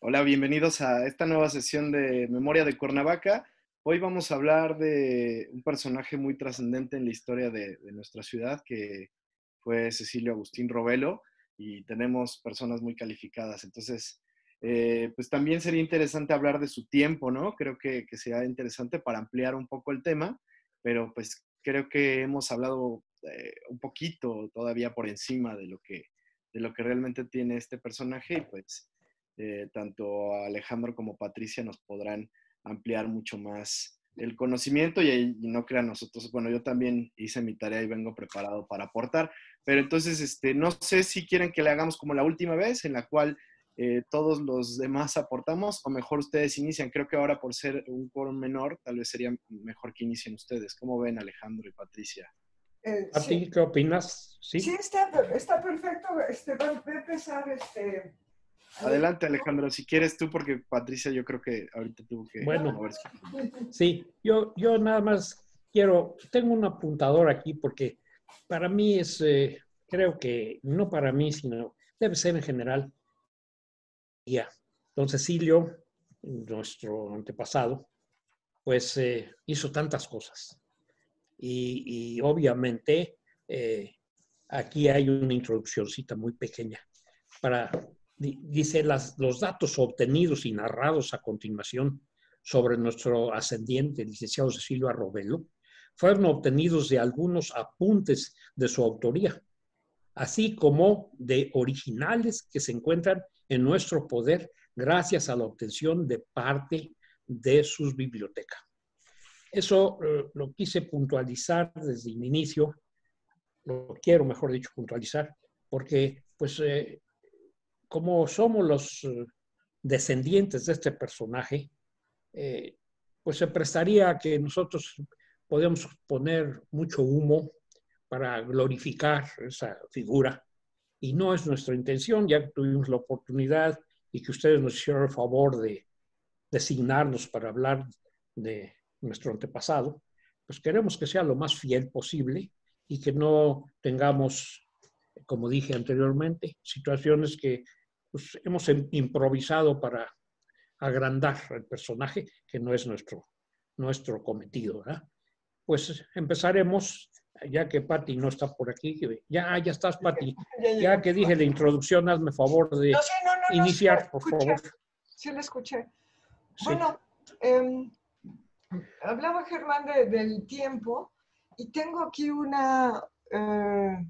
Hola, bienvenidos a esta nueva sesión de Memoria de Cuernavaca. Hoy vamos a hablar de un personaje muy trascendente en la historia de, nuestra ciudad, que fue Cecilio Agustín Robelo, y tenemos personas muy calificadas. Entonces, eh, pues también sería interesante hablar de su tiempo, ¿no? Creo que, que sería interesante para ampliar un poco el tema, pero pues creo que hemos hablado eh, un poquito todavía por encima de lo que, de lo que realmente tiene este personaje y pues eh, tanto Alejandro como Patricia nos podrán ampliar mucho más el conocimiento y, no crean nosotros, bueno, yo también hice mi tarea y vengo preparado para aportar, pero entonces, este, no sé si quieren que le hagamos como la última vez en la cual eh, todos los demás aportamos o mejor ustedes inician. Creo que ahora por ser un coro menor, tal vez sería mejor que inicien ustedes. ¿Cómo ven Alejandro y Patricia? Eh, ¿A ti qué opinas? Sí, sí está, está, perfecto. Este, va a empezar este, Adelante, Alejandro, si quieres tú, porque Patricia yo creo que ahorita tuvo que... Bueno, sí, yo, yo nada más quiero, tengo un apuntador aquí porque para mí es, eh, creo que no para mí, sino debe ser en general. Ya, don Cecilio, nuestro antepasado, pues eh, hizo tantas cosas. Y, obviamente eh, aquí hay una introduccióncita muy pequeña para dice los datos obtenidos y narrados a continuación sobre nuestro ascendiente, el licenciado Cecilio Arrobelo, fueron obtenidos de algunos apuntes de su autoría, así como de originales que se encuentran en nuestro poder gracias a la obtención de parte de sus bibliotecas. Eso eh, lo quise puntualizar desde el inicio, lo quiero, mejor dicho, puntualizar, porque pues eh, como somos los eh, descendientes de este personaje, eh, pues se prestaría a que nosotros podemos poner mucho humo para glorificar esa figura. Y no es nuestra intención, ya que tuvimos la oportunidad y que ustedes nos hicieron el favor de designarnos para hablar de nuestro antepasado, pues queremos que sea lo más fiel posible y que no tengamos como dije anteriormente, situaciones que pues, hemos improvisado para agrandar el personaje, que no es nuestro, nuestro cometido. ¿verdad? Pues empezaremos, ya que Patti no está por aquí, ya, ya estás, Patti. Ya que dije la introducción, hazme favor de iniciar, por favor. Sí, lo escuché. Bueno, em, hablaba Germán del tiempo y tengo aquí una, eh,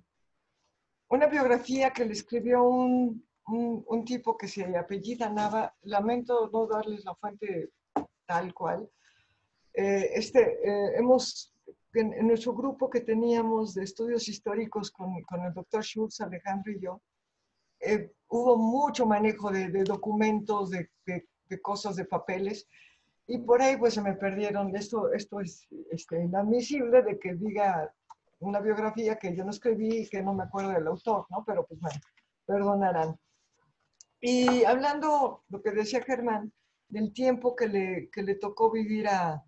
una biografía que le escribió un, un, tipo que se apellida Nava, lamento no darles la fuente tal cual. Eh, este, eh, hemos, en, nuestro grupo que teníamos de estudios históricos con, con el doctor Schultz, Alejandro y yo, eh, hubo mucho manejo de, documentos, de, de, cosas, de papeles, y por ahí pues se me perdieron. Esto, esto es este, inadmisible de que diga una biografía que yo no escribí y que no me acuerdo del autor, ¿no? Pero pues bueno, perdonarán. Y hablando, lo que decía Germán, del tiempo que le, que le tocó vivir a,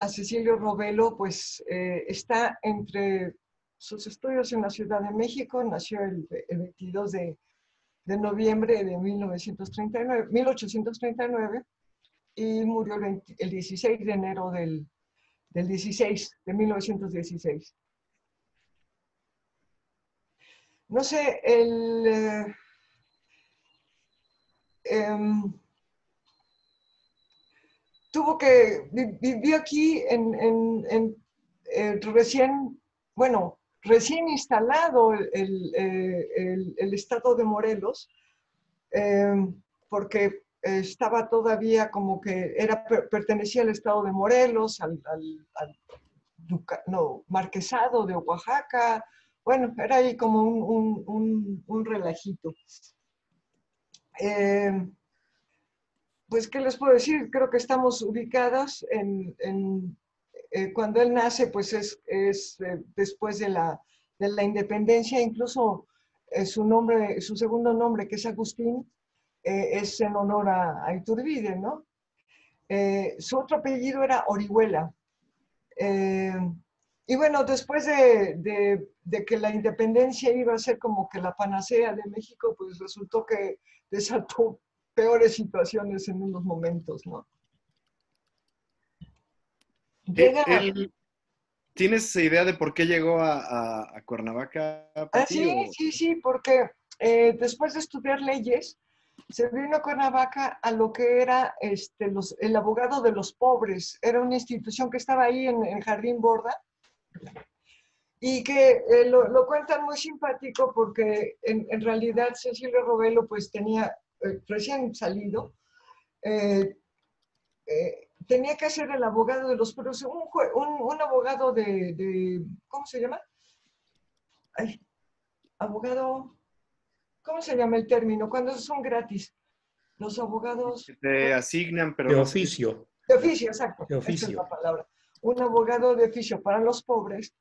a Cecilio Robelo, pues eh, está entre sus estudios en la Ciudad de México, nació el, el 22 de, de, noviembre de 1939, 1839 y murió el, el 16 de enero del, del 16, de 1916. No sé, el... Eh, Em, tuvo que, vivió aquí en, eh, recién, bueno, recién instalado el, el, estado de Morelos, em, porque estaba todavía como que era, pertenecía al estado de Morelos, al, marquesado de Oaxaca, bueno, era ahí como un, un relajito. Eh, pues, ¿qué les puedo decir? Creo que estamos ubicadas en, eh, cuando él nace, pues es, eh, después de la, de la, independencia, incluso su nombre, su segundo nombre, que es Agustín, es en honor a, Iturbide, ¿no? su otro apellido era Orihuela. y bueno, después de, de, de, que la independencia iba a ser como que la panacea de México, pues resultó que desató peores situaciones en unos momentos, ¿no? ¿Tienes idea de por qué llegó a, Cuernavaca? Ah, sí, sí, sí, porque eh, después de estudiar leyes, se vino a Cuernavaca a lo que era este, los, el abogado de los pobres. Era una institución que estaba ahí en, el Jardín Borda y que eh, lo, lo, cuentan muy simpático porque en, en realidad Cecilio Robelo pues tenía eh, recién salido, eh, tenía que ser el abogado de los pobres, un, un, abogado de, de, ¿cómo se llama? Ay, abogado ¿cómo se llama el término? Cuando son gratis. Los abogados... Te asignan, pero... De oficio. De oficio, exacto. De oficio. es la palabra. Un abogado de oficio para los pobres.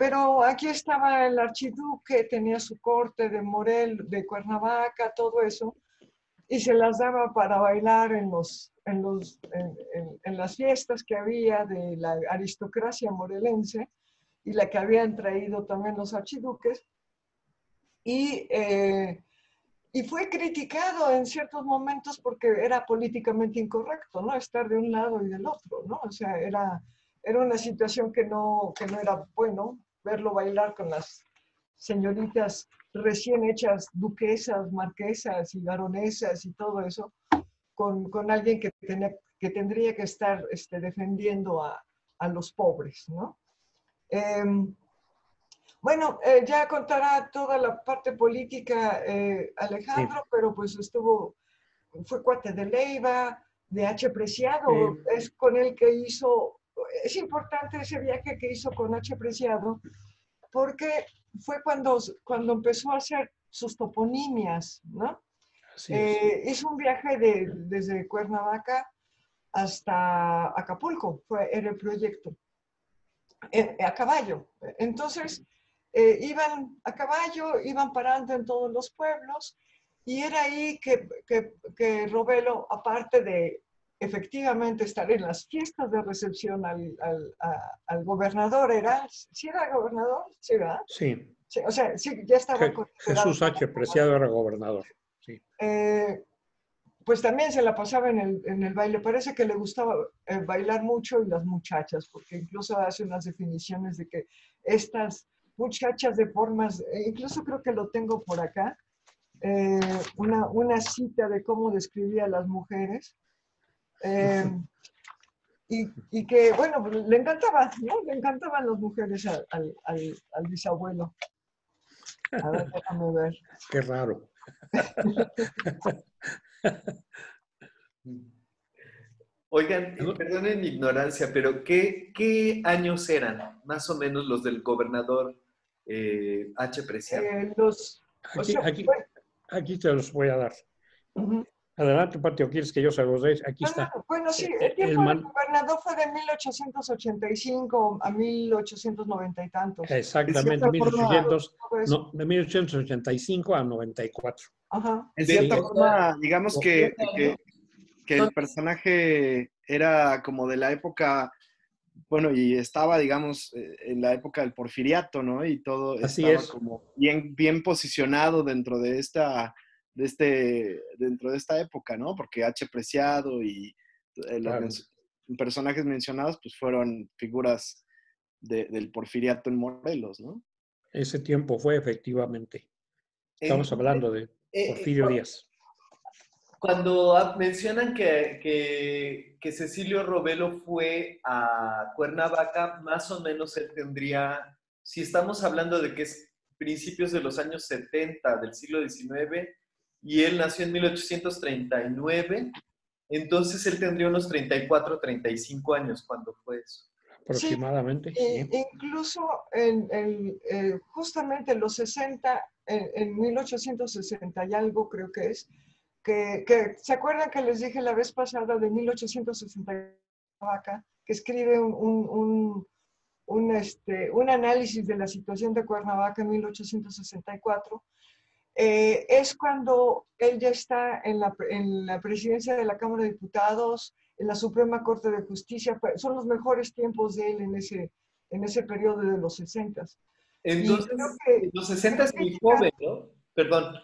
Pero aquí estaba el archiduque, tenía su corte de Morel, de Cuernavaca, todo eso, y se las daba para bailar en, los, en, los, en las fiestas que había de la aristocracia morelense y la que habían traído también los archiduques y, eh, y fue criticado en ciertos momentos porque era políticamente incorrecto, ¿no? Estar de un lado y del otro, ¿no? O sea, era, era una situación que no, que no era bueno verlo bailar con las señoritas recién hechas duquesas, marquesas y baronesas y todo eso, con, con alguien que, tenía, que tendría que estar este, defendiendo a, a, los pobres, ¿no? Em, bueno, eh, ya contará toda la parte política eh, Alejandro, pero pues estuvo, fue cuate de Leiva, de H. Preciado, es con el que hizo, es importante ese viaje que hizo con H. Preciado, porque fue cuando, cuando empezó a hacer sus toponimias, ¿no? Eh, hizo un viaje de, desde Cuernavaca hasta Acapulco, fue, era el proyecto, a caballo. Entonces, eh, iban a caballo, iban parando en todos los pueblos y era ahí que, que, que Robelo, aparte de efectivamente estar en las fiestas de recepción al, al, al gobernador, ¿era? ¿Sí era gobernador? Sí, ¿verdad? Sí. o sea, sí, ya estaba... Jesús H. Preciado era gobernador, sí. Eh, pues también se la pasaba en el, en el baile. Parece que le gustaba eh, bailar mucho y las muchachas, porque incluso hace unas definiciones de que estas muchachas de formas, eh, incluso creo que lo tengo por acá, eh, una, una, cita de cómo describía a las mujeres. Eh, y, y, que, bueno, pues, le encantaba, ¿no? Le encantaban las mujeres al, al, al, bisabuelo. A ver, déjame ver. Qué raro. Oigan, perdonen mi ignorancia, pero ¿qué, ¿qué, años eran más o menos los del gobernador eh, H. Preciado. Eh, los, aquí, aquí, aquí, te los voy a dar. Adelante, Patio, ¿quieres que yo se los dé? Aquí está. bueno, sí, el tiempo del gobernador fue de 1885 a 1890 y tantos. Exactamente, 1800, no, de 1885 a 94. Ajá. En cierta forma, digamos que, que, que el personaje era como de la época bueno, y estaba, digamos, eh, en la época del porfiriato, ¿no? Y todo estaba como bien, bien posicionado dentro de esta, de este, dentro de esta época, ¿no? Porque H. Preciado y eh, los personajes mencionados, pues fueron figuras del porfiriato en Morelos, ¿no? Ese tiempo fue efectivamente. Estamos hablando de eh, Porfirio Díaz cuando mencionan que, que, Cecilio Robelo fue a Cuernavaca, más o menos él tendría, si estamos hablando de que es principios de los años 70 del siglo XIX y él nació en 1839, entonces él tendría unos 34, 35 años cuando fue eso. Aproximadamente. Incluso en, eh, justamente en los 60, en, en 1860 y algo creo que es, que, ¿se acuerdan que les dije la vez pasada de 1860 que escribe un, un, este, un análisis de la situación de Cuernavaca en 1864? Eh, es cuando él ya está en la, en la, presidencia de la Cámara de Diputados, en la Suprema Corte de Justicia. Son los mejores tiempos de él en ese, en ese periodo de los 60. Entonces, los 60 es muy joven, ¿no? Perdón.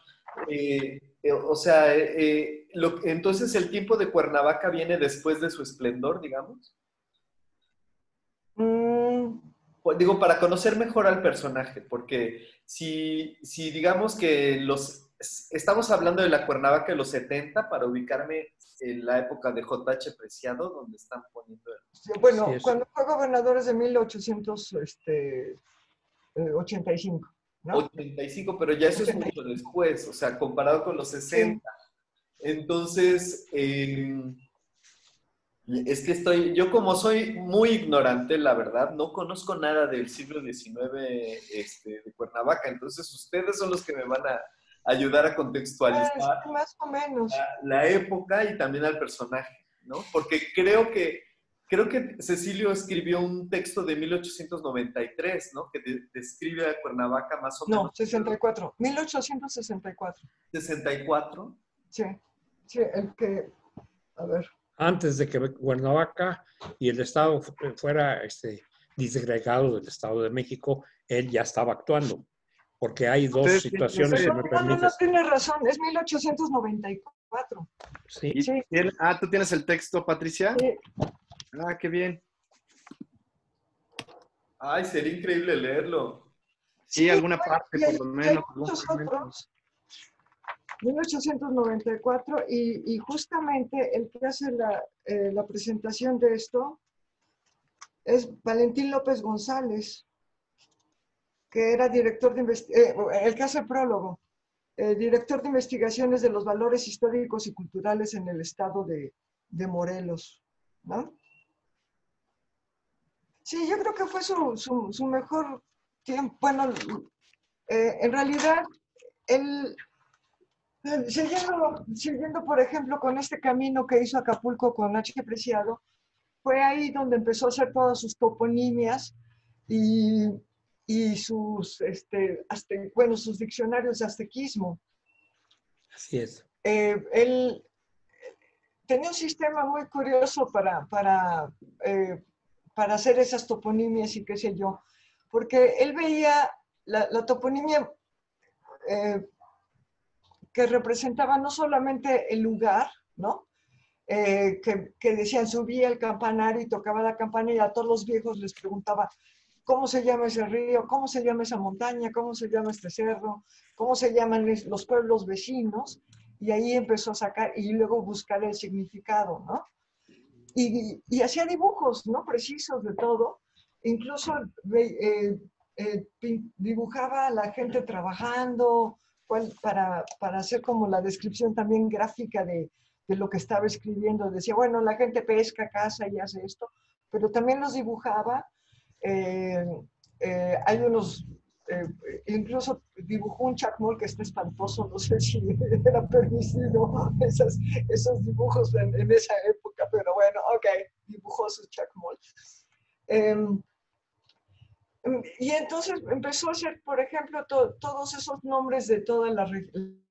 Eh, eh, o sea, eh, lo, entonces el tiempo de Cuernavaca viene después de su esplendor, digamos. Mm, Digo, para conocer mejor al personaje, porque si, si digamos que los, estamos hablando de la Cuernavaca de los 70, para ubicarme en la época de JH Preciado, donde están poniendo el... bueno, Sí, cuando fue gobernador es de 1885, ¿no? 85, pero ya eso es mucho después, o sea, comparado con los 60. Entonces, eh, es que estoy, yo como soy muy ignorante, la verdad, no conozco nada del siglo XIX este, de Cuernavaca, entonces ustedes son los que me van a ayudar a contextualizar Ah, más o menos. la, la época y también al personaje, ¿no? Porque creo que, creo que Cecilio escribió un texto de 1893, ¿no? Que de- describe a Cuernavaca más o No, menos. 64. 1864. 64. Sí, sí, el que, a ver, Antes de que Cuernavaca y el Estado fu- fuera este, disgregado del Estado de México, él ya estaba actuando. Porque hay dos situaciones, si no, me no, no, no, permites. tienes razón, es 1894. Sí, ¿Y Sí. ah, ¿tú tienes el texto, Patricia? Sí. Ah, qué bien. Ay, sería increíble leerlo. Sí, alguna bueno, parte, hay- por lo hay menos, muchos fragmento. otros. 1894 y, justamente el que hace la, eh, la presentación de esto es Valentín López González, que era director de investigación, el que hace el prólogo, eh, director de investigaciones de los valores históricos y culturales en el estado de, Morelos, ¿no? Sí, yo creo que fue su, su- mejor tiempo. Bueno, eh, en realidad, él, eh, siguiendo, siguiendo, por ejemplo, con este camino que hizo Acapulco con H. Preciado, fue ahí donde empezó a hacer todas sus toponimias y, y sus, este, azte- bueno, sus diccionarios de aztequismo. así es. Eh, él tenía un sistema muy curioso para, para, eh, para hacer esas toponimias y qué sé yo, porque él veía la, la toponimia eh, que representaba no solamente el lugar, ¿no? Eh, que, que decían subía el campanario y tocaba la campana y a todos los viejos les preguntaba cómo se llama ese río, cómo se llama esa montaña, cómo se llama este cerro, cómo se llaman los pueblos vecinos, y ahí empezó a sacar y luego buscar el significado, ¿no? Y, y hacía dibujos, ¿no? Precisos de todo. Incluso eh, eh, dibujaba a la gente trabajando para, hacer como la descripción también gráfica de, lo que estaba escribiendo. Decía, bueno, la gente pesca, caza y hace esto, pero también los dibujaba. eh, eh, hay unos, eh, incluso dibujó un chacmol que está espantoso, no sé si era permitido esas, esos dibujos en, esa época, pero bueno, ok, dibujó su chacmol. Em, y entonces empezó a hacer, por ejemplo, to- todos esos nombres de toda la región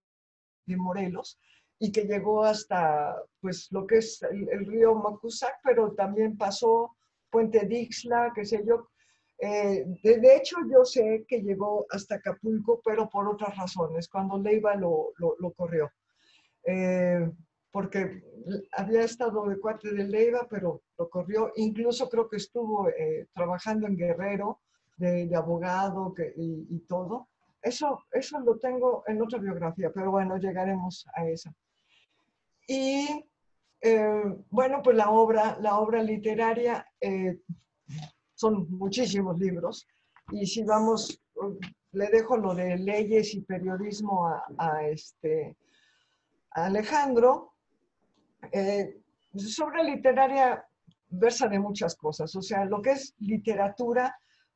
de Morelos y que llegó hasta pues lo que es el, el río Macusac, pero también pasó Puente Dixla, qué sé yo. Eh, de, de hecho, yo sé que llegó hasta Acapulco, pero por otras razones, cuando Leiva lo, lo, lo corrió. Eh, porque había estado de cuate de Leiva, pero lo corrió. Incluso creo que estuvo eh, trabajando en Guerrero, de, de abogado que, y, y todo. Eso, eso lo tengo en otra biografía, pero bueno, llegaremos a esa. Y eh, bueno, pues la obra, la obra literaria eh, son muchísimos libros. Y si vamos, le dejo lo de leyes y periodismo a, a este, a Alejandro. Eh, sobre literaria versa de muchas cosas. O sea, lo que es literatura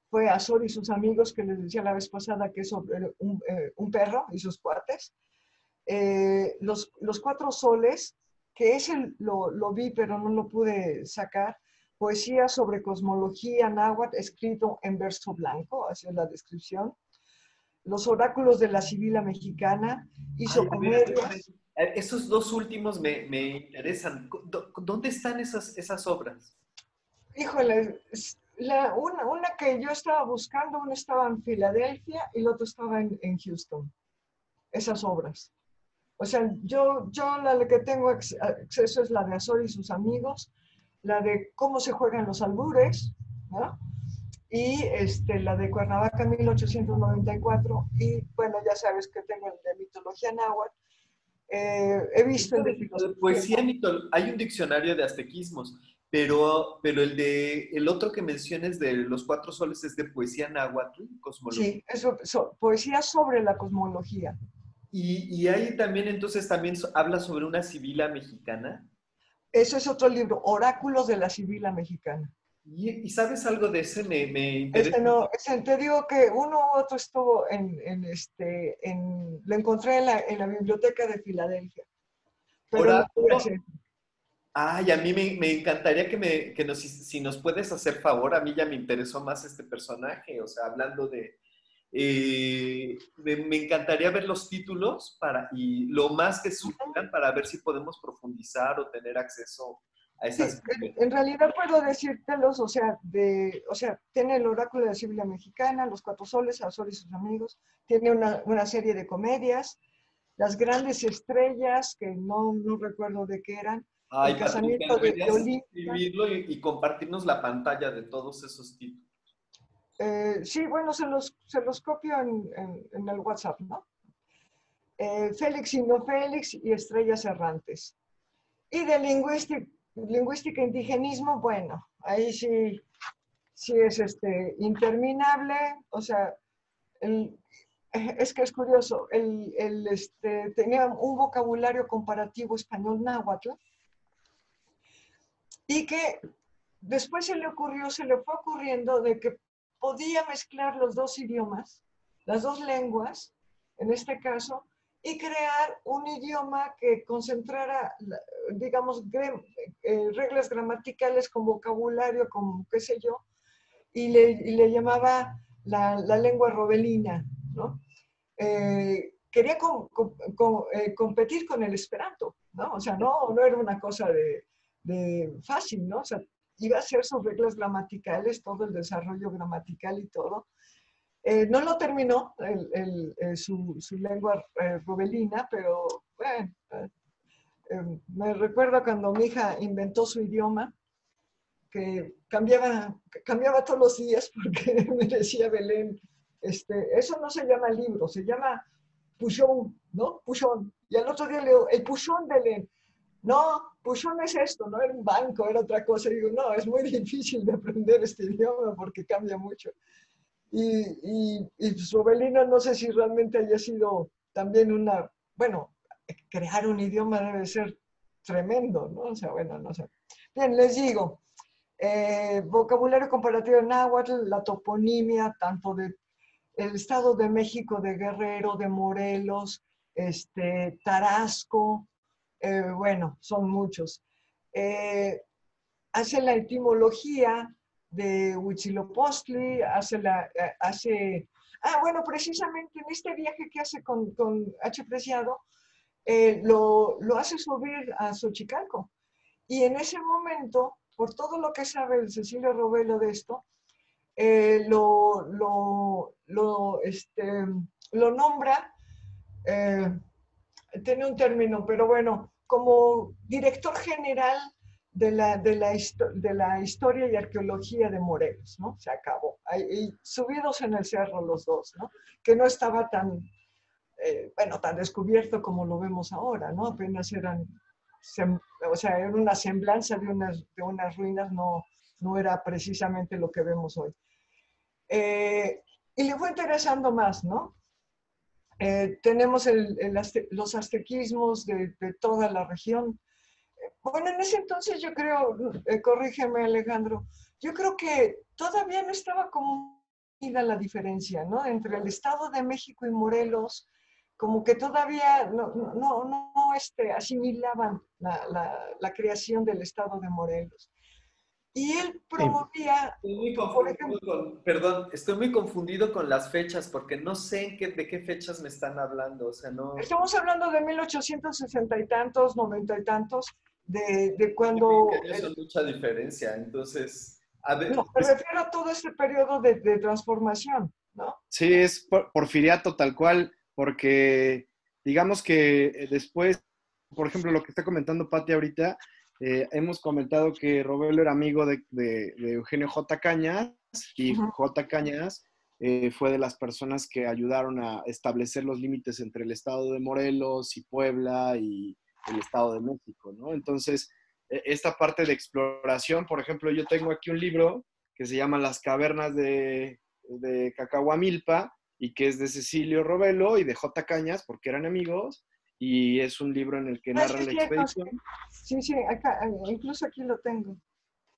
fue Azor y sus amigos, que les decía la vez pasada que es sobre un, eh, un perro y sus cuates. Eh, los, los cuatro soles, que ese lo, lo vi, pero no lo pude sacar. Poesía sobre cosmología náhuatl, escrito en verso blanco, hacia la descripción. Los oráculos de la Sibila mexicana, hizo comedias. Eh, Esos dos últimos me, me interesan. ¿Dó- ¿Dónde están esas, esas obras? Híjole, la, una, una que yo estaba buscando, una estaba en Filadelfia y la otra estaba en, en Houston. Esas obras. O sea, yo, yo la que tengo acceso es la de Azor y sus amigos, la de cómo se juegan los albures, ¿no? y este, la de Cuernavaca 1894, y bueno, ya sabes que tengo el de mitología náhuatl. Eh, he visto el de, poesía hay un diccionario de aztequismos, pero, pero el de el otro que menciones de los cuatro soles es de poesía náhuatl, cosmología. Sí, eso, poesía sobre la cosmología. Y, y ahí también, entonces, también habla sobre una sibila mexicana. Eso es otro libro, Oráculos de la Sibila Mexicana. ¿Y, sabes algo de ese? Me, me interesa. Este no, te digo que uno u otro estuvo en, en este, en, lo encontré en la, en la biblioteca de Filadelfia. Pero Ay, a mí me, me encantaría que, me, que nos, si nos puedes hacer favor, a mí ya me interesó más este personaje, o sea, hablando de, eh, me, encantaría ver los títulos para, y lo más que surjan para ver si podemos profundizar o tener acceso a esas. en realidad puedo decírtelos, o sea, de, o sea, tiene el oráculo de la Biblia Mexicana, Los Cuatro Soles, Azor y sus amigos, tiene una, una, serie de comedias, Las Grandes Estrellas, que no, no recuerdo de qué eran, el casamiento de, de escribirlo y, y compartirnos la pantalla de todos esos títulos. Eh, sí, bueno, se los, se los copio en, en, el WhatsApp, ¿no? Eh, Félix y no Félix y Estrellas Errantes. Y de lingüística, lingüística indigenismo, bueno, ahí sí, sí es este, interminable, o sea, es que es curioso, el, el, este, tenía un vocabulario comparativo español-náhuatl y que después se le ocurrió, se le fue ocurriendo de que podía mezclar los dos idiomas, las dos lenguas, en este caso, y crear un idioma que concentrara, digamos, eh, reglas gramaticales con vocabulario, como qué sé yo, y le, llamaba la, lengua robelina, ¿no? Eh, quería eh, competir con el esperanto, ¿no? O sea, no, no era una cosa de, de fácil, ¿no? O sea, iba a ser sus reglas gramaticales, todo el desarrollo gramatical y todo. Eh, no lo terminó eh, su, lengua eh, pero bueno, me recuerdo cuando mi hija inventó su idioma, que cambiaba, cambiaba todos los días porque me decía Belén, este, eso no se llama libro, se llama puchón, ¿no? Puchón. Y al otro día le digo, el puchón Belén no, pues no es esto, no era un banco, era otra cosa. Y digo, no, es muy difícil de aprender este idioma porque cambia mucho. Y, y, y Sobelino no sé si realmente haya sido también una, bueno, crear un idioma debe ser tremendo, ¿no? O sea, bueno, no sé. Bien, les digo, eh, vocabulario comparativo de náhuatl, la toponimia, tanto de el Estado de México, de Guerrero, de Morelos, este, Tarasco, eh, bueno, son muchos. Eh, hace la etimología de Huitzilopochtli, hace la, eh, hace, ah, bueno, precisamente en este viaje que hace con, con H. Preciado, lo, lo, hace subir a Xochicalco. Y en ese momento, por todo lo que sabe el Cecilio Robelo de esto, lo, lo, lo, este, lo nombra tiene un término, pero bueno, como director general de la, de la, historia y arqueología de Morelos, ¿no? Se acabó. Subidos en el cerro los dos, ¿no? Que no estaba tan, eh, bueno, tan descubierto como lo vemos ahora, ¿no? Apenas eran, o sea, era una semblanza de unas, de unas ruinas, no, no era precisamente lo que vemos hoy. Eh, y le fue interesando más, ¿no? Eh, tenemos los aztequismos de, toda la región. Bueno, en ese entonces yo creo, eh, corrígeme Alejandro, yo creo que todavía no estaba como la diferencia, ¿no? Entre el Estado de México y Morelos, como que todavía no, no, no, este, asimilaban la, la, la creación del Estado de Morelos. Y él promovía... perdón, estoy muy confundido con las fechas porque no sé de qué fechas me están hablando. O sea, no... Estamos hablando de 1860 y tantos, 90 y tantos, de, de cuando... Eso mucha diferencia, entonces... A ver, no, me refiero a todo este periodo de, transformación, ¿no? Sí, es porfiriato tal cual, porque digamos que eh, después, por ejemplo, lo que está comentando Pati ahorita, eh, hemos comentado que Robelo era amigo de, Eugenio J. Cañas y J. Cañas eh, fue de las personas que ayudaron a establecer los límites entre el estado de Morelos y Puebla y el estado de México, ¿no? Entonces, e, esta parte de exploración, por ejemplo, yo tengo aquí un libro que se llama Las cavernas de, de Cacahuamilpa y que es de Cecilio Robelo y de J. Cañas, porque eran amigos, y es un libro en el que ah, narra la expedición. Sí, sí, acá, incluso aquí lo tengo.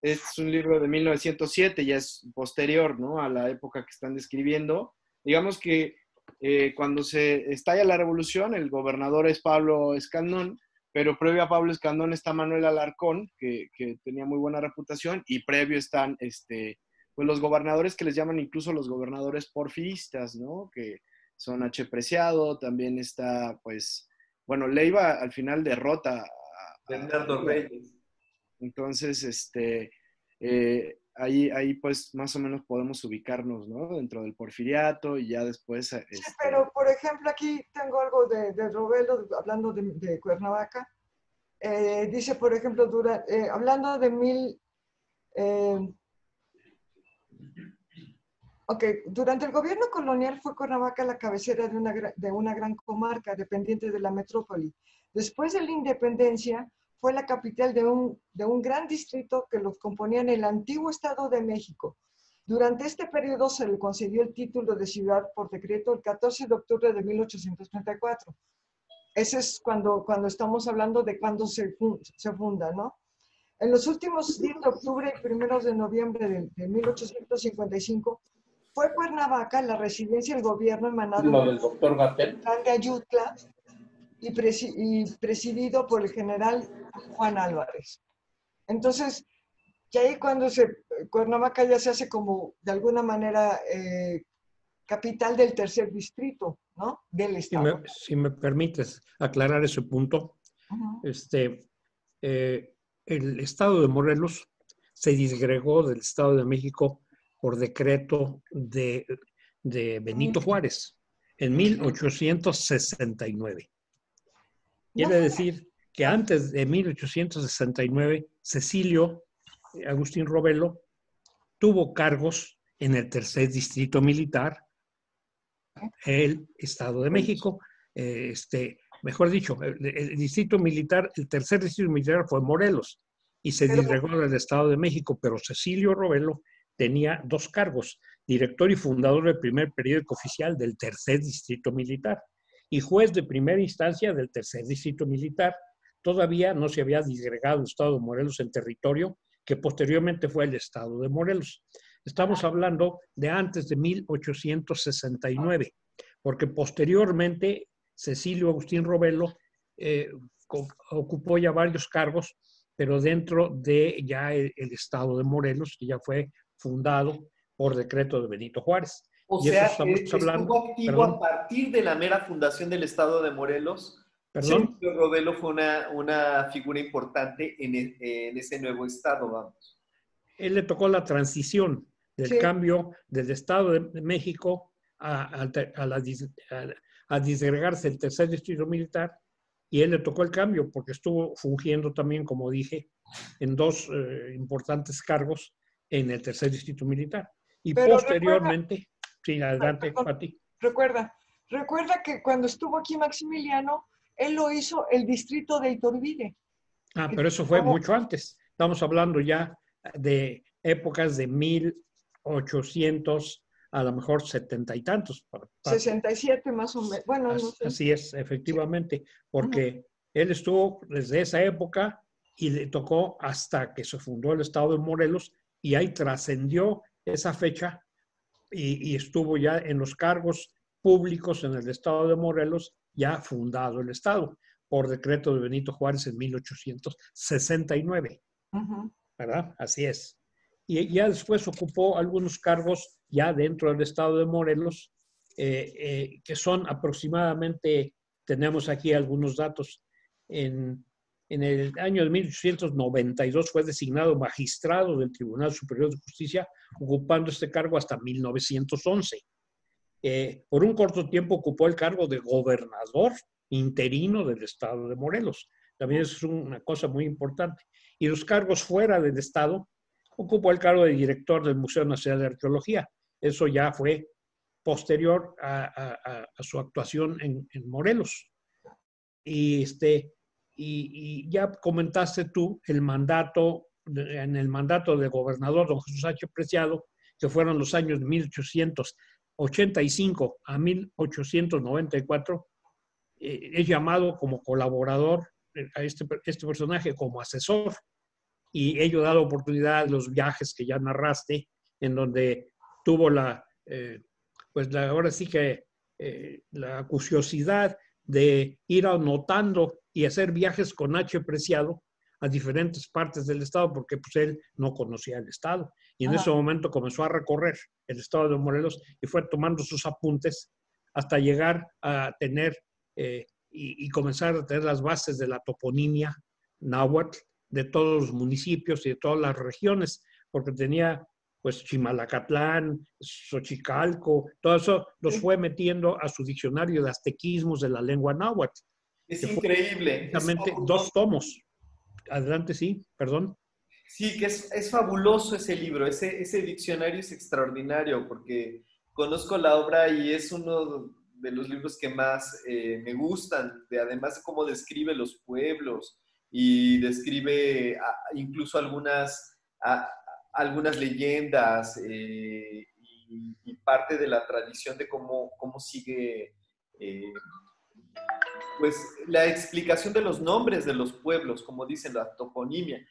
Es un libro de 1907, ya es posterior ¿no? a la época que están describiendo. Digamos que eh, cuando se estalla la revolución, el gobernador es Pablo Escandón, pero previo a Pablo Escandón está Manuel Alarcón, que, que tenía muy buena reputación, y previo están este, pues los gobernadores que les llaman incluso los gobernadores porfiristas, ¿no? Que son H. Preciado, también está, pues, bueno, Leiva al final derrota a Bernardo Reyes. Entonces, este, eh, ahí, ahí pues más o menos podemos ubicarnos, ¿no? Dentro del porfiriato y ya después... Sí, este pero por ejemplo aquí tengo algo de, de Robelo, hablando de, Cuernavaca. Eh, dice, por ejemplo, dura, eh, hablando de mil... ok, durante el gobierno colonial fue Cuernavaca la cabecera de una, de una gran comarca dependiente de la metrópoli. Después de la independencia, fue la capital de un, de un gran distrito que los componían el antiguo Estado de México. Durante este periodo se le concedió el título de ciudad por decreto el 14 de octubre de 1834. Ese es cuando, cuando estamos hablando de cuando se, se funda, ¿no? En los últimos días de octubre y primeros de noviembre de, de 1855, fue Cuernavaca la residencia del gobierno emanado del doctor de Ayutla y, presidido por el general Juan Álvarez. Entonces, que ahí cuando se, Cuernavaca ya se hace como, de alguna manera, eh, capital del tercer distrito, ¿no? Del Estado. Si me, permites aclarar ese punto, este, eh, el Estado de Morelos se disgregó del Estado de México por decreto de, de Benito Juárez en 1869. Quiere decir que antes de 1869, Cecilio Agustín Robelo tuvo cargos en el tercer distrito militar, el Estado de México, eh, este, mejor dicho, el, distrito militar, el tercer distrito militar fue Morelos y se disgregó del Estado de México, pero Cecilio Robelo tenía dos cargos, director y fundador del primer periódico oficial del tercer distrito militar y juez de primera instancia del tercer distrito militar. Todavía no se había disgregado el estado de Morelos en territorio, que posteriormente fue el estado de Morelos. Estamos hablando de antes de 1869, porque posteriormente Cecilio Agustín Robelo eh, ocupó ya varios cargos, pero dentro de ya el, estado de Morelos, que ya fue fundado por decreto de Benito Juárez. O sea, estuvo activo a partir de la mera fundación del Estado de Morelos. Perdón. Sergio Robelo fue una, una figura importante en, e, en, ese nuevo Estado, vamos. Él le tocó la transición del cambio del Estado de México a, a, la, a, disgregarse el tercer distrito militar y él le tocó el cambio porque estuvo fungiendo también, como dije, en dos eh, importantes cargos en el tercer distrito militar. Y posteriormente, sí, adelante, Pati. Recuerda, recuerda que cuando estuvo aquí Maximiliano, él lo hizo el distrito de Iturbide. Ah, pero eso fue mucho antes. Estamos hablando ya de épocas de 1800, a lo mejor setenta y tantos. 67 más o menos. Bueno, así, es, efectivamente, porque él estuvo desde esa época y le tocó hasta que se fundó el estado de Morelos y ahí trascendió esa fecha y, estuvo ya en los cargos públicos en el estado de Morelos, ya fundado el estado por decreto de Benito Juárez en 1869. ¿Verdad? Así es. Y ya después ocupó algunos cargos ya dentro del estado de Morelos, eh, eh, que son aproximadamente, tenemos aquí algunos datos, en en el año de 1892 fue designado magistrado del Tribunal Superior de Justicia, ocupando este cargo hasta 1911. Eh, por un corto tiempo ocupó el cargo de gobernador interino del Estado de Morelos. También es una cosa muy importante. Y los cargos fuera del Estado, ocupó el cargo de director del Museo Nacional de Arqueología. Eso ya fue posterior a, su actuación en, Morelos. Y, este, y, ya comentaste tú el mandato, en el mandato del gobernador don Jesús H. Preciado, que fueron los años de 1885 a 1894, eh, es llamado como colaborador eh, a este, este personaje como asesor y ello da la oportunidad de los viajes que ya narraste, en donde tuvo la, eh, pues la, ahora sí que la curiosidad de ir anotando y hacer viajes con H. Preciado a diferentes partes del estado, porque pues él no conocía el estado. Y en ese momento comenzó a recorrer el estado de Morelos y fue tomando sus apuntes hasta llegar a tener eh, y, comenzar a tener las bases de la toponimia náhuatl de todos los municipios y de todas las regiones, porque tenía pues Chimalacatlán, Xochicalco, todo eso los fue metiendo a su diccionario de aztequismos de la lengua náhuatl. Es increíble. dos tomos. Adelante, sí, perdón. Sí, que es, es fabuloso ese libro, ese, ese diccionario es extraordinario porque conozco la obra y es uno de los libros que más eh, me gustan, de, además de cómo describe los pueblos y describe incluso algunas, algunas leyendas eh, y, parte de la tradición de cómo, cómo sigue eh, pues la explicación de los nombres de los pueblos, como dicen la toponimia.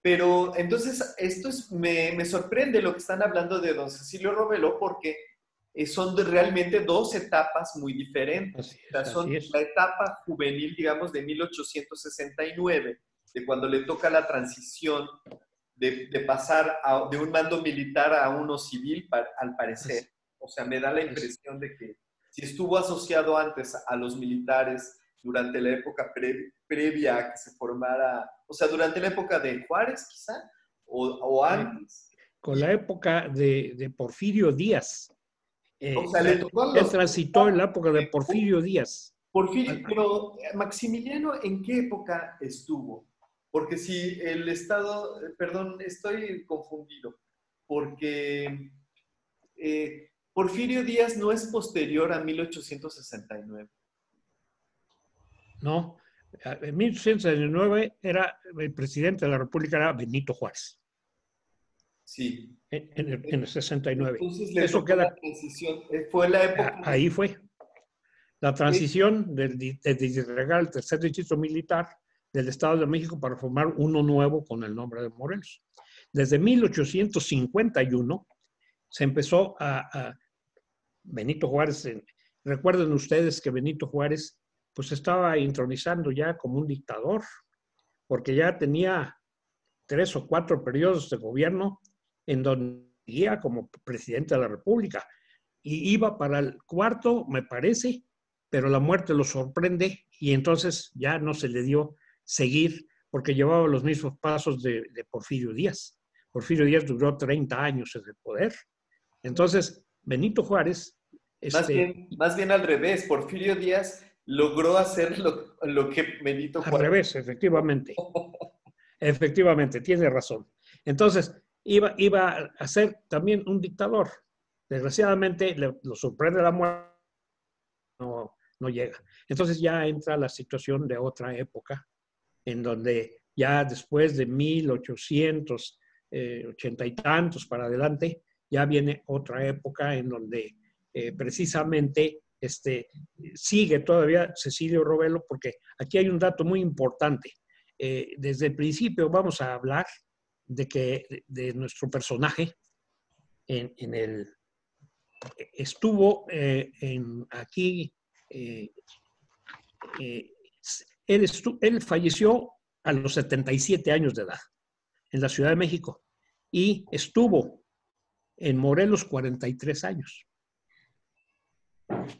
Pero entonces, esto es, me, me, sorprende lo que están hablando de don Cecilio Robelo, porque eh, son realmente dos etapas muy diferentes. son la etapa juvenil, digamos, de 1869, de cuando le toca la transición de, de pasar de un mando militar a uno civil, al parecer. O sea, me da la impresión de que si estuvo asociado antes a los militares durante la época previa a que se formara, o sea, durante la época de Juárez quizá, o, antes. Con la época de, Porfirio Díaz. Eh, o sea, le tocó él transitó en la época de Porfirio Díaz. Porfirio, pero eh, Maximiliano, ¿en qué época estuvo? Porque si el Estado, perdón, estoy confundido, porque eh, Porfirio Díaz no es posterior a 1869. No, en 1869 era el presidente de la República era Benito Juárez. Sí. En, el, 69. Entonces Eso queda, la transición. Eh, fue la época. Ahí fue. La transición del, de, el tercer distrito militar del Estado de México para formar uno nuevo con el nombre de Morelos. Desde 1851 se empezó a, Benito Juárez. recuerden ustedes que Benito Juárez pues estaba intronizando ya como un dictador, porque ya tenía tres o cuatro periodos de gobierno en donde iba como presidente de la República. Y iba para el cuarto, me parece, pero la muerte lo sorprende y entonces ya no se le dio seguir porque llevaba los mismos pasos de, Porfirio Díaz. Porfirio Díaz duró 30 años en el poder. Entonces, Benito Juárez... Más, este bien, más bien al revés, Porfirio Díaz logró hacer lo, que Benito Juárez. Al revés, efectivamente. efectivamente, tiene razón. Entonces, iba, iba a ser también un dictador. Desgraciadamente, lo sorprende la muerte, no, no llega. Entonces ya entra la situación de otra época, en donde ya después de 1880 eh, y tantos para adelante, ya viene otra época en donde eh, precisamente este, sigue todavía Cecilio Robelo, porque aquí hay un dato muy importante. Eh, desde el principio vamos a hablar de que de nuestro personaje en, el estuvo en, aquí él, él falleció a los 77 años de edad en la Ciudad de México y estuvo en Morelos 43 años.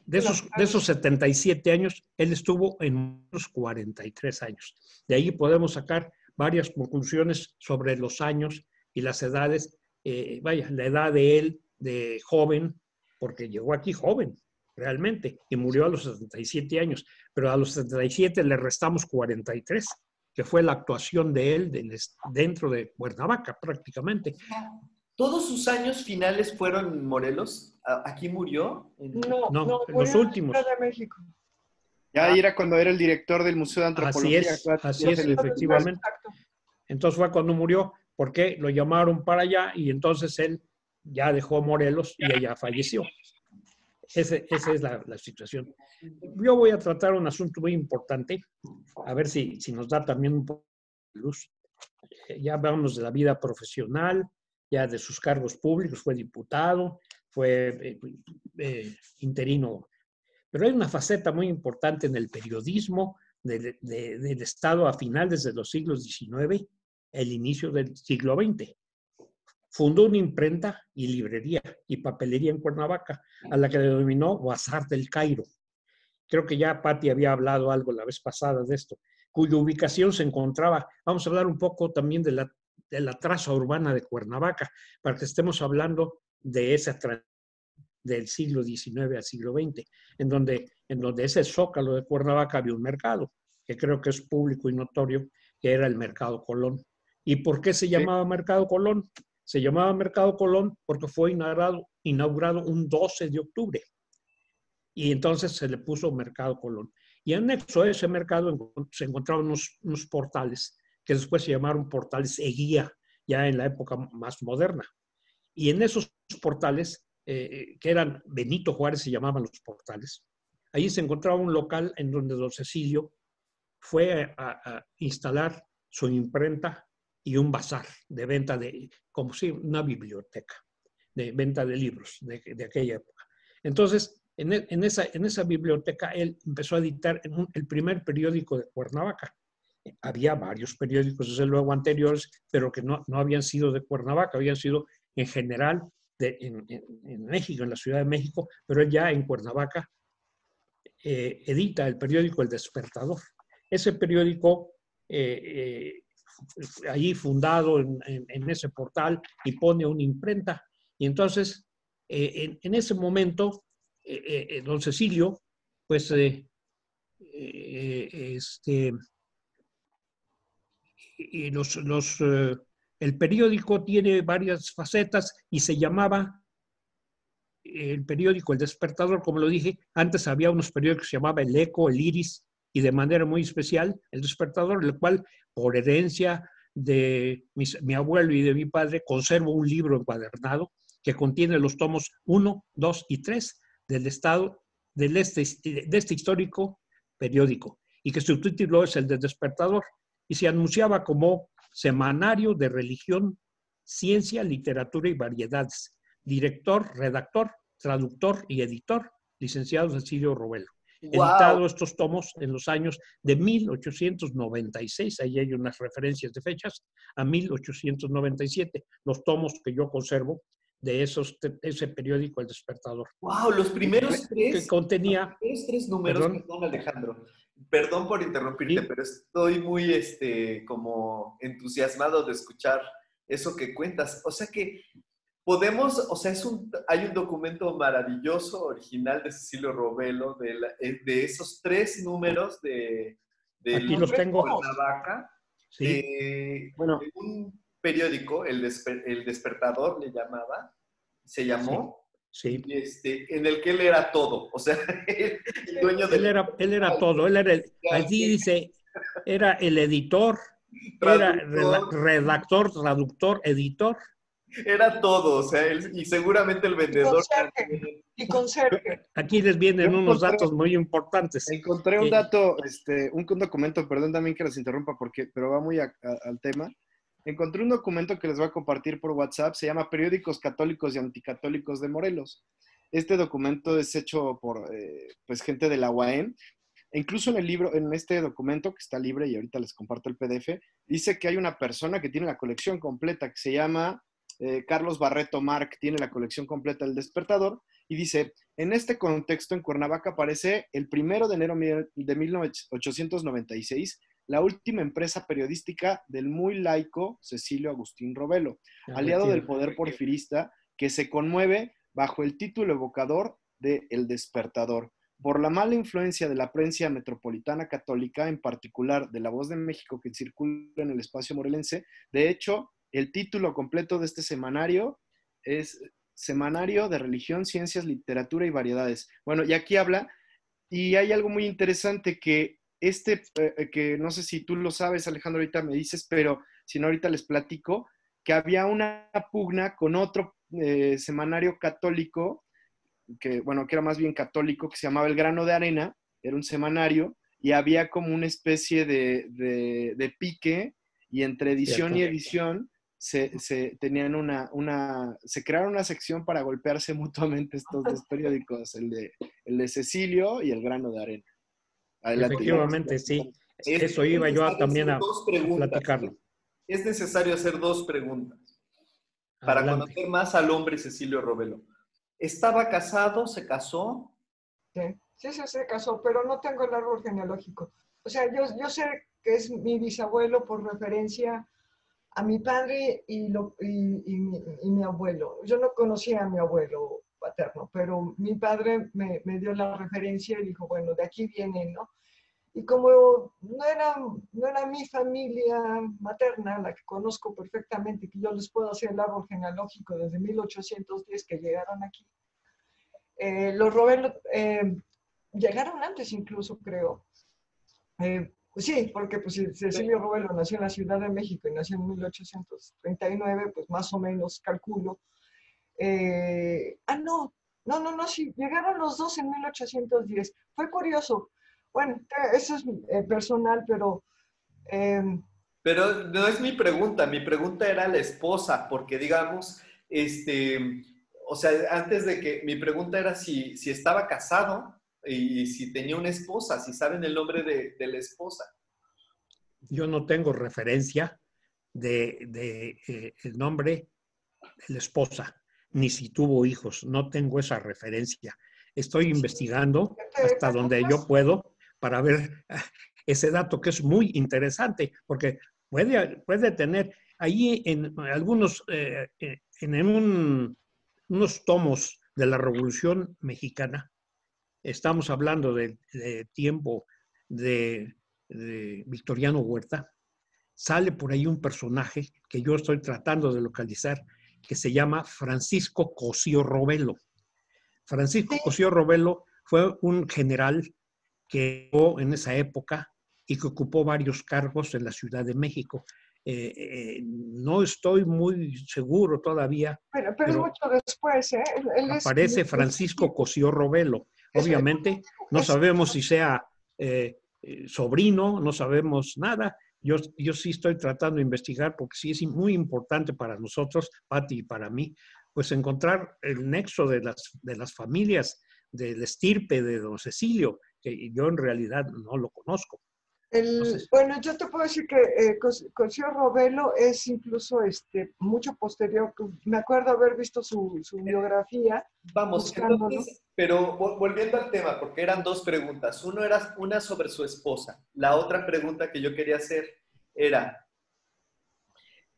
De esos, de esos 77 años, él estuvo en unos 43 años. De ahí podemos sacar varias conclusiones sobre los años y las edades. Eh, vaya, la edad de él, de joven, porque llegó aquí joven, realmente, y murió a los 77 años, pero a los 77 le restamos 43, que fue la actuación de él dentro de Cuernavaca prácticamente. ¿Todos sus años finales fueron en Morelos? ¿Aquí murió? No, no, los últimos. de México. Ya era cuando era el director del Museo de Antropología. Así es, así es, efectivamente. Entonces fue cuando murió, porque lo llamaron para allá y entonces él ya dejó Morelos y ella falleció. Esa es la, situación. Yo voy a tratar un asunto muy importante, a ver si, si nos da también un poco de luz. Ya hablamos de la vida profesional, ya de sus cargos públicos, fue diputado, fue eh, eh, interino. Pero hay una faceta muy importante en el periodismo del Estado a finales de los siglos XIX, el inicio del siglo XX. Fundó una imprenta y librería y papelería en Cuernavaca, a la que denominó Bazar del Cairo. Creo que ya Patti había hablado algo la vez pasada de esto, cuya ubicación se encontraba, vamos a hablar un poco también de la, de la traza urbana de Cuernavaca, para que estemos hablando de esa del siglo XIX al siglo XX, en donde, en donde ese zócalo de Cuernavaca había un mercado, que creo que es público y notorio, que era el Mercado Colón. ¿Y por qué se llamaba Mercado Colón? Se llamaba Mercado Colón porque fue inaugurado, un 12 de octubre. Y entonces se le puso Mercado Colón. Y anexo a ese mercado se encontraban unos, unos portales que después se llamaron portales Eguía, ya en la época más moderna. Y en esos portales, eh, que eran Benito Juárez, se llamaban los portales, ahí se encontraba un local en donde don Cecilio fue a instalar su imprenta y un bazar de venta de, como si una biblioteca, de venta de libros de, aquella época. Entonces, en, e, en, esa, en esa biblioteca él empezó a editar el primer periódico de Cuernavaca. Había varios periódicos, desde luego, anteriores, pero que no, no habían sido de Cuernavaca, habían sido en general de, en, en, México, en la Ciudad de México, pero él ya en Cuernavaca eh, edita el periódico El Despertador. Ese periódico eh, eh, allí fundado en, ese portal y pone una imprenta. Y entonces, eh, en, ese momento, eh, eh, don Cecilio, pues, este, y los, los el periódico tiene varias facetas y se llamaba el periódico El Despertador, como lo dije, antes había unos periódicos que se llamaba El Eco, El Iris, y de manera muy especial El Despertador, el cual por herencia de mi abuelo y de mi padre conservo un libro encuadernado que contiene los tomos 1, 2 y 3 del estado del este, de este histórico periódico y que su título es el de Despertador y se anunciaba como Semanario de Religión, Ciencia, Literatura y Variedades. Director, redactor, traductor y editor, licenciado Cecilio Robelo editado estos tomos en los años de 1896, ahí hay unas referencias de fechas, a 1897, los tomos que yo conservo de esos, ese periódico El Despertador. ¡Wow! Los primeros tres. Que contenía. Los tres números, perdón, Alejandro. Perdón por interrumpirte, pero estoy muy este, como entusiasmado de escuchar eso que cuentas. O sea que podemos, o sea, es un, hay un documento maravilloso, original de Cecilio Robelo, de, eh, de esos tres números de, de Aquí los tengo. La vaca, sí. bueno. un periódico, el, el, Despertador le llamaba, se llamó. Sí. Este, en el que él era todo, o sea, el dueño de... Él era, él era todo, él era el, allí dice, era el editor, era redactor, traductor, editor, era todo, o sea, y seguramente el vendedor. Y conserje. Aquí les vienen unos datos muy importantes. Encontré un dato, este, un, documento, perdón también que les interrumpa, porque, pero va muy al tema. Encontré un documento que les voy a compartir por WhatsApp, se llama Periódicos Católicos y Anticatólicos de Morelos. Este documento es hecho por eh, pues, gente de la UAM. E incluso en el libro, en este documento que está libre y ahorita les comparto el PDF, dice que hay una persona que tiene la colección completa que se llama eh, Carlos Barreto Marc tiene la colección completa del despertador y dice, en este contexto en Cuernavaca aparece el primero de enero de 1896 la última empresa periodística del muy laico Cecilio Agustín Robelo, aliado del poder porfirista, que se conmueve bajo el título evocador de El Despertador. Por la mala influencia de la prensa metropolitana católica, en particular de La Voz de México que circula en el espacio morelense, de hecho, el título completo de este semanario es Semanario de Religión, Ciencias, Literatura y Variedades. Bueno, y aquí habla, y hay algo muy interesante que este, eh, que no sé si tú lo sabes, Alejandro, ahorita me dices, pero si no, ahorita les platico, que había una pugna con otro eh, semanario católico, que bueno, que era más bien católico, que se llamaba El Grano de Arena, era un semanario, y había como una especie de, de, pique, y entre edición y edición se, se, tenían una, una, se crearon una sección para golpearse mutuamente estos dos periódicos, el de, el de Cecilio y el Grano de Arena. Efectivamente, sí. Eso iba yo también a platicarlo. Es necesario hacer dos preguntas para conocer más al hombre Cecilio Robelo. ¿Estaba casado? ¿Se casó? Sí, sí, se casó, pero no tengo el árbol genealógico. O sea, yo, yo sé que es mi bisabuelo por referencia a mi padre y, mi, abuelo. Yo no conocía a mi abuelo paterno, pero mi padre me, dio la referencia y dijo, bueno, de aquí viene, ¿no? Y como no era, no era mi familia materna, la que conozco perfectamente, que yo les puedo hacer el árbol genealógico desde 1810 que llegaron aquí, eh, los Robelos eh, llegaron antes incluso, creo. Eh, pues sí, porque pues, Cecilio Robelo nació en la Ciudad de México y nació en 1839, pues más o menos calculo. ah, no, no, no, no, sí, llegaron los dos en 1810. Fue curioso, bueno, eso es eh, personal, pero... Em, pero no es mi pregunta, mi pregunta era la esposa, porque digamos, este, o sea, antes de que, mi pregunta era si, si estaba casado y si tenía una esposa, si saben el nombre de, la esposa. Yo no tengo referencia de, de eh, el nombre de la esposa, ni si tuvo hijos, no tengo esa referencia. Estoy investigando hasta donde yo puedo para ver ese dato que es muy interesante, porque puede, puede tener ahí en algunos, eh, eh, en unos tomos de la Revolución Mexicana, estamos hablando del tiempo de, Victoriano Huerta, sale por ahí un personaje que yo estoy tratando de localizar, que se llama Francisco Cosío Robelo. Francisco Cosío Robelo fue un general que en esa época y que ocupó varios cargos en la Ciudad de México. Eh, eh, no estoy muy seguro todavía. Pero, pero, mucho después, ¿eh? aparece Francisco Cosío Robelo. Obviamente, no sabemos si sea eh, sobrino, no sabemos nada. Yo, yo sí estoy tratando de investigar porque sí es muy importante para nosotros, Pati, y para mí, pues encontrar el nexo de las, de las familias del estirpe de don Cecilio que yo en realidad no lo conozco. Bueno, yo te puedo decir que eh, Cosío Robelo es incluso este, mucho posterior. Me acuerdo haber visto su, biografía. Vamos, entonces, pero volviendo al tema, porque eran dos preguntas. Uno era una sobre su esposa. La otra pregunta que yo quería hacer era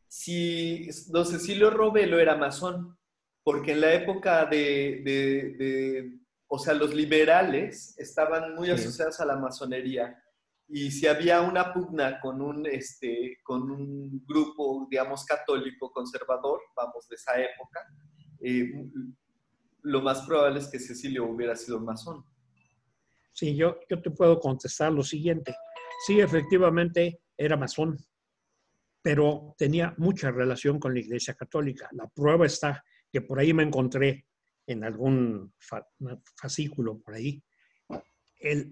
si don Cecilio Robelo era masón, porque en la época de o sea, los liberales estaban muy asociados a la masonería y si había una pugna con un, este, con un grupo, digamos, católico conservador, vamos, de esa época, eh, lo más probable es que Cecilio hubiera sido masón. Sí, yo, yo te puedo contestar lo siguiente. Sí, efectivamente era masón, pero tenía mucha relación con la Iglesia Católica. La prueba está que por ahí me encontré en algún fascículo por ahí,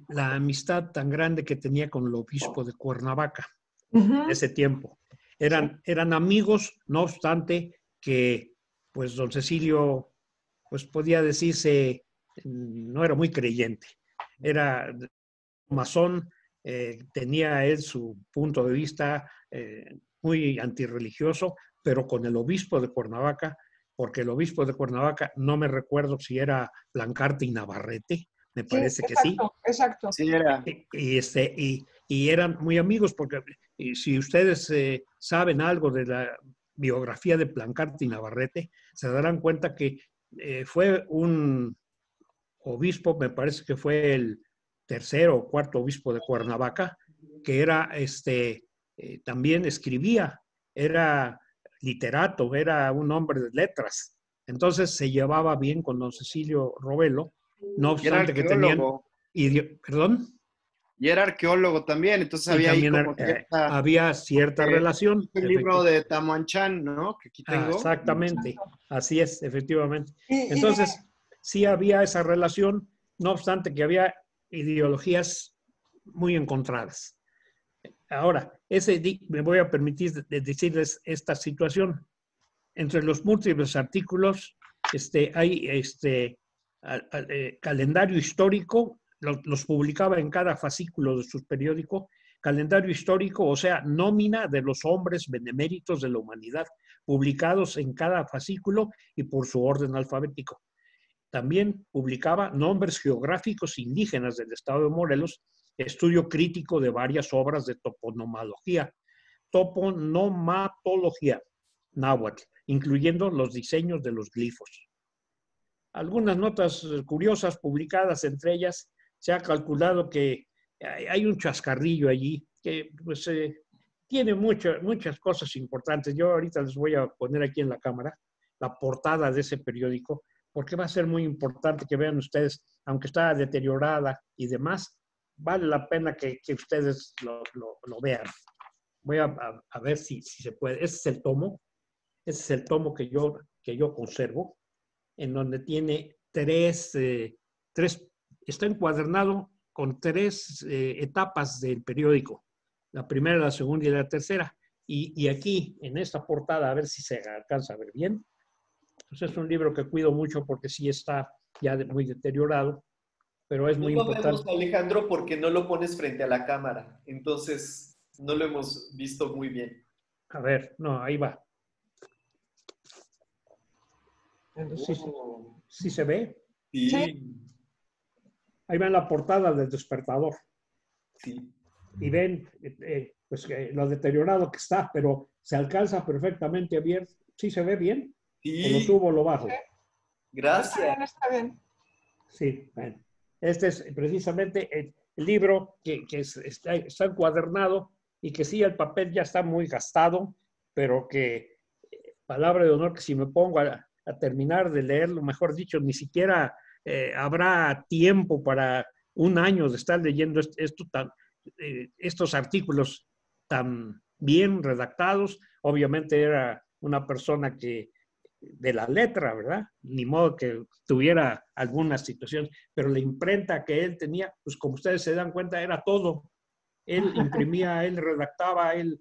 la amistad tan grande que tenía con el obispo de Cuernavaca en ese tiempo. Eran, eran amigos, no obstante que pues don Cecilio pues podía decirse no era muy creyente, era masón, eh, tenía él su punto de vista eh, muy antirreligioso, pero con el obispo de Cuernavaca porque el obispo de Cuernavaca, no me recuerdo si era Blancarte y Navarrete, me parece que sí. Exacto. Sí, era. Y, este, y, eran muy amigos, porque si ustedes eh, saben algo de la biografía de Blancarte y Navarrete, se darán cuenta que eh, fue un, obispo, me parece que fue el tercero o cuarto obispo de Cuernavaca, que era este, eh, también escribía, era literato, era un hombre de letras. Entonces se llevaba bien con don Cecilio Robelo, no obstante que tenían... ¿Perdón? Y era arqueólogo también, entonces había ahí como eh, había cierta relación. El libro de Tamuanchan, ¿no? Que aquí ah, exactamente, así es, efectivamente. Entonces, sí había esa relación, no obstante que había ideologías muy encontradas. Ahora, ese, me voy a permitir decirles esta situación. Entre los múltiples artículos este, hay este, eh, calendario histórico los, publicaba en cada fascículo de su periódico, calendario histórico, o sea, nómina de los hombres beneméritos de la humanidad, publicados en cada fascículo y por su orden alfabético. También publicaba nombres geográficos indígenas del estado de Morelos, estudio crítico de varias obras de toponomología, toponomatología náhuatl, incluyendo los diseños de los glifos. Algunas notas curiosas publicadas, entre ellas se ha calculado que hay un chascarrillo allí que pues, eh, tiene muchas cosas importantes. Yo ahorita les voy a poner aquí en la cámara la portada de ese periódico, porque va a ser muy importante que vean ustedes, aunque está deteriorada y demás, vale la pena que, ustedes lo, vean. Voy a, ver si, se puede. Ese es el tomo, ese es el tomo que yo, que yo conservo, en donde tiene tres, eh, tres está encuadernado con tres eh, etapas del periódico, la primera, la segunda y la tercera. Y, aquí, en esta portada, a ver si se alcanza a ver bien. Pues es un libro que cuido mucho porque sí está ya muy deteriorado, pero es muy importante. No lo vemos, Alejandro, porque no lo pones frente a la cámara. Entonces, no lo hemos visto muy bien. A ver, no, ahí va. ¿Sí, se ve? sí. Ahí ven la portada del despertador. Sí. Y ven eh, eh, pues, lo deteriorado que está, pero se alcanza perfectamente bien. ¿Sí se ve bien? Sí. ¿O lo subo lo bajo? Gracias. Está bien. Sí, bueno. Este es precisamente el, libro que, está, encuadernado y que sí, el papel ya está muy gastado, pero que, eh, palabra de honor, que si me pongo a, a terminar de leerlo, mejor dicho, ni siquiera eh, habrá tiempo para un año de estar leyendo eh, estos artículos tan bien redactados. Obviamente era una persona que de la letra, ¿verdad? Ni modo que tuviera alguna situación, pero la imprenta que él tenía, pues como ustedes se dan cuenta, era todo. Él imprimía, él redactaba, él,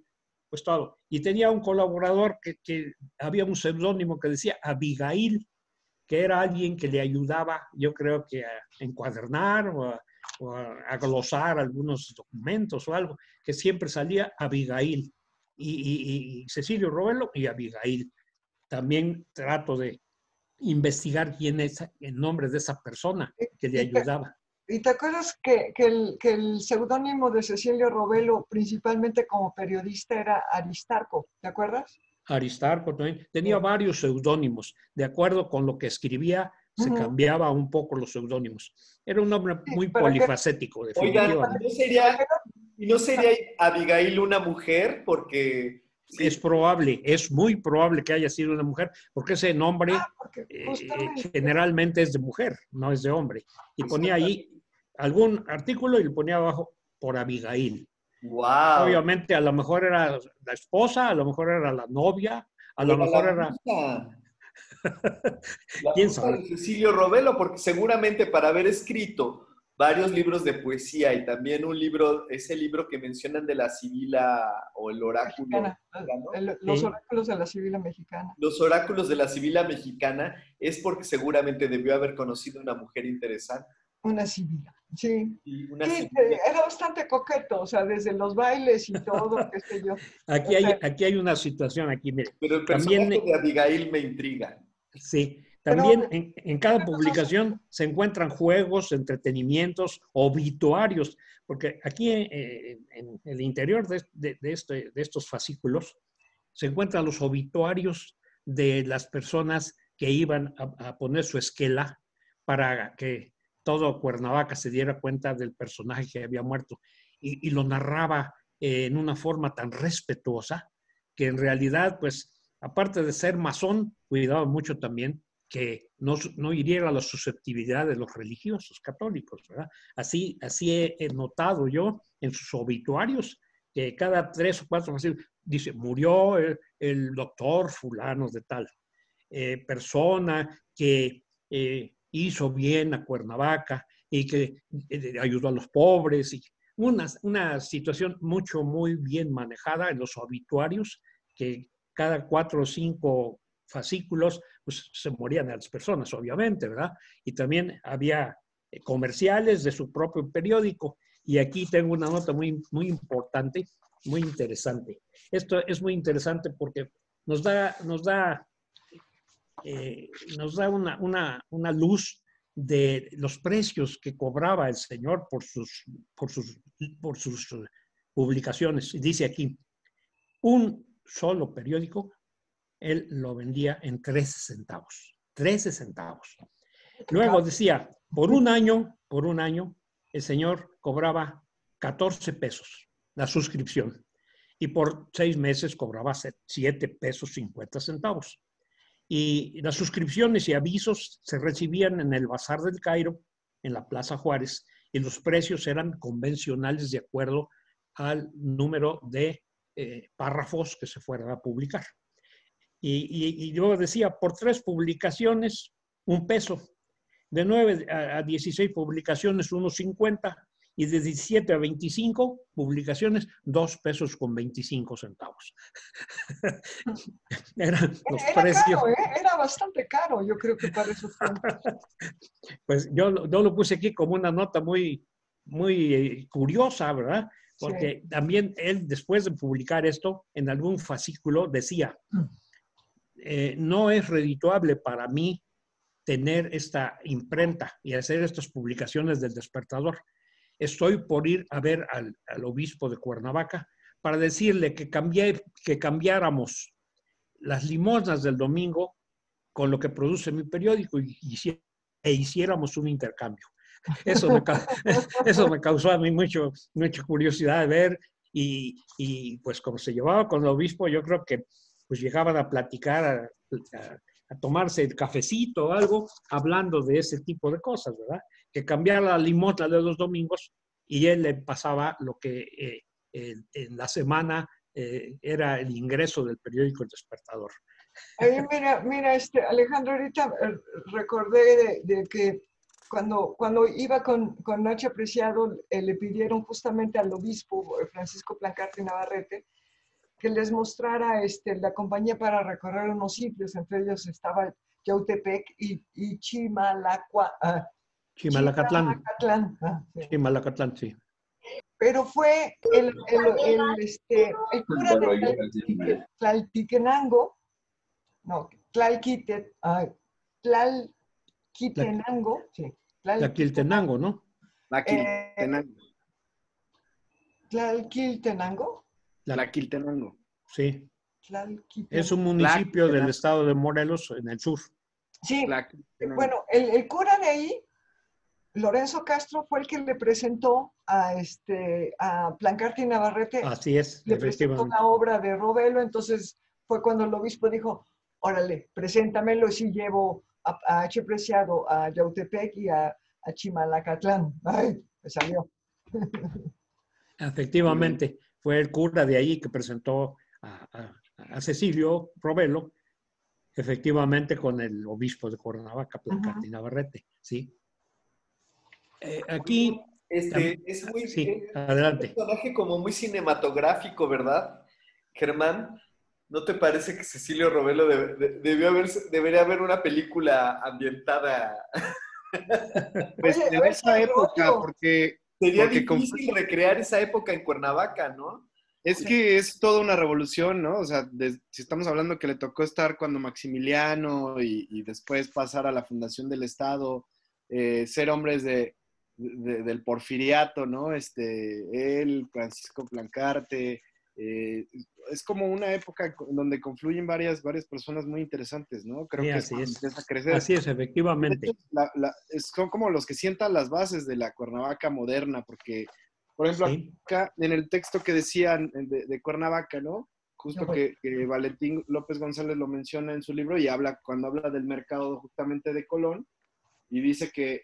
pues todo. Y tenía un colaborador que, que había un seudónimo que decía Abigail, que era alguien que le ayudaba, yo creo que a encuadernar o a, glosar algunos documentos o algo, que siempre salía Abigail. Y, Cecilio Robelo y Abigail. También trato de investigar quién es el nombre de esa persona que le ayudaba. ¿Y te acuerdas que, el, que el seudónimo de Cecilio Robelo, principalmente como periodista, era Aristarco? ¿Te acuerdas? Aristarco también, tenía varios seudónimos. De acuerdo con lo que escribía, se cambiaba un poco los seudónimos. Era un hombre muy polifacético, definitivamente. ¿no sería, ¿no sería Abigail una mujer? Porque... Es probable, es muy probable que haya sido una mujer, porque ese nombre ah, eh, generalmente es de mujer, no es de hombre. Y ponía ahí algún artículo y le ponía abajo por Abigail. Wow. Obviamente, a lo mejor era la esposa, a lo mejor era la novia, a lo mejor era. ¿Quién sabe? Cecilio Robelo, porque seguramente para haber escrito varios libros de poesía y también un libro, ese libro que mencionan de la Sibila o el oráculo. los oráculos de la Sibila mexicana. Los oráculos de la Sibila mexicana es porque seguramente debió haber conocido una mujer interesante. Una Sibila. Sí, era bastante coqueto, o sea, desde los bailes y todo, qué sé yo. Aquí hay, aquí hay una situación, aquí, mire. Pero el personaje también, de Abigail me intriga. Sí, también en, en, cada publicación se encuentran juegos, entretenimientos, obituarios, porque aquí eh, en, el interior de, de, este, de estos fascículos se encuentran los obituarios de las personas que iban a, a poner su esquela para que todo Cuernavaca se diera cuenta del personaje que había muerto y, lo narraba en una forma tan respetuosa que en realidad, pues, aparte de ser masón, cuidaba mucho también que no, no hiriera la susceptibilidad de los religiosos católicos. ¿verdad? Así, así he, notado yo en sus obituarios que cada tres o cuatro dice, murió el, doctor fulano de tal, eh, persona que eh, hizo bien a Cuernavaca y que eh, ayudó a los pobres. Y una, una situación mucho, muy bien manejada en los obituarios, que cada cuatro o cinco fascículos, pues se morían las personas, obviamente, ¿verdad? Y también había eh, comerciales de su propio periódico. Y aquí tengo una nota muy, muy importante, muy interesante. Esto es muy interesante porque nos da, nos da, eh, nos da una, una, una, luz de los precios que cobraba el señor por sus, por sus, por sus publicaciones. Dice aquí, un solo periódico él lo vendía en 13 centavos. 13 centavos. Luego decía, por un año, por un año, el señor cobraba 14 pesos la suscripción y por seis meses cobraba 7 pesos 50 centavos. Y las suscripciones y avisos se recibían en el Bazar del Cairo, en la Plaza Juárez, y los precios eran convencionales de acuerdo al número de eh, párrafos que se fueran a publicar. Y, yo decía, por tres publicaciones, un peso. De nueve a, 16 publicaciones, unos 50. Y de 17 a 25 publicaciones, dos pesos con 25 centavos. Eran los era precios. Caro, ¿eh? Era bastante caro, yo creo que para esos Pues yo, yo lo puse aquí como una nota muy, muy eh, curiosa, ¿verdad? Porque también él, después de publicar esto, en algún fascículo decía. Eh, no es redituable para mí tener esta imprenta y hacer estas publicaciones del despertador. Estoy por ir a ver al, obispo de Cuernavaca para decirle que, que cambiáramos las limosnas del domingo con lo que produce mi periódico y, e hiciéramos un intercambio. Eso me, eso me causó a mí mucho, mucha curiosidad de ver y, y, pues como se llevaba con el obispo, yo creo que pues llegaban a platicar, a, tomarse el cafecito o algo, hablando de ese tipo de cosas, ¿verdad? Que cambiara la limosna de los domingos y él le pasaba lo que eh, en la semana eh, era el ingreso del periódico El Despertador. mira, mira, este, Alejandro, ahorita eh, recordé de, que cuando, cuando iba con, con Noche Apreciado, le pidieron justamente al obispo Francisco Plancarte Navarrete que les mostrara este, la compañía para recorrer unos sitios, entre ellos estaba Yautepec y, y Chimalacua, ah, Chimalacatlán. Ah, Chimalacatlán, sí. Pero fue el, el, el, este, el cura de Tlaltiquenango, no, Tlalquite, uh, Tlalquitenango, sí. Tlalquitenango, ¿no? Tlalquitenango. Eh, Tlalquitenango. Tlaquiltenango. Sí. Es un municipio del estado de Morelos en el sur. Sí. Bueno, el, cura de ahí, Lorenzo Castro, fue el que le presentó a este a Plancarte Navarrete. Así es. Le presentó la obra de Robelo, entonces fue cuando el obispo dijo, órale, preséntamelo y sí llevo a, a H. Preciado, a Yautepec y a, a Chimalacatlán. Ay, me salió. Efectivamente fue el cura de ahí que presentó a, Cecilio Robelo, efectivamente con el obispo de Cuernavaca, Placati Navarrete, ¿sí? Eh, aquí... Este, es muy... Sí, adelante. un personaje como muy cinematográfico, ¿verdad, Germán? ¿No te parece que Cecilio Robelo debió haber, debería haber una película ambientada? Pues en esa época, porque Sería difícil recrear esa época en Cuernavaca, ¿no? Es que es toda una revolución, ¿no? O sea, si estamos hablando que le tocó estar cuando Maximiliano y, después pasar a la fundación del Estado, eh, ser hombres de, del porfiriato, ¿no? Este, él, Francisco Plancarte, eh, es como una época donde confluyen varias, varias personas muy interesantes, ¿no? Creo que así es. a crecer. Así es, efectivamente. son como los que sientan las bases de la Cuernavaca moderna, porque, por ejemplo, acá en el texto que decían de, Cuernavaca, ¿no? Justo que, Valentín López González lo menciona en su libro y habla, cuando habla del mercado justamente de Colón, y dice que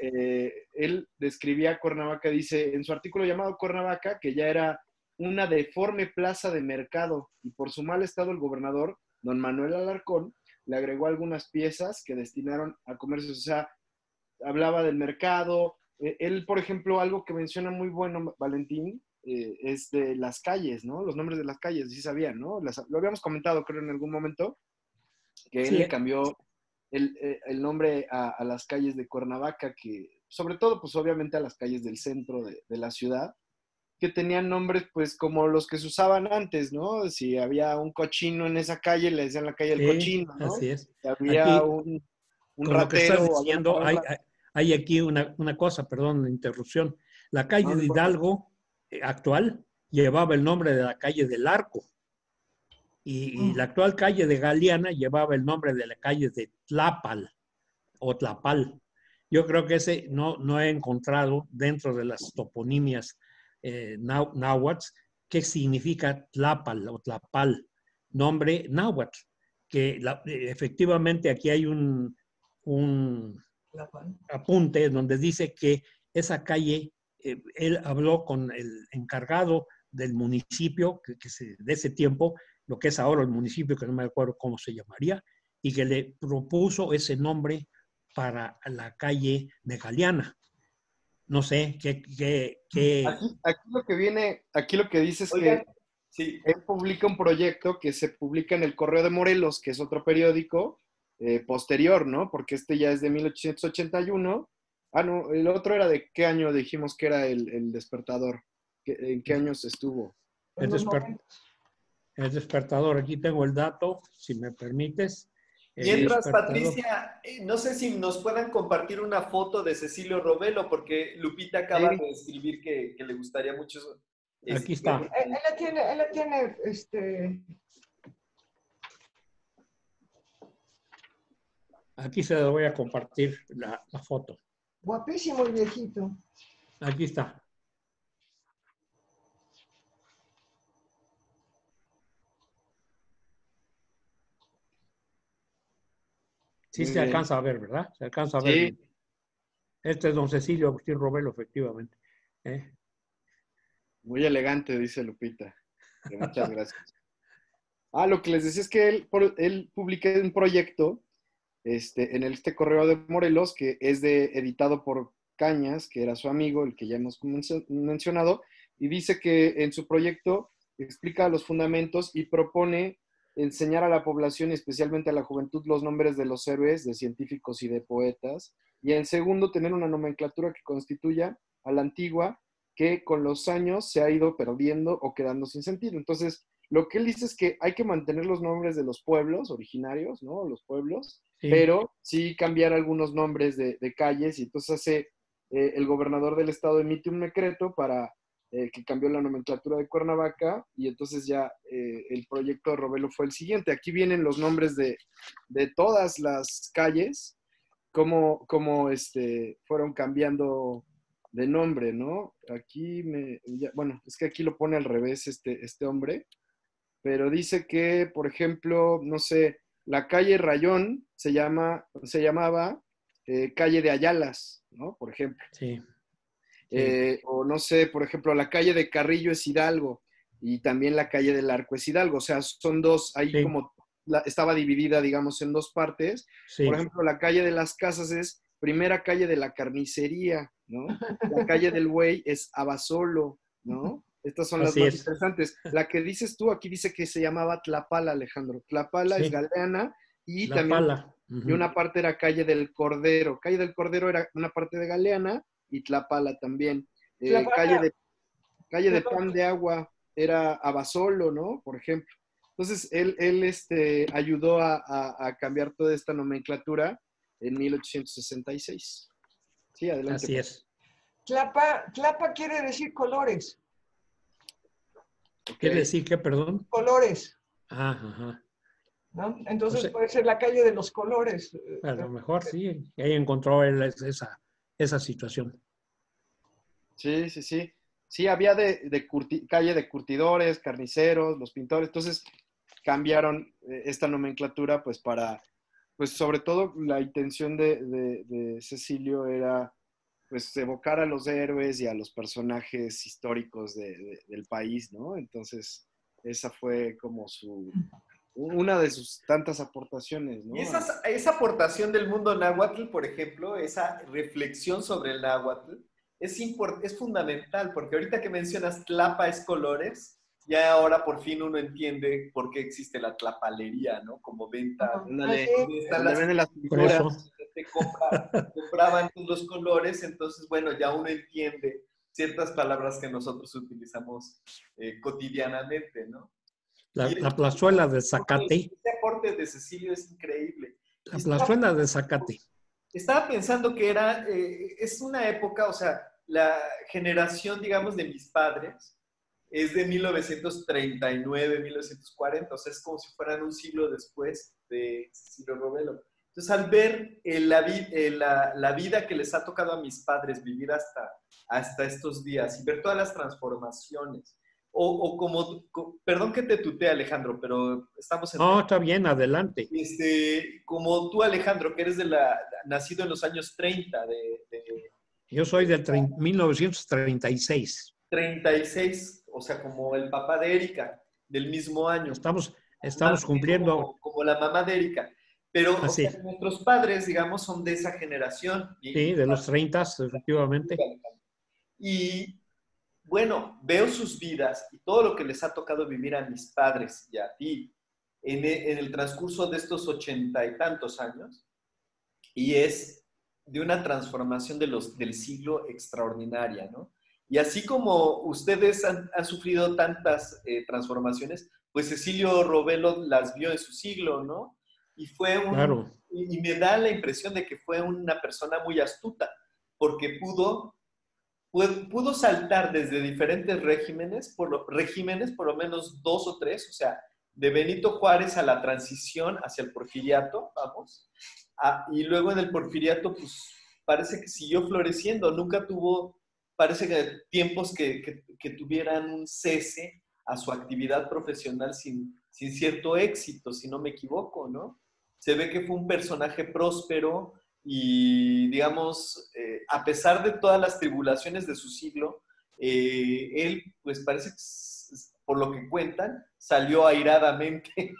eh, él describía Cuernavaca, dice en su artículo llamado Cuernavaca, que ya era una deforme plaza de mercado y por su mal estado el gobernador, don Manuel Alarcón, le agregó algunas piezas que destinaron a comercios, o sea, hablaba del mercado. Eh, él, por ejemplo, algo que menciona muy bueno, Valentín, eh, es de las calles, ¿no? Los nombres de las calles, sí sabían, ¿no? lo habíamos comentado, creo, en algún momento, que él le cambió el, eh, nombre a, las calles de Cuernavaca, que sobre todo, pues obviamente a las calles del centro de, de la ciudad, que tenían nombres pues como los que se usaban antes, ¿no? Si había un cochino en esa calle, le decían la calle del cochino, ¿no? Así es. Si había un, un ratero. diciendo, hay, hay, aquí una, una, cosa, perdón, la interrupción. La calle de Hidalgo eh, actual llevaba el nombre de la calle del Arco. Y, y, mm. la actual calle de Galeana llevaba el nombre de la calle de Tlapal o Tlapal. Yo creo que ese no, no he encontrado dentro de las toponimias eh, náhuatl, que significa tlapal o tlapal, nombre náhuatl, que efectivamente aquí hay un, un apunte donde dice que esa calle, eh, él habló con el encargado del municipio que, de ese tiempo, lo que es ahora el municipio, que no me acuerdo cómo se llamaría, y que le propuso ese nombre para la calle de Galeana no sé, qué... qué, Aquí, lo que viene, aquí lo que dice es que él publica un proyecto que se publica en el Correo de Morelos, que es otro periódico eh, posterior, ¿no? Porque este ya es de 1881. Ah, no, el otro era de qué año dijimos que era el, despertador. ¿En qué años estuvo? El, el despertador, aquí tengo el dato, si me permites. Mientras, Patricia, eh, no sé si nos puedan compartir una foto de Cecilio Robelo, porque Lupita acaba de escribir que, le gustaría mucho. Aquí está. Él, la tiene, él la tiene, este... Aquí se la voy a compartir la, la foto. Guapísimo el viejito. Aquí está. Sí se alcanza a ver, ¿verdad? Se alcanza a ver. Sí. Este es don Cecilio Agustín Robelo, efectivamente. ¿eh? Muy elegante, dice Lupita. Muchas gracias. Ah, lo que les decía es que él, él publicó un proyecto este, en este correo de Morelos que es de, editado por Cañas, que era su amigo, el que ya hemos mencionado, y dice que en su proyecto explica los fundamentos y propone enseñar a la población, especialmente a la juventud, los nombres de los héroes, de científicos y de poetas. Y en segundo, tener una nomenclatura que constituya a la antigua, que con los años se ha ido perdiendo o quedando sin sentido. Entonces, lo que él dice es que hay que mantener los nombres de los pueblos originarios, ¿no? Los pueblos, pero sí cambiar algunos nombres de, calles y entonces hace, eh, el gobernador del estado emite un decreto para eh, que cambió la nomenclatura de Cuernavaca y entonces ya eh, el proyecto de Robelo fue el siguiente. Aquí vienen los nombres de, todas las calles, como, como este, fueron cambiando de nombre, ¿no? Aquí me, bueno, es que aquí lo pone al revés este, este hombre, pero dice que, por ejemplo, no sé, la calle Rayón se, llama, se llamaba eh, calle de Ayalas, ¿no? Por ejemplo. Sí. Eh, o no sé, por ejemplo, la calle de Carrillo es Hidalgo y también la calle del Arco es Hidalgo. O sea, son dos, ahí como estaba dividida, digamos, en dos partes. Por ejemplo, la calle de las casas es primera calle de la carnicería, ¿no? La calle del buey es Abasolo, ¿no? Estas son las más interesantes. La que dices tú, aquí dice que se llamaba Tlapala, Alejandro. Tlapala es galeana y también y una parte era calle del Cordero. Calle del Cordero era una parte de Galeana y Tlapala también. Eh, calle de, calle de Pan de Agua era Abasolo, ¿no? Por ejemplo. Entonces, él, él este, ayudó a, a, cambiar toda esta nomenclatura en 1866. Sí, adelante. Así es. Tlapa, tlapa quiere decir colores. ¿Quiere decir que, perdón? Colores. Ah, ajá. ¿no? Entonces puede ser la calle de los colores. A lo mejor sí, ahí encontró él esa, esa situación. Sí, sí, sí. Sí, había de, calle de curtidores, carniceros, los pintores. Entonces cambiaron eh, esta nomenclatura pues para, pues sobre todo la intención de, Cecilio era pues evocar a los héroes y a los personajes históricos del país, ¿no? Entonces esa fue como su, una de sus tantas aportaciones, ¿no? Y esa aportación del mundo náhuatl, por ejemplo, esa reflexión sobre el náhuatl, es, es fundamental, porque ahorita que mencionas tlapa es colores, ya ahora por fin uno entiende por qué existe la tlapalería, ¿no? Como venta. están las, pinturas. compraban los colores, entonces, bueno, ya uno entiende ciertas palabras que nosotros utilizamos eh, cotidianamente, ¿no? La, plazuela de Zacate. Este aporte de Cecilio es increíble. La plazuela de Zacate. Estaba pensando que era, eh, es una época, o sea, la generación, digamos, de mis padres es de 1939, 1940, o sea, es como si fueran un siglo después de Cecilio Robelo. Entonces, al ver eh, la, eh, la, la, vida que les ha tocado a mis padres vivir hasta, hasta estos días y ver todas las transformaciones, o, como, perdón que te tutee Alejandro, pero estamos en... No, está bien, adelante. Este, como tú Alejandro, que eres de la, nacido en los años 30 de... Yo soy del 1936. 36, o sea, como el papá de Erika, del mismo año. Estamos, estamos cumpliendo... Como, la mamá de Erika. Pero nuestros padres, digamos, son de esa generación. Sí, de los 30, efectivamente. Y, bueno, veo sus vidas y todo lo que les ha tocado vivir a mis padres y a ti en, e, el transcurso de estos ochenta y tantos años, y es de una transformación de los, del siglo extraordinaria, ¿no? Y así como ustedes han, sufrido tantas eh, transformaciones, pues Cecilio Robelo las vio en su siglo, ¿no? Y fue un, y me da la impresión de que fue una persona muy astuta, porque pudo pudo saltar desde diferentes regímenes por, lo, regímenes, por lo menos dos o tres, o sea, de Benito Juárez a la transición hacia el porfiriato, vamos, y luego en el porfiriato, pues parece que siguió floreciendo, nunca tuvo, parece que tiempos que, que, tuvieran un cese a su actividad profesional sin, sin cierto éxito, si no me equivoco, ¿no? Se ve que fue un personaje próspero, y, digamos, eh, a pesar de todas las tribulaciones de su siglo, eh, él, pues parece que, por lo que cuentan, salió airadamente.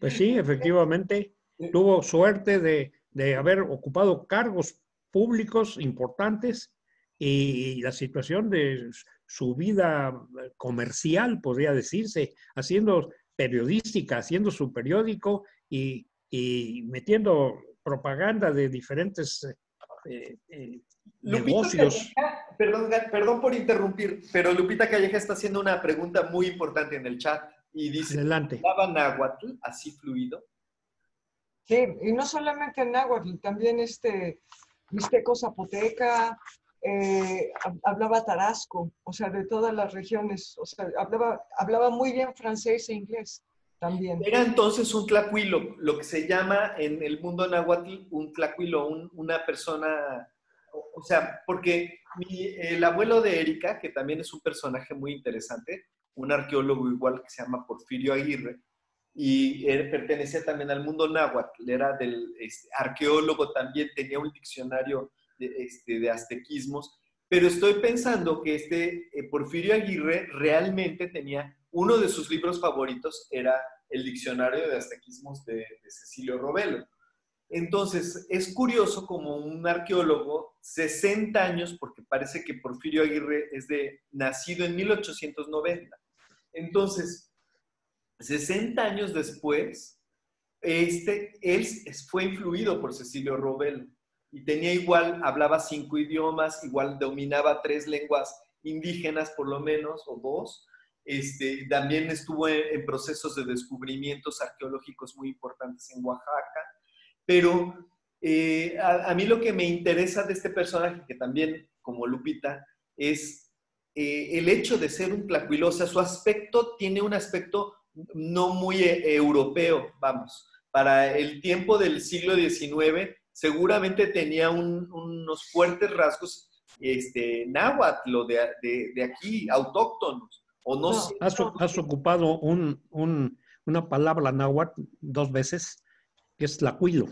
Pues sí, efectivamente, tuvo suerte de, de haber ocupado cargos públicos importantes y la situación de su vida comercial, podría decirse, haciendo periodística, haciendo su periódico y, y metiendo propaganda de diferentes eh, eh, negocios. perdón, perdón por interrumpir, pero Lupita Calleja está haciendo una pregunta muy importante en el chat y dice, Adelante. ¿hablaba náhuatl así fluido? Sí, y no solamente en náhuatl, también este, mixteco zapoteca, eh, hablaba tarasco, o sea, de todas las regiones, o sea, hablaba, hablaba muy bien francés e inglés. Era entonces un tlacuilo, lo que se llama en el mundo náhuatl un tlacuilo, una persona, o, sea, porque el abuelo de Erika, que también es un personaje muy interesante, un arqueólogo igual que se llama Porfirio Aguirre, y él pertenecía también al mundo náhuatl, era del este, arqueólogo también, tenía un diccionario de, este, aztequismos, pero estoy pensando que este eh, Porfirio Aguirre realmente tenía uno de sus libros favoritos era el Diccionario de Aztequismos de, Cecilio Robelo. Entonces, es curioso como un arqueólogo, 60 años, porque parece que Porfirio Aguirre es de, nacido en 1890. Entonces, 60 años después, este, él fue influido por Cecilio Robelo y tenía igual, hablaba cinco idiomas, igual dominaba tres lenguas indígenas por lo menos, o dos, este, también estuvo en, procesos de descubrimientos arqueológicos muy importantes en Oaxaca, pero eh, a, mí lo que me interesa de este personaje, que también, como Lupita, es eh, el hecho de ser un tlacuilo, o sea, su aspecto tiene un aspecto no muy eh, europeo, vamos. Para el tiempo del siglo XIX, seguramente tenía unos fuertes rasgos este, náhuatl, de, de, aquí, autóctonos. O no, has, ocupado una palabra náhuatl dos veces, que es tlacuilo.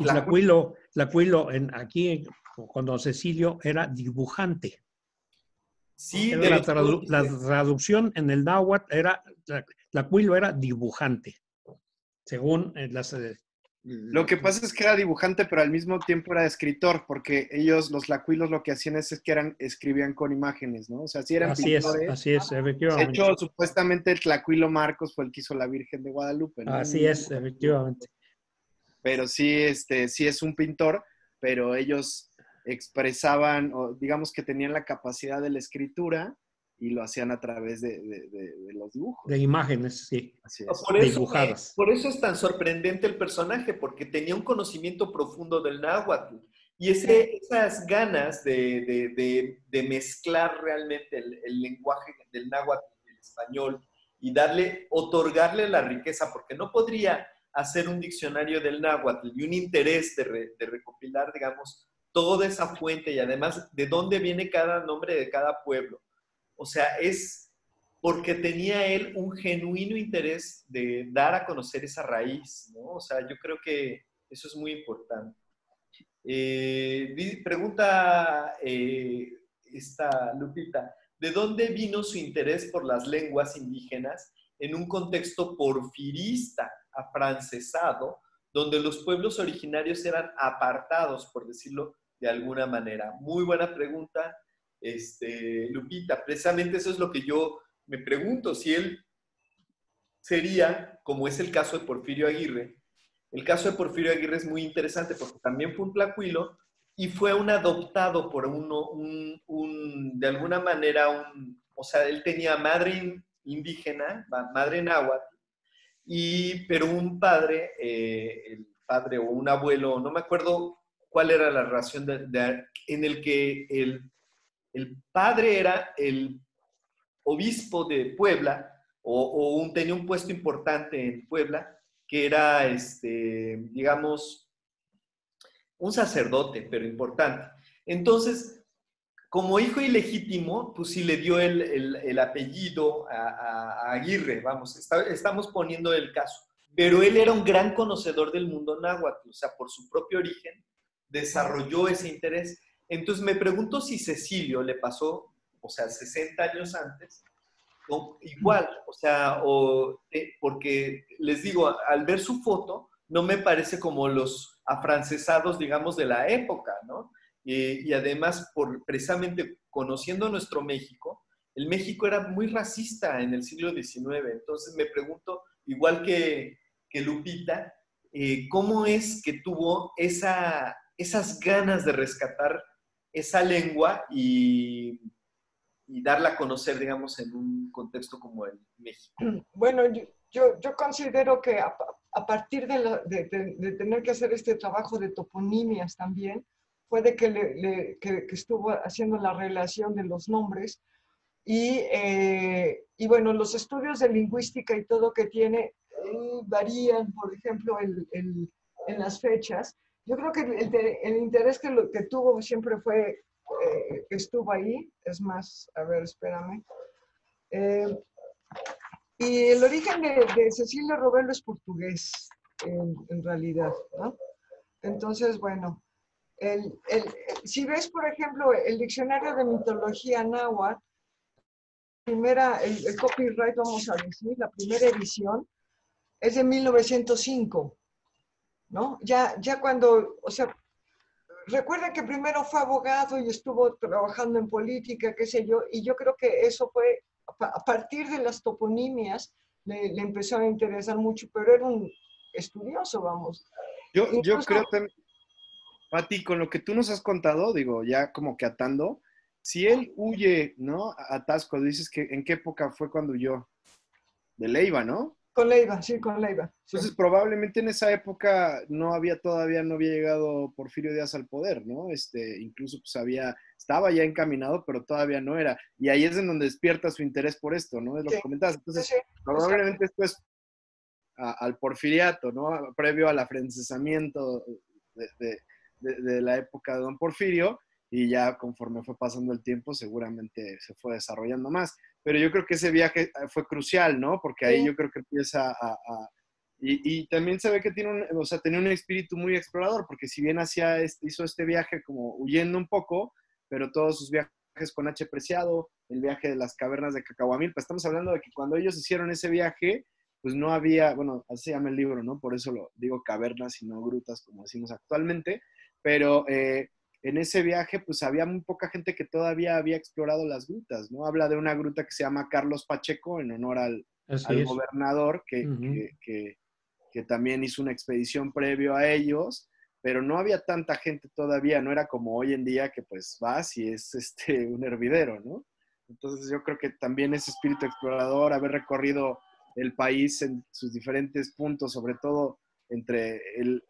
Tlacuilo, tlacuilo en, aquí, cuando Cecilio era dibujante. Sí, la, traducción en el náhuatl era, tlacuilo era dibujante, según eh, las... Eh, lo que pasa es que era dibujante, pero al mismo tiempo era escritor, porque ellos, los lacuilos, lo que hacían es, que eran, escribían con imágenes, ¿no? O sea, sí eran así Es, así es, efectivamente. De hecho, supuestamente el tlacuilo Marcos fue el que hizo la Virgen de Guadalupe, ¿no? Así es, efectivamente. Pero sí, este, sí es un pintor, pero ellos expresaban, o digamos que tenían la capacidad de la escritura, y lo hacían a través de, los dibujos. De imágenes, sí. Así es. Por eso, dibujadas. por eso es tan sorprendente el personaje, porque tenía un conocimiento profundo del náhuatl. Y ese, esas ganas de, mezclar realmente el, lenguaje del náhuatl y el español y darle, otorgarle la riqueza, porque no podría hacer un diccionario del náhuatl y un interés de, de recopilar, digamos, toda esa fuente y además de dónde viene cada nombre de cada pueblo o sea, es porque tenía él un genuino interés de dar a conocer esa raíz, ¿no? O sea, yo creo que eso es muy importante. Eh, pregunta eh, esta Lupita, ¿de dónde vino su interés por las lenguas indígenas en un contexto porfirista, afrancesado, donde los pueblos originarios eran apartados, por decirlo de alguna manera? Muy buena pregunta este, Lupita. Precisamente eso es lo que yo me pregunto, si él sería, como es el caso de Porfirio Aguirre, el caso de Porfirio Aguirre es muy interesante porque también fue un placuilo y fue un adoptado por uno, un, de alguna manera, un, o sea, él tenía madre indígena, madre náhuatl, y, pero un padre, eh, el padre o un abuelo, no me acuerdo cuál era la relación en el que el el padre era el obispo de Puebla o, un, tenía un puesto importante en Puebla, que era, este, digamos, un sacerdote, pero importante. Entonces, como hijo ilegítimo, pues sí le dio el, apellido a, Aguirre, vamos, estamos poniendo el caso. Pero él era un gran conocedor del mundo náhuatl, o sea, por su propio origen, desarrolló ese interés. Entonces me pregunto si Cecilio le pasó, o sea, 60 años antes, igual, o sea, o, eh, porque les digo, al ver su foto, no me parece como los afrancesados, digamos, de la época, ¿no? y además, precisamente conociendo nuestro México, el México era muy racista en el siglo XIX, entonces me pregunto, igual que, que Lupita, eh, ¿cómo es que tuvo esa, esas ganas de rescatar esa lengua y, darla a conocer, digamos, en un contexto como el México? Bueno, yo, yo considero que a, partir de, tener que hacer este trabajo de toponimias también, puede que, le, estuvo haciendo la relación de los nombres y, eh, y, bueno, los estudios de lingüística y todo que tiene eh, varían, por ejemplo, en las fechas, yo creo que el, interés que, tuvo siempre fue eh, estuvo ahí. Es más, a ver, espérame. Eh, y el origen de, de, Cecilia Robelo es portugués, en, realidad. ¿no? Entonces, bueno, el, si ves, por ejemplo, el diccionario de mitología náhuatl, primera, el, el, copyright, vamos a decir, la primera edición, es de 1905. ¿No? Ya, ya cuando, o sea, recuerda que primero fue abogado y estuvo trabajando en política, qué sé yo, y yo creo que eso fue, a partir de las toponimias, le, empezó a interesar mucho, pero era un estudioso, vamos. Yo, yo creo que, Pati, con lo que tú nos has contado, digo, ya como que atando, si él huye, ¿no? A Tasco, dices que en qué época fue cuando huyó. De Leiva, ¿no? Con Leiva, sí, con Leiva. Entonces, probablemente en esa época no había todavía, no había llegado Porfirio Díaz al poder, ¿no? Este, incluso pues había, estaba ya encaminado, pero todavía no era. Y ahí es en donde despierta su interés por esto, ¿no? Es lo que comentabas. Entonces, probablemente esto es al porfiriato, ¿no? Previo al afrancesamiento de, de, la época de don Porfirio, y ya conforme fue pasando el tiempo, seguramente se fue desarrollando más. Pero yo creo que ese viaje eh, fue crucial, ¿no? Porque ahí yo creo que empieza a... y, y, también se ve que tiene un, o sea, tenía un espíritu muy explorador, porque si bien hacía, hizo este viaje como huyendo un poco, pero todos sus viajes con H. Preciado, el viaje de las cavernas de Cacahuamil, pues estamos hablando de que cuando ellos hicieron ese viaje, pues no había, bueno, así se llama el libro, ¿no? Por eso lo digo cavernas y no grutas, como decimos actualmente, pero eh, en ese viaje, pues había muy poca gente que todavía había explorado las grutas, ¿no? Habla de una gruta que se llama Carlos Pacheco, en honor al, gobernador, que, que, que, también hizo una expedición previo a ellos, pero no había tanta gente todavía, no era como hoy en día que pues vas y es este, un hervidero, ¿no? Entonces yo creo que también ese espíritu explorador, haber recorrido el país en sus diferentes puntos, sobre todo entre el,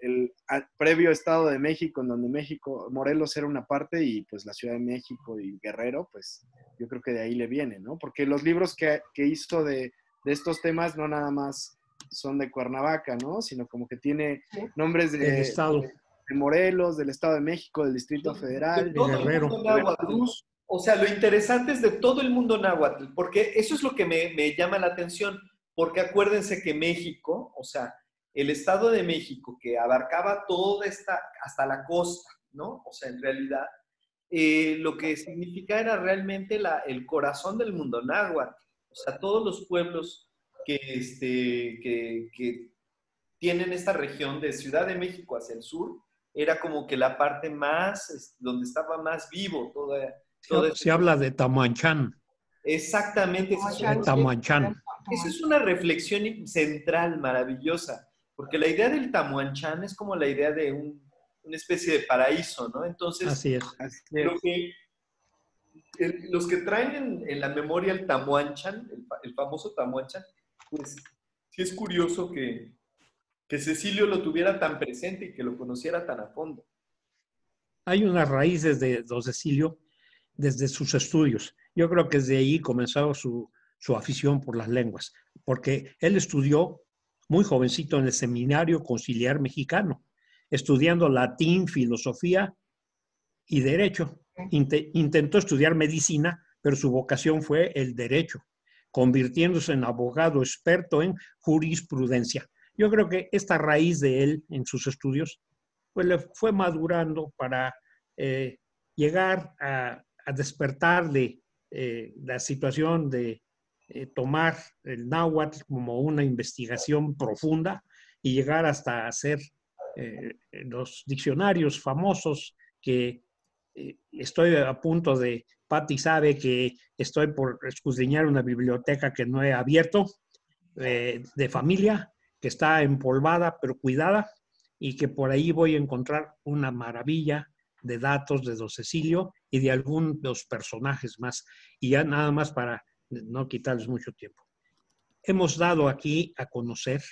previo Estado de México, en donde México, Morelos era una parte y pues la Ciudad de México y Guerrero, pues yo creo que de ahí le viene, ¿no? Porque los libros que, hizo de, estos temas no nada más son de Cuernavaca, ¿no? Sino como que tiene nombres de, estado. de, Morelos, del Estado de México, del Distrito Federal, de, Guerrero. O sea, lo interesante es de todo el mundo náhuatl, porque eso es lo que me, me llama la atención, porque acuérdense que México, o sea, el Estado de México, que abarcaba toda esta, hasta la costa, ¿no? O sea, en realidad, eh, lo que significa era realmente la, el corazón del mundo náhuatl. O sea, todos los pueblos que, este, que, tienen esta región de Ciudad de México hacia el sur, era como que la parte más, donde estaba más vivo toda. se, se habla de Tamanchán. Exactamente. Tamanchán. Esa es una reflexión central, maravillosa. Porque la idea del Tamuanchán es como la idea de una especie de paraíso, ¿no? Entonces, Así es. que los que traen en, la memoria el Tamuanchan, el, famoso Tamuanchan, pues sí es curioso que, que Cecilio lo tuviera tan presente y que lo conociera tan a fondo. Hay unas raíces de don Cecilio desde sus estudios. Yo creo que desde ahí comenzó su, su afición por las lenguas, porque él estudió muy jovencito en el Seminario Conciliar Mexicano, estudiando latín, filosofía y derecho. intentó estudiar medicina, pero su vocación fue el derecho, convirtiéndose en abogado experto en jurisprudencia. Yo creo que esta raíz de él en sus estudios pues le fue madurando para eh, llegar a, despertar de eh, la situación de eh, tomar el náhuatl como una investigación profunda y llegar hasta hacer eh, los diccionarios famosos que eh, estoy a punto de, Patti sabe que estoy por escudriñar una biblioteca que no he abierto, de familia, que está empolvada pero cuidada y que por ahí voy a encontrar una maravilla de datos de Don Cecilio y de algunos personajes más. Y ya nada más para no quitarles mucho tiempo. Hemos dado aquí a conocer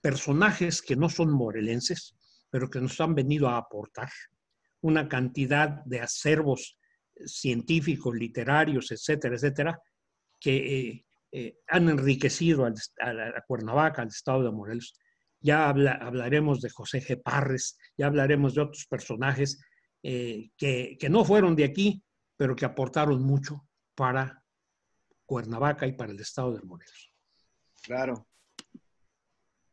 personajes que no son morelenses, pero que nos han venido a aportar una cantidad de acervos científicos, literarios, etcétera, etcétera, que eh, eh, han enriquecido a, la Cuernavaca, al estado de Morelos. Ya hablaremos de José G. Parres, ya hablaremos de otros personajes eh, que, que no fueron de aquí, pero que aportaron mucho para Cuernavaca y para el estado de Morelos. Claro.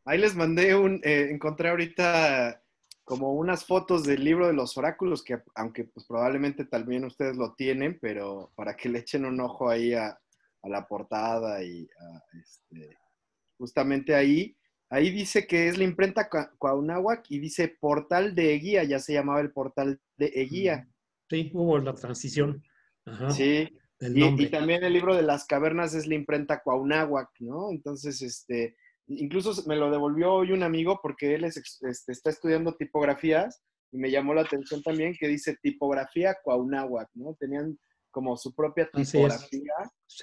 Ahí les mandé un, eh, encontré ahorita como unas fotos del libro de los oráculos, que aunque pues probablemente también ustedes lo tienen, pero para que le echen un ojo ahí a, la portada y este, justamente ahí, ahí dice que es la imprenta Cuauhnáhuac y dice portal de Eguía, ya se llamaba el portal de Eguía. Sí, hubo la transición. Sí, y, también el libro de las cavernas es la imprenta Cuauhnáhuac, ¿no? Entonces, este, incluso me lo devolvió hoy un amigo porque él este, está estudiando tipografías y me llamó la atención también que dice tipografía Cuauhnáhuac, ¿no? Tenían como su propia tipografía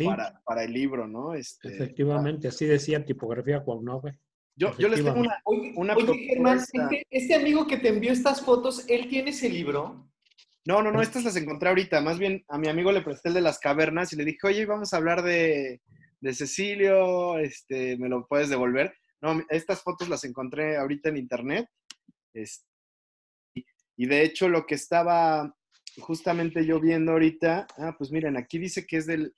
para, para, el libro, ¿no? Este, Efectivamente, así decía tipografía Cuauhnáhuac. Yo, yo les tengo una, una Oye, Germán, este, este, amigo que te envió estas fotos, ¿él tiene ese libro? No, no, no, estas las encontré ahorita. Más bien a mi amigo le presté el de las cavernas y le dije, oye, vamos a hablar de, de Cecilio, este, ¿me lo puedes devolver? No, estas fotos las encontré ahorita en internet. Este, y de hecho lo que estaba justamente yo viendo ahorita, ah, pues miren, aquí dice que es del,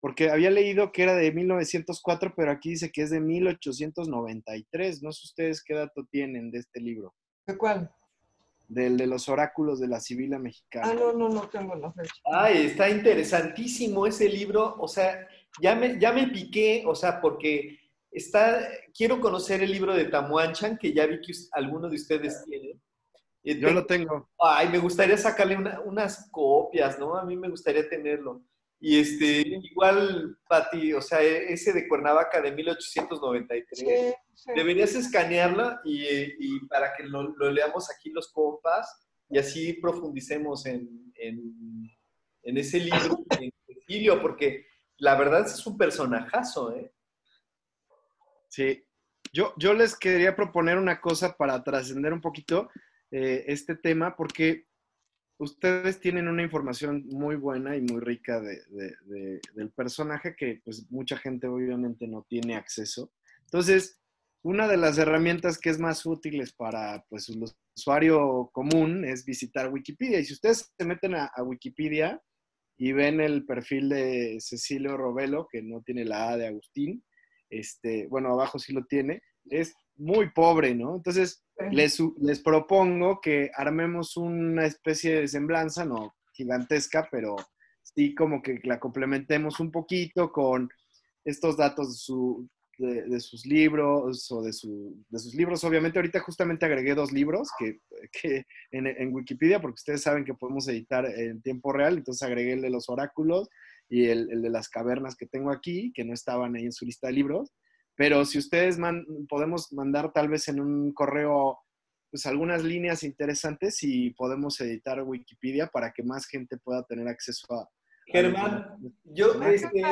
porque había leído que era de 1904, pero aquí dice que es de 1893. No sé ustedes qué dato tienen de este libro. ¿De cuál? Del de los oráculos de la Sibila mexicana. Ah, no, no, no tengo la fecha. Ay, está interesantísimo ese libro. O sea, ya me, ya me piqué, o sea, porque está, quiero conocer el libro de Tamuanchan, que ya vi que alguno de ustedes tiene. Yo lo tengo. Ay, me gustaría sacarle unas copias, ¿no? A mí me gustaría tenerlo. Y este, igual, Pati, o sea, e, ese de Cuernavaca de 1893, deberías escanearla y, y para que lo, leamos aquí los compas y así profundicemos en, en, en ese libro, en Cecilio, porque la verdad es un personajazo, ¿eh? Sí. Yo, yo les quería proponer una cosa para trascender un poquito eh, este tema, porque ustedes tienen una información muy buena y muy rica de, del personaje que pues mucha gente obviamente no tiene acceso. Entonces, una de las herramientas que es más útiles para pues el usuario común es visitar Wikipedia. Y si ustedes se meten a, Wikipedia y ven el perfil de Cecilio Robelo, que no tiene la A de Agustín, este, bueno, abajo sí lo tiene, es muy pobre, ¿no? Entonces, les, propongo que armemos una especie de semblanza, no gigantesca, pero sí como que la complementemos un poquito con estos datos de, su, de, sus libros o de, su, de, sus libros. Obviamente ahorita justamente agregué dos libros que, en, Wikipedia, porque ustedes saben que podemos editar en tiempo real, entonces agregué el de los oráculos y el, el de las cavernas que tengo aquí, que no estaban ahí en su lista de libros. Pero si ustedes podemos mandar tal vez en un correo pues algunas líneas interesantes y podemos editar Wikipedia para que más gente pueda tener acceso a... Germán, yo, este,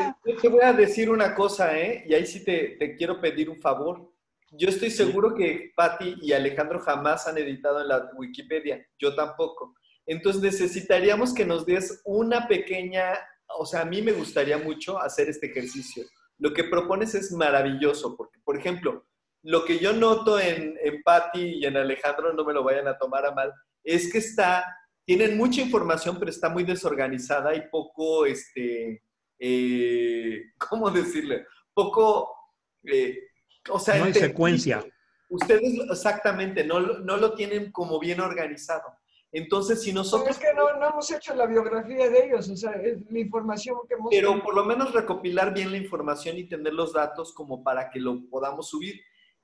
te voy a decir una cosa, ¿eh? Y ahí sí te, te quiero pedir un favor. Yo estoy seguro que Patti y Alejandro jamás han editado en la Wikipedia, yo tampoco. Entonces necesitaríamos que nos des una pequeña, o sea, a mí me gustaría mucho hacer este ejercicio lo que propones es maravilloso, porque, por ejemplo, lo que yo noto en, en Patti y en Alejandro, no me lo vayan a tomar a mal, es que está, tienen mucha información, pero está muy desorganizada y poco, este, eh, ¿cómo decirle? Poco, eh, o sea, no hay secuencia. Ustedes exactamente no, no lo tienen como bien organizado. Entonces, si nosotros... es que no, no, hemos hecho la biografía de ellos, o sea, es la información que hemos... Pero por lo menos recopilar bien la información y tener los datos como para que lo podamos subir.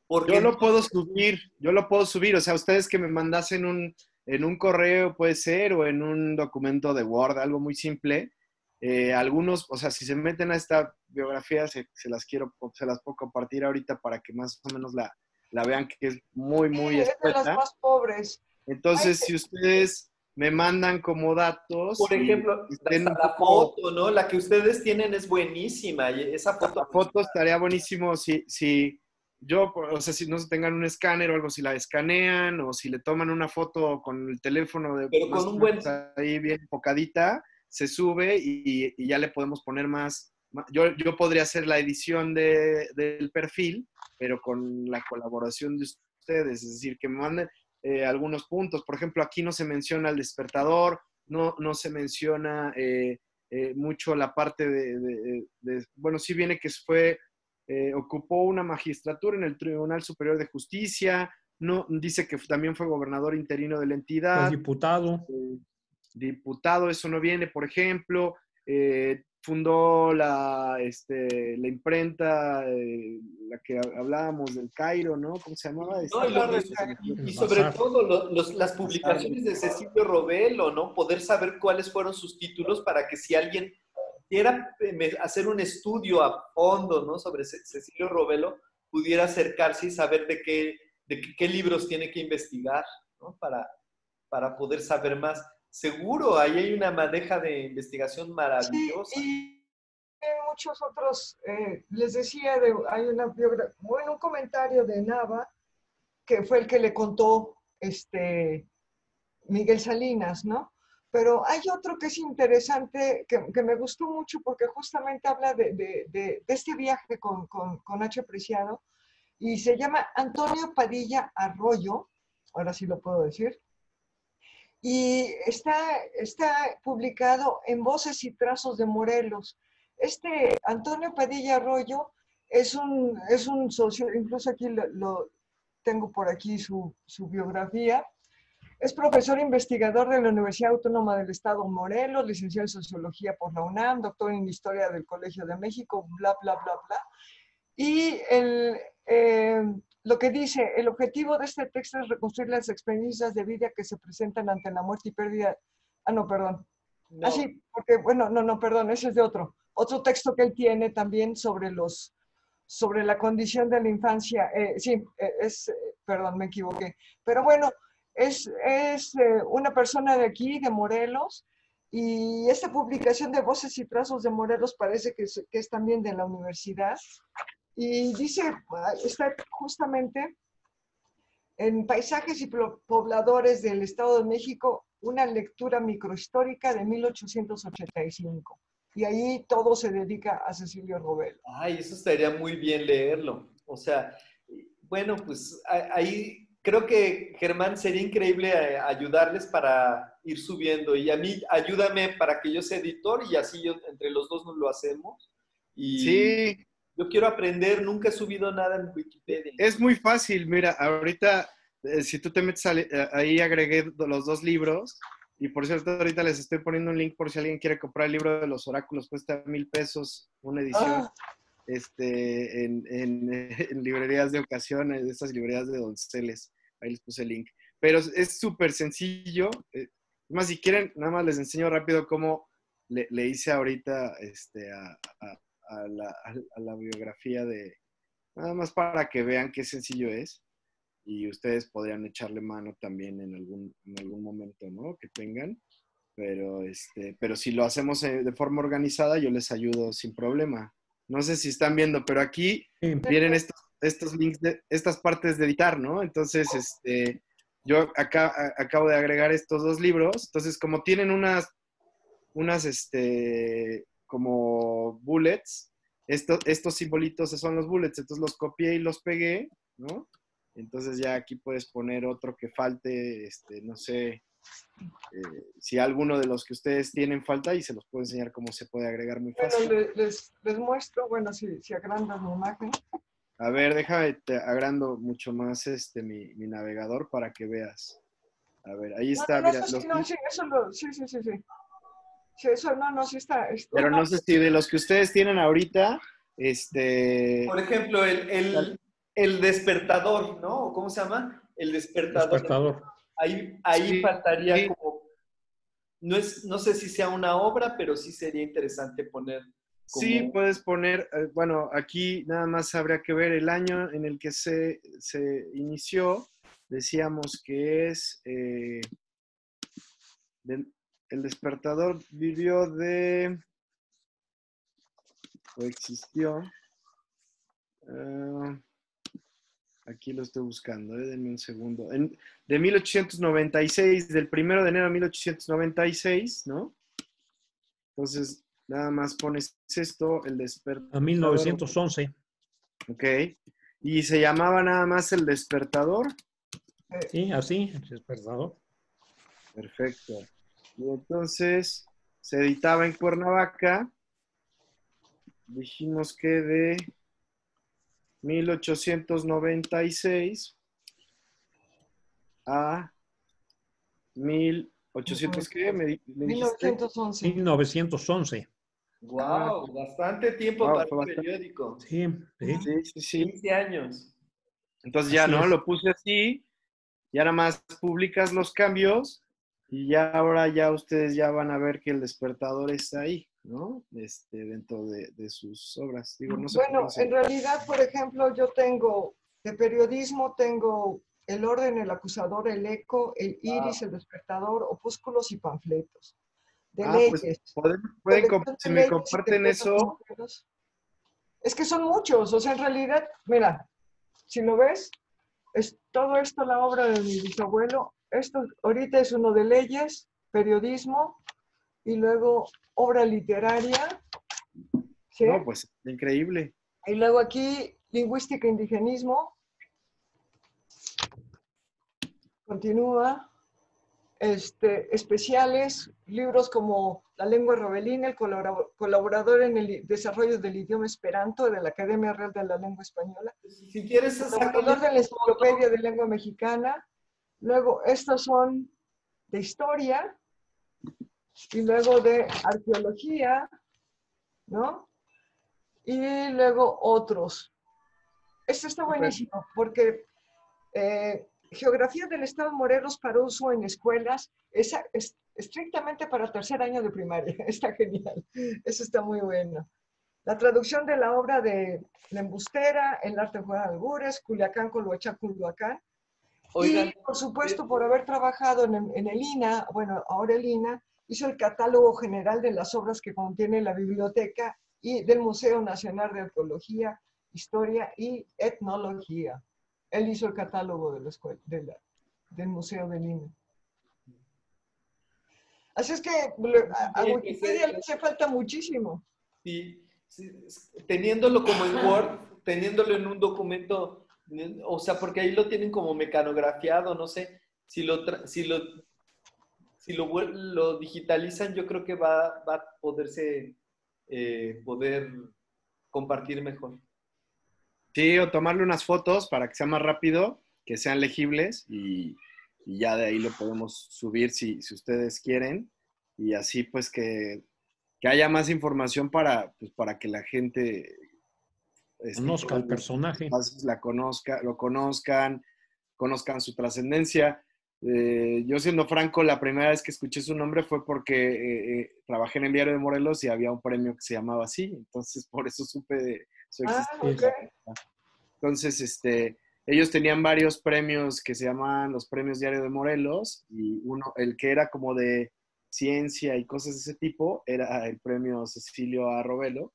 Porque yo lo puedo subir, yo lo puedo subir, o sea, ustedes que me mandasen un, en un correo puede ser o en un documento de Word, algo muy simple. Eh, algunos, o sea, si se meten a esta biografía, se, las quiero, se las puedo compartir ahorita para que más o menos la, la vean, que es muy, muy sí, es de las más pobres. Entonces, si ustedes me mandan como datos. Por ejemplo, la foto, ¿no? La que ustedes tienen es buenísima. Y esa foto. La foto estaría buenísimo si, si yo, o sea, si no tengan un escáner o algo, si la escanean o si le toman una foto con el teléfono de. Pero con un buen. Ahí bien enfocadita, se sube y, ya le podemos poner más. Yo, yo podría hacer la edición de, del perfil, pero con la colaboración de ustedes, es decir, que me manden, eh, algunos puntos. Por ejemplo, aquí no se menciona el despertador, no, no se menciona eh, eh, mucho la parte de, bueno, sí viene que fue, ocupó una magistratura en el Tribunal Superior de Justicia, no, dice que también fue gobernador interino de la entidad. diputado. diputado, eso no viene, por ejemplo fundó la, este, la imprenta, eh, la que hablábamos del Cairo, ¿no? ¿Cómo se llamaba? y, sobre todo las publicaciones de Cecilio Robelo, ¿no? Poder saber cuáles fueron sus títulos para que si alguien quiera eh, hacer un estudio a fondo, ¿no? Sobre Cecilio Robelo, pudiera acercarse y saber de qué, de qué, libros tiene que investigar, ¿no? Para, para poder saber más. Seguro ahí hay una madeja de investigación maravillosa. Sí, y muchos otros, eh, les decía, de, hay una bueno, un comentario de Nava, que fue el que le contó este, Miguel Salinas, ¿no? Pero hay otro que es interesante, que, me gustó mucho porque justamente habla de, este viaje con, con, H. Preciado y se llama Antonio Padilla Arroyo, ahora sí lo puedo decir, y está, está publicado en Voces y Trazos de Morelos. Este Antonio Padilla Arroyo es un, es un socio, incluso aquí lo, tengo por aquí su, su biografía, es profesor investigador de la Universidad Autónoma del Estado Morelos, licenciado en Sociología por la UNAM, doctor en Historia del Colegio de México, bla, bla, bla, bla. Y el, eh, lo que dice, el objetivo de este texto es reconstruir las experiencias de vida que se presentan ante la muerte y pérdida. Ah, no, perdón. Así, porque, bueno, no, no, perdón, ese es de otro. Otro texto que él tiene también sobre los, sobre la condición de la infancia. Eh, sí, eh, es, perdón, me equivoqué. Pero bueno, es, es eh, una persona de aquí, de Morelos, y esta publicación de Voces y Trazos de Morelos parece que es, que es también de la universidad. Y dice, ah, está justamente en Paisajes y Pobladores del Estado de México, una lectura microhistórica de 1885. Y ahí todo se dedica a Cecilio Robelo. Ay, eso estaría muy bien leerlo. O sea, bueno, pues ahí creo que Germán sería increíble eh, ayudarles para ir subiendo y a mí ayúdame para que yo sea editor y así yo, entre los dos nos lo hacemos. Y sí. Yo quiero aprender, nunca he subido nada en Wikipedia. Es muy fácil, mira, ahorita eh, si tú te metes eh, ahí agregué los dos libros y por cierto ahorita les estoy poniendo un link por si alguien quiere comprar el libro de los oráculos, cuesta mil pesos una edición. Ah este, en, en, librerías de ocasión, en estas librerías de donceles. Ahí les puse el link. Pero es súper sencillo. Eh, más, si quieren, nada más les enseño rápido cómo le, le hice ahorita este, a, a, la, a, la, biografía de... Nada más para que vean qué sencillo es. Y ustedes podrían echarle mano también en algún, en algún momento, ¿no? Que tengan. Pero, este, pero si lo hacemos eh, de forma organizada, yo les ayudo sin problema. No sé si están viendo, pero aquí vienen estos, estos links, de, estas partes de editar, ¿no? Entonces, este, yo acá acabo de agregar estos dos libros. Entonces, como tienen unas, unas, este, como bullets, estos, estos simbolitos son los bullets, entonces los copié y los pegué, ¿no? Entonces ya aquí puedes poner otro que falte, este, no sé, eh, si alguno de los que ustedes tienen falta y se los puedo enseñar cómo se puede agregar muy fácil. Bueno, les, les muestro, bueno, si, si agrandan mi imagen. A ver, déjame, te agrando mucho más este mi, mi navegador para que veas. A ver, ahí está, mira. sí, no, sí, eso lo, sí, sí, sí, sí. Sí, eso no, no, sí está. Pero no sé si de los que ustedes tienen ahorita, este... Por ejemplo, el, el, el despertador, ¿no? ¿Cómo se llama? El despertador. despertador. Ahí, ahí faltaría como, no, es, no sé si sea una obra, pero sí sería interesante poner. Sí, puedes poner, eh, bueno, aquí nada más habría que ver el año en el que se, se inició. Decíamos que es, eh, el despertador vivió de, o existió. Uh, Aquí lo estoy buscando, eh, denme un segundo. de 1896, del primero de enero de 1896, ¿no? Entonces, nada más pones esto, el despertador. A 1911. Ok. ¿Y se llamaba nada más el despertador? Sí, así, el despertador. Perfecto. Y entonces se editaba en Cuernavaca. Dijimos que de 1896 a 1800, ¿qué? Me, 1911. 1911. Wow, bastante tiempo para el periódico. Sí, sí, sí, sí. 15 años. Entonces ya, ¿no? Lo puse así, ya nada más publicas los cambios y ya ahora ya ustedes ya van a ver que el despertador está ahí. ¿no? Este, dentro de, sus obras. bueno, en realidad, por ejemplo, yo tengo de periodismo, tengo el orden, el acusador, el eco, el iris, el despertador, opúsculos y panfletos. De Ah, pues, leyes. pueden- pueden de si me comparten eso. Es que son muchos, o sea, en realidad, mira, si lo ves, es todo esto la obra de mi bisabuelo. Esto ahorita es uno de leyes, periodismo y luego obra literaria. ¿sí? no, pues increíble. Y luego aquí, lingüística e indigenismo. Continúa. Este, especiales, libros como La lengua robelina, el colabora- colaborador en el desarrollo del idioma esperanto de la Academia Real de la Lengua Española, Si quieres, colaborador sácame- de la Enciclopedia de Lengua Mexicana. Luego, estos son de historia y luego de arqueología, ¿no? Y luego otros. Esto está buenísimo porque eh, Geografía del Estado de Morelos para uso en escuelas es, es estrictamente para tercer año de primaria. Está genial. Eso está muy bueno. La traducción de la obra de La Embustera, El arte de jugar albures, Culiacán, Coloachá, Culhuacán. Oigan, y, por supuesto, por haber trabajado en, el- en el INA, bueno, ahora el INA, hizo el catálogo general de las obras que contiene la biblioteca y del Museo Nacional de Arqueología, Historia y Etnología. Él hizo el catálogo de la escuela, de la- del Museo del INA. Así es que a, Wikipedia le hace falta muchísimo. Sí, teniéndolo como en Word, teniéndolo en un documento, o sea, porque ahí lo tienen como mecanografiado, no sé, si lo, si lo, si lo, lo digitalizan, yo creo que va, va a poderse, eh, poder compartir mejor. Sí, o tomarle unas fotos para que sea más rápido, que sean legibles y, y ya de ahí lo podemos subir si, si ustedes quieren. Y así pues que, que haya más información para, pues, para que la gente este, Conozca al personaje. la conozca, lo conozcan, conozcan su trascendencia. Eh, yo siendo franco, la primera vez que escuché su nombre fue porque eh, eh, trabajé en el diario de Morelos y había un premio que se llamaba así, entonces por eso supe de su Ah, existencia. ok. Entonces, este, ellos tenían varios premios que se llamaban los premios Diario de Morelos y uno, el que era como de ciencia y cosas de ese tipo, era el premio Cecilio A. Robelo,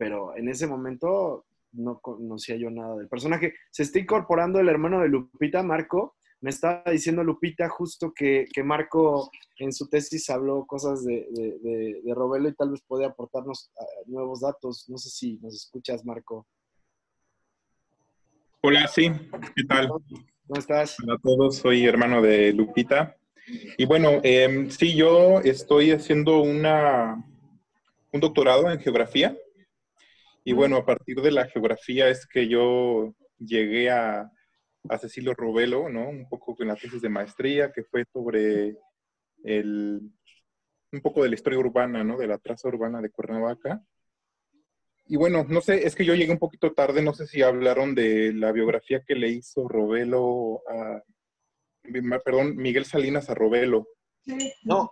pero en ese momento no conocía yo nada del personaje. Se está incorporando el hermano de Lupita, Marco. Me estaba diciendo Lupita justo que, que Marco en su tesis habló cosas de, de, de, de Robelo y tal vez puede aportarnos uh, nuevos datos. No sé si nos escuchas, Marco. Hola, sí, ¿qué tal? ¿Cómo estás? Hola a todos, soy hermano de Lupita. Y bueno, eh, sí, yo estoy haciendo una, un doctorado en geografía. Y bueno, a partir de la geografía es que yo llegué a, a Cecilio Robelo, ¿no? Un poco con la tesis de maestría, que fue sobre el, un poco de la historia urbana, ¿no? De la traza urbana de Cuernavaca. Y bueno, no sé, es que yo llegué un poquito tarde, no sé si hablaron de la biografía que le hizo Robelo a, perdón, Miguel Salinas a Robelo. Sí. No.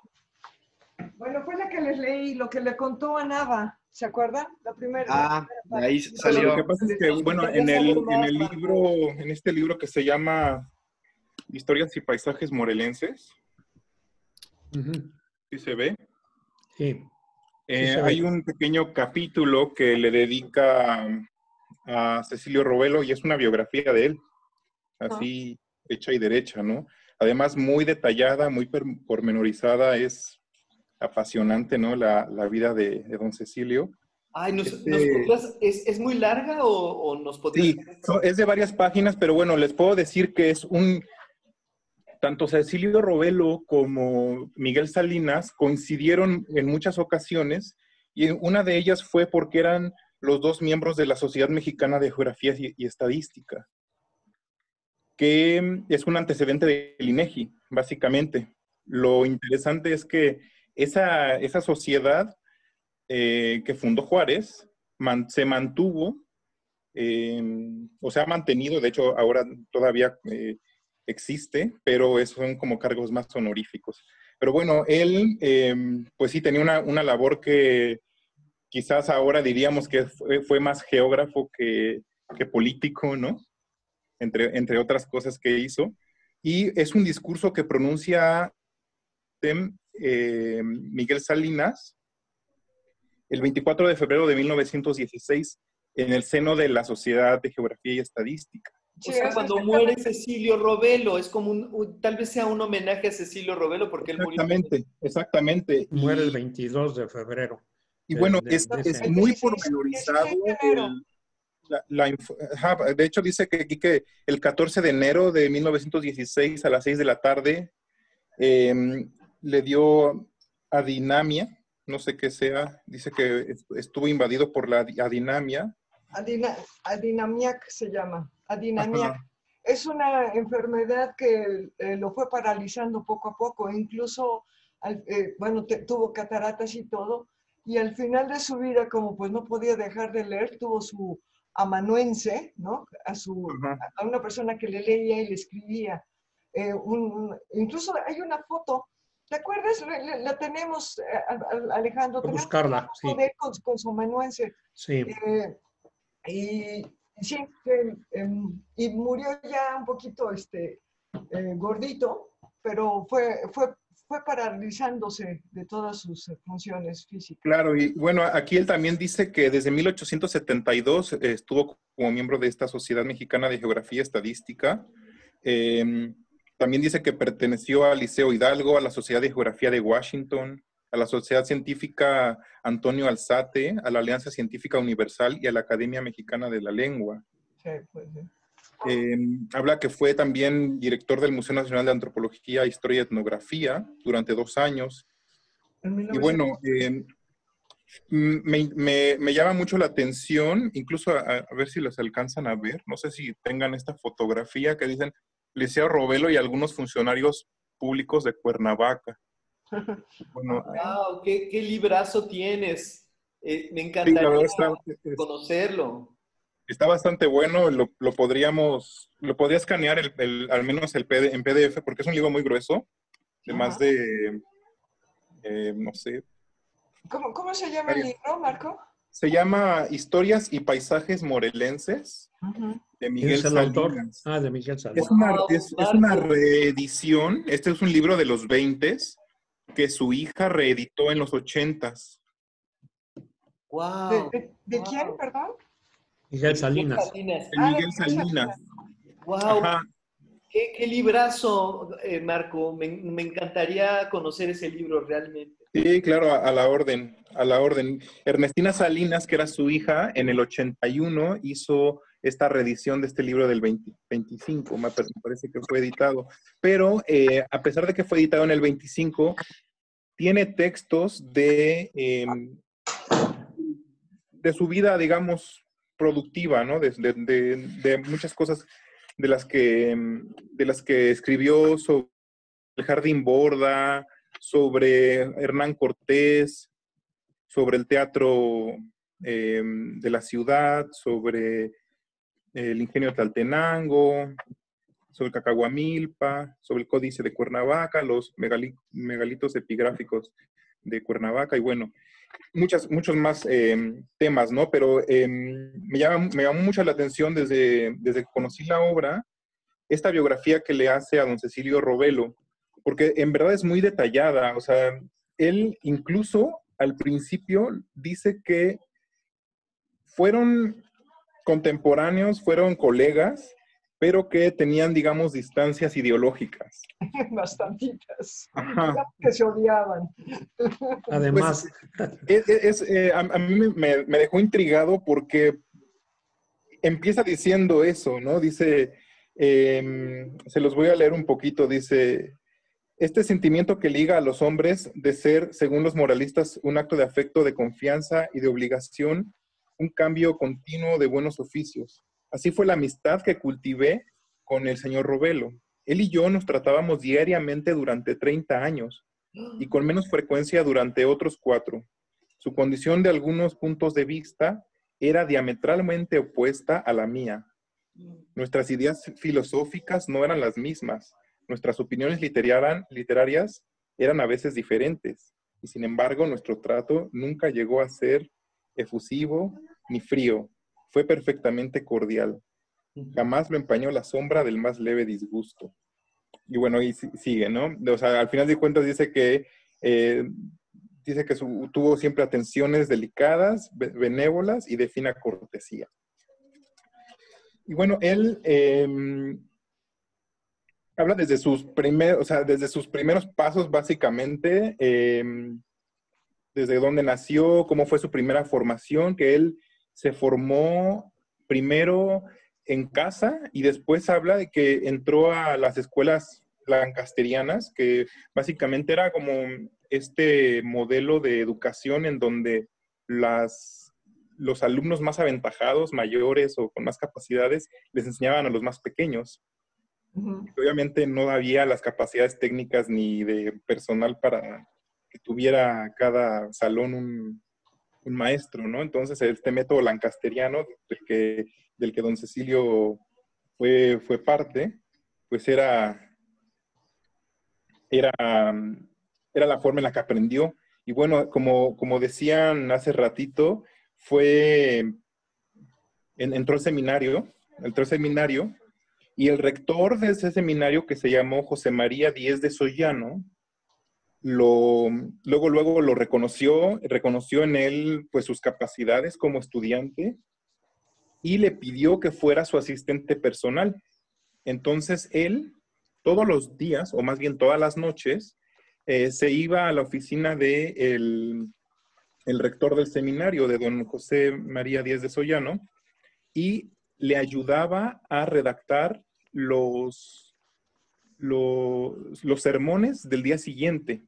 Bueno, fue la que les leí, lo que le contó a Nava, ¿se acuerdan? La primera. Ah, de ahí salió. Lo que pasa es que, bueno, en el, en el libro, en este libro que se llama Historias y Paisajes Morelenses, Uh -huh. ¿sí se ve? Sí. Eh, sí hay un pequeño capítulo que le dedica a Cecilio Robelo y es una biografía de él, así ah. hecha y derecha, ¿no? Además, muy detallada, muy pormenorizada, es apasionante, ¿no? La, la vida de, de, don Cecilio. Ay, ¿nos, este, ¿nos podrías, es, ¿es, muy larga o, o nos podrías... Sí, es de varias páginas, pero bueno, les puedo decir que es un... Tanto Cecilio Robelo como Miguel Salinas coincidieron en muchas ocasiones y una de ellas fue porque eran los dos miembros de la Sociedad Mexicana de Geografía y, y Estadística, que es un antecedente del INEGI, básicamente. Lo interesante es que esa, esa sociedad eh, que fundó Juárez se mantuvo, eh, o se ha mantenido, de hecho ahora todavía eh, existe, pero son como cargos más honoríficos. Pero bueno, él eh, pues sí tenía una, una, labor que quizás ahora diríamos que fue, más geógrafo que, que, político, ¿no? entre, entre otras cosas que hizo. Y es un discurso que pronuncia eh, Miguel Salinas el 24 de febrero de 1916 en el seno de la Sociedad de Geografía y Estadística. O sea, cuando muere Cecilio Robelo, es como un, tal vez sea un homenaje a Cecilio Robelo porque él murió. Exactamente, exacamente. Muere el 22 de febrero. Y bueno, es, es, muy pormenorizado. de hecho, dice que aquí que el 14 de enero de 1916 a las 6 de la tarde em, le dio adinamia, no sé qué sea, dice que estuvo invadido por la adinamia. Adina, adinamiac se llama, adinamiac. Es una enfermedad que eh, lo fue paralizando poco a poco, incluso, eh, bueno, tuvo cataratas y todo, y al final de su vida, como pues no podía dejar de leer, tuvo su amanuense, ¿no? A, su, a una persona que le leía y le escribía. Eh, incluso hay una foto, ¿te acuerdas? La, tenemos, eh, Alejandro. Tenemos buscarla, sí. con, su amanuense. Sí. Eh, y, sí, em, y murió ya un poquito este, gordito, pero fue, fue fue paralizándose de todas sus eh, funciones físicas. Claro, y bueno, aquí él también dice que desde 1872 eh, estuvo como miembro de esta Sociedad Mexicana de Geografía Estadística. Em, también dice que perteneció al Liceo Hidalgo, a la Sociedad de Geografía de Washington, a la Sociedad Científica Antonio Alzate, a la Alianza Científica Universal y a la Academia Mexicana de la Lengua. Sí, pues sí. Em, habla que fue también director del Museo Nacional de Antropología, Historia y Etnografía durante dos años. Y bueno, em, me, llama mucho la atención, incluso a, ver si los alcanzan a ver, no sé si tengan esta fotografía que dicen Liceo Robelo y algunos funcionarios públicos de Cuernavaca. Bueno, wow, qué, librazo tienes. Eh, me encantaría conocerlo. Está bastante bueno, lo, podríamos, lo podría escanear el, al menos el en PDF, porque es un libro muy grueso, de más de, eh, no sé. ¿Cómo, se llama el libro, Marco? Se llama Historias y Paisajes Morelenses, de Miguel Salinas. Ah, de Miguel Salinas. Es una, es, una reedición, este es un libro de los 20 que su hija reeditó en los 80 Wow. ¿De, quién, perdón? Miguel Salinas. Ah, Miguel Salinas. Wow. ¿Qué, librazo, eh, Marco. Me, encantaría conocer ese libro realmente. Sí, claro, a, la orden, a la orden. Ernestina Salinas, que era su hija, en el 81 hizo esta reedición de este libro del 25, me parece que fue editado. Pero eh, a pesar de que fue editado en el 25, tiene textos de, em, de su vida, digamos, productiva, ¿no? De, muchas cosas de las, que, de las que escribió sobre el Jardín Borda, sobre Hernán Cortés, sobre el teatro eh, de la ciudad, sobre el ingenio Taltenango, sobre Cacahuamilpa, sobre el códice de Cuernavaca, los megalitos epigráficos de Cuernavaca y bueno, muchas, muchos más em, temas, ¿no? Pero em, me, llama, me llamó mucho la atención desde, desde que conocí la obra, esta biografía que le hace a don Cecilio Robelo, porque en verdad es muy detallada, o sea, él incluso al principio dice que fueron contemporáneos, fueron colegas, pero que tenían, digamos, distancias ideológicas. Bastantitas. Que se odiaban. Además. Pues, eh, a, mí me, dejó intrigado porque empieza diciendo eso, ¿no? Dice, em, se los voy a leer un poquito, dice, este sentimiento que liga a los hombres de ser, según los moralistas, un acto de afecto, de confianza y de obligación, un cambio continuo de buenos oficios Así fue la amistad que cultivé con el señor Robelo. Él y yo nos tratábamos diariamente durante 30 años y con menos frecuencia durante otros cuatro. Su condición de algunos puntos de vista era diametralmente opuesta a la mía. Nuestras ideas filosóficas no eran las mismas. Nuestras opiniones literarias eran a veces diferentes. Y sin embargo, nuestro trato nunca llegó a ser efusivo ni frío fue perfectamente cordial. Jamás lo empañó la sombra del más leve disgusto. Y bueno, y sigue, ¿no? O sea, al final de cuentas dice que, eh, dice que tuvo siempre atenciones delicadas, benévolas y de fina cortesía. Y bueno, él em, habla desde sus, primeros, o sea, desde sus primeros pasos, básicamente, em, desde dónde nació, cómo fue su primera formación, que él se formó primero en casa y después habla de que entró a las escuelas lancasterianas, que básicamente era como este modelo de educación en donde las, los alumnos más aventajados, mayores o con más capacidades, les enseñaban a los más pequeños. Obviamente no había las capacidades técnicas ni de personal para que tuviera cada salón un, maestro, ¿no? Entonces, este método lancasteriano del que, don Cecilio fue, fue parte, pues era, era, era la forma en la que aprendió. Y bueno, como, como decían hace ratito, fue, entró al seminario, entró al seminario, y el rector de ese seminario, que se llamó José María Díez de Sollano, lo, luego, luego lo reconoció, reconoció en él pues sus capacidades como estudiante y le pidió que fuera su asistente personal. Entonces él, todos los días, o más bien todas las noches, eh, se iba a la oficina de el, rector del seminario, de don José María Díez de Sollano, y le ayudaba a redactar los, los, los sermones del día siguiente.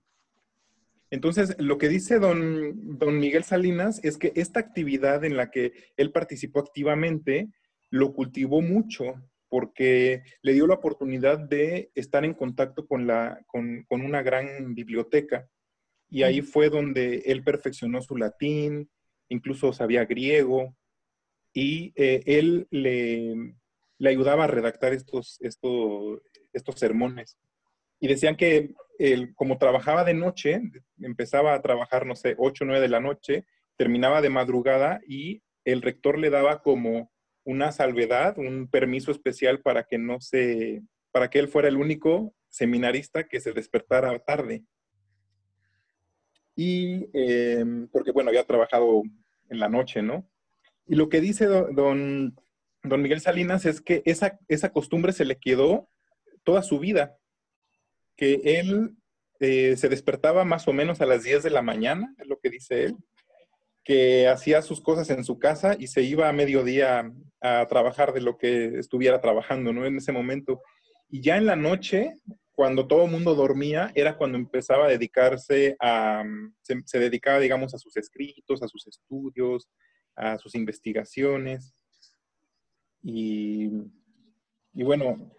Entonces, lo que dice don, don Miguel Salinas es que esta actividad en la que él participó activamente lo cultivó mucho porque le dio la oportunidad de estar en contacto con, la, con, una gran biblioteca. Y ahí fue donde él perfeccionó su latín, incluso sabía griego, y eh, él le, le, ayudaba a redactar estos, estos, estos sermones. Y decían que él, como trabajaba de noche, empezaba a trabajar, no sé, 8 o 9 de la noche, terminaba de madrugada y el rector le daba como una salvedad, un permiso especial para que no se, para que él fuera el único seminarista que se despertara tarde. Y em, porque, bueno, había trabajado en la noche, ¿no? Y lo que dice don, don Miguel Salinas es que esa, esa costumbre se le quedó toda su vida que él eh, se despertaba más o menos a las 10 de la mañana, es lo que dice él, que hacía sus cosas en su casa y se iba a mediodía a trabajar de lo que estuviera trabajando, ¿no? En ese momento. Y ya en la noche, cuando todo el mundo dormía, era cuando empezaba a dedicarse a, se, dedicaba, digamos, a sus escritos, a sus estudios, a sus investigaciones. Y, y bueno,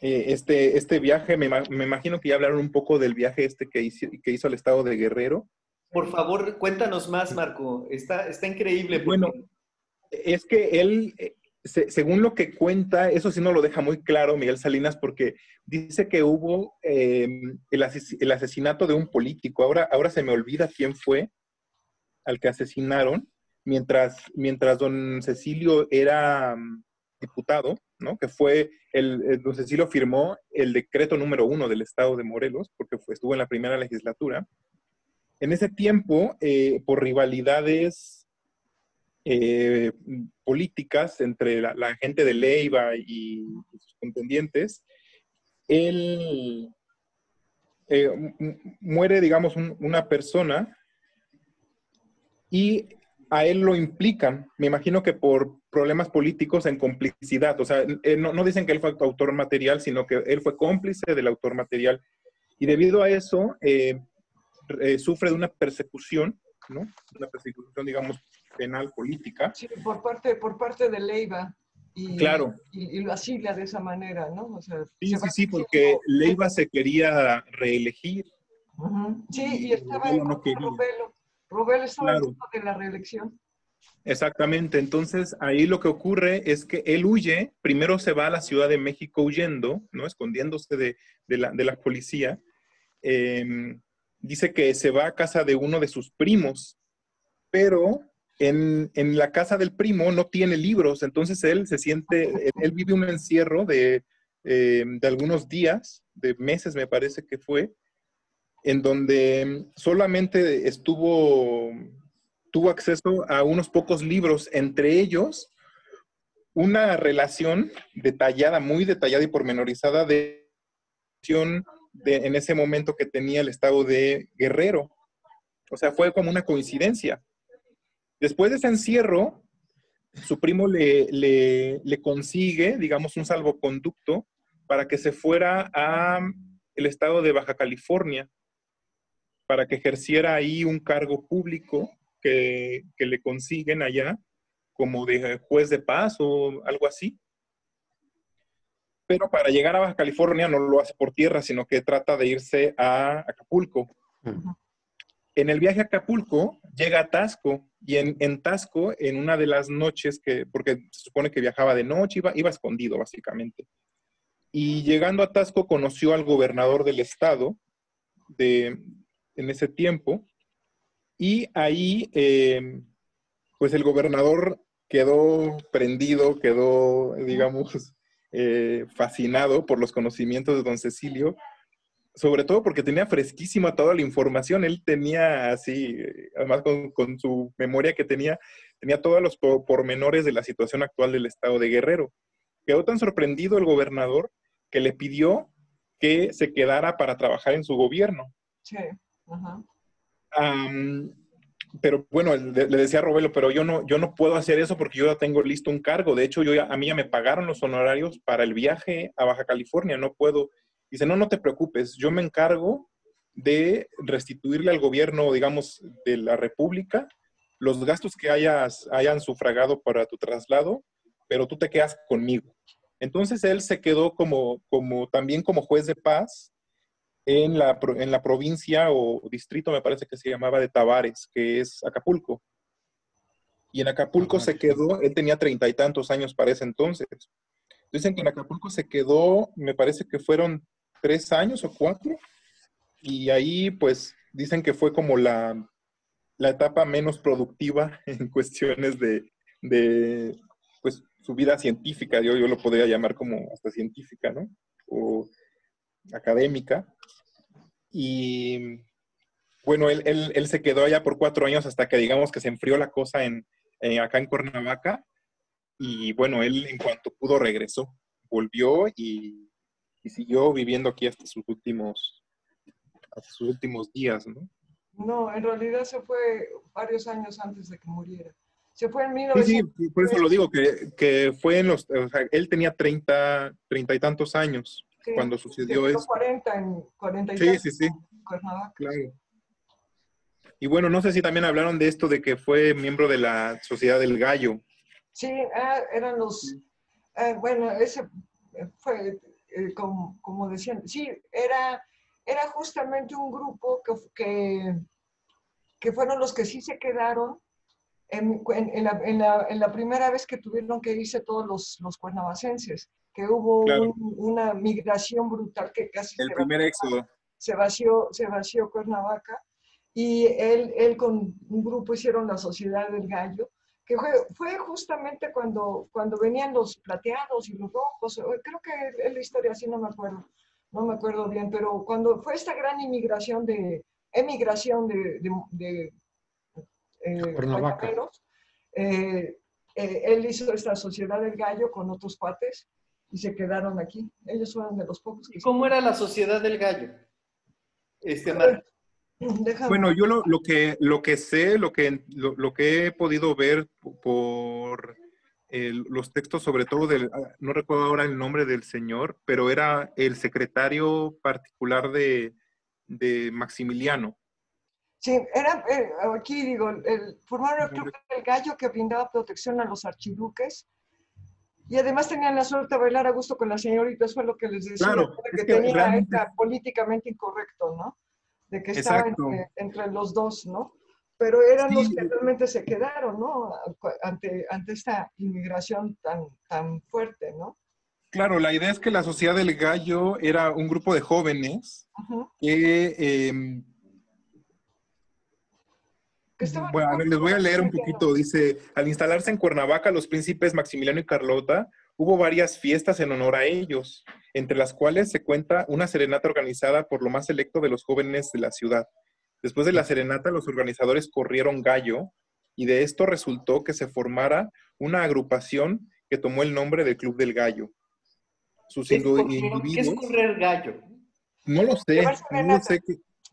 eh, este, este viaje, me, imagino que ya hablaron un poco del viaje este que hizo, que hizo al estado de Guerrero. Por favor, cuéntanos más, Marco. Está, está increíble. Bueno, es que él, eh, según lo que cuenta, eso sí no lo deja muy claro Miguel Salinas, porque dice que hubo em, el, asesinato de un político. Ahora, ahora se me olvida quién fue al que asesinaron, mientras, mientras don Cecilio era diputado ¿no? que fue, el, don Cecilio firmó el decreto número uno del Estado de Morelos, porque estuvo en la primera legislatura. En ese tiempo, eh, por rivalidades eh, políticas entre la, gente de Leiva y, sus contendientes, él eh, muere, digamos, una persona y a él lo implican, me imagino que por problemas políticos en complicidad. O sea, eh, no, dicen que él fue autor material, sino que él fue cómplice del autor material. Y debido a eso, eh, eh, sufre de una persecución, ¿no? Una persecución, digamos, penal, política. Sí, por parte, por parte de Leiva. Y, claro. Y, lo asilia de esa manera, ¿no? O sea, sí, sí, sí, porque Leiva se quería reelegir. Sí, y, estaba en no Rubén estaba claro. de la reelección. Exactamente, entonces ahí lo que ocurre es que él huye, primero se va a la Ciudad de México huyendo, ¿no? escondiéndose de, la, policía. Em, dice que se va a casa de uno de sus primos, pero en, la casa del primo no tiene libros, entonces él se siente, él, vive un encierro de, eh, de algunos días, de meses me parece que fue, en donde solamente estuvo, tuvo acceso a unos pocos libros, entre ellos una relación detallada, muy detallada y pormenorizada de, de en ese momento que tenía el estado de Guerrero. O sea, fue como una coincidencia. Después de ese encierro, su primo le, le, consigue, digamos, un salvoconducto para que se fuera a el estado de Baja California, para que ejerciera ahí un cargo público que, que le consiguen allá, como de juez de paz o algo así. Pero para llegar a Baja California no lo hace por tierra, sino que trata de irse a Acapulco. En el viaje a Acapulco llega a Tasco y en, en, Tasco, en una de las noches que, porque se supone que viajaba de noche, iba, iba escondido básicamente. Y llegando a Tasco conoció al gobernador del estado de, en ese tiempo y ahí, eh, pues el gobernador quedó prendido, quedó, digamos, eh, fascinado por los conocimientos de don Cecilio sobre todo porque tenía fresquísima toda la información. Él tenía así, además con, su memoria que tenía, tenía todos los pormenores de la situación actual del estado de Guerrero. Quedó tan sorprendido el gobernador que le pidió que se quedara para trabajar en su gobierno. Sí. Pero bueno, le, decía a Robelo, pero yo no, yo no puedo hacer eso porque yo ya tengo listo un cargo. De hecho, yo a mí ya me pagaron los honorarios para el viaje a Baja California. No puedo Dice, no, no te preocupes, yo me encargo de restituirle al gobierno, digamos, de la República los gastos que hayas, hayan sufragado para tu traslado, pero tú te quedas conmigo. Entonces él se quedó como, como también como juez de paz en la, en la provincia o distrito, me parece que se llamaba de Tavares, que es Acapulco. Y en Acapulco se quedó, él tenía treinta y tantos años para ese entonces. Dicen que en Acapulco se quedó, me parece que fueron tres años o cuatro. Y ahí, pues, dicen que fue como la, la etapa menos productiva en cuestiones de, de, pues, su vida científica. Yo, yo lo podría llamar como hasta científica, ¿no? O académica. Y bueno, él, él, él, se quedó allá por cuatro años hasta que digamos que se enfrió la cosa en, acá en Cuernavaca. Y bueno, él en cuanto pudo regresó, volvió y y siguió viviendo aquí hasta sus últimos, hasta sus últimos días, ¿no? No, en realidad se fue varios años antes de que muriera. Se fue en 1900. Sí, sí por eso lo digo, que, que, fue en los, o sea, él tenía 30, 30 y tantos años cuando sucedió eso. 40 en 40 Sí, sí, sí. Claro. Y bueno, no sé si también hablaron de esto de que fue miembro de la Sociedad del Gallo. Sí, ah, eran los, eh, bueno, ese fue, eh, como, decían, sí, era, era justamente un grupo que, que, fueron los que sí se quedaron en, la, primera vez que tuvieron que irse todos los, los cuernavacenses, que hubo una migración brutal que casi... El primer éxodo. Se vació, se vació Cuernavaca y él, él con un grupo hicieron la Sociedad del Gallo que fue, justamente cuando, cuando venían los plateados y los rojos, creo que es la historia así, no me acuerdo, no me acuerdo bien, pero cuando fue esta gran inmigración de, emigración de, de, eh, eh, eh, él hizo esta sociedad del gallo con otros cuates y se quedaron aquí. Ellos fueron de los pocos que... ¿Cómo era la sociedad del gallo? Este, bueno, yo lo, que, lo que sé, lo que, lo, que he podido ver por los textos, sobre todo del, ah, no recuerdo ahora el nombre del señor, pero era el secretario particular de, Maximiliano. Sí, era, eh, aquí digo, el, formaron el club del gallo que brindaba protección a los archiduques y además tenían la suerte de bailar a gusto con la señorita, eso es lo que les decía, que, tenía políticamente incorrecto, ¿no? de que estaba entre, los dos, ¿no? Pero eran los que realmente se quedaron, ¿no? Ante, ante esta inmigración tan, tan fuerte, ¿no? Claro, la idea es que la Sociedad del Gallo era un grupo de jóvenes que, Bueno, a ver, les voy a leer un poquito. Dice, al instalarse en Cuernavaca, los príncipes Maximiliano y Carlota, hubo varias fiestas en honor a ellos, entre las cuales se cuenta una serenata organizada por lo más selecto de los jóvenes de la ciudad. Después de la serenata, los organizadores corrieron gallo y de esto resultó que se formara una agrupación que tomó el nombre del Club del Gallo. Sus ¿Qué, es correr gallo? No lo sé, no lo sé.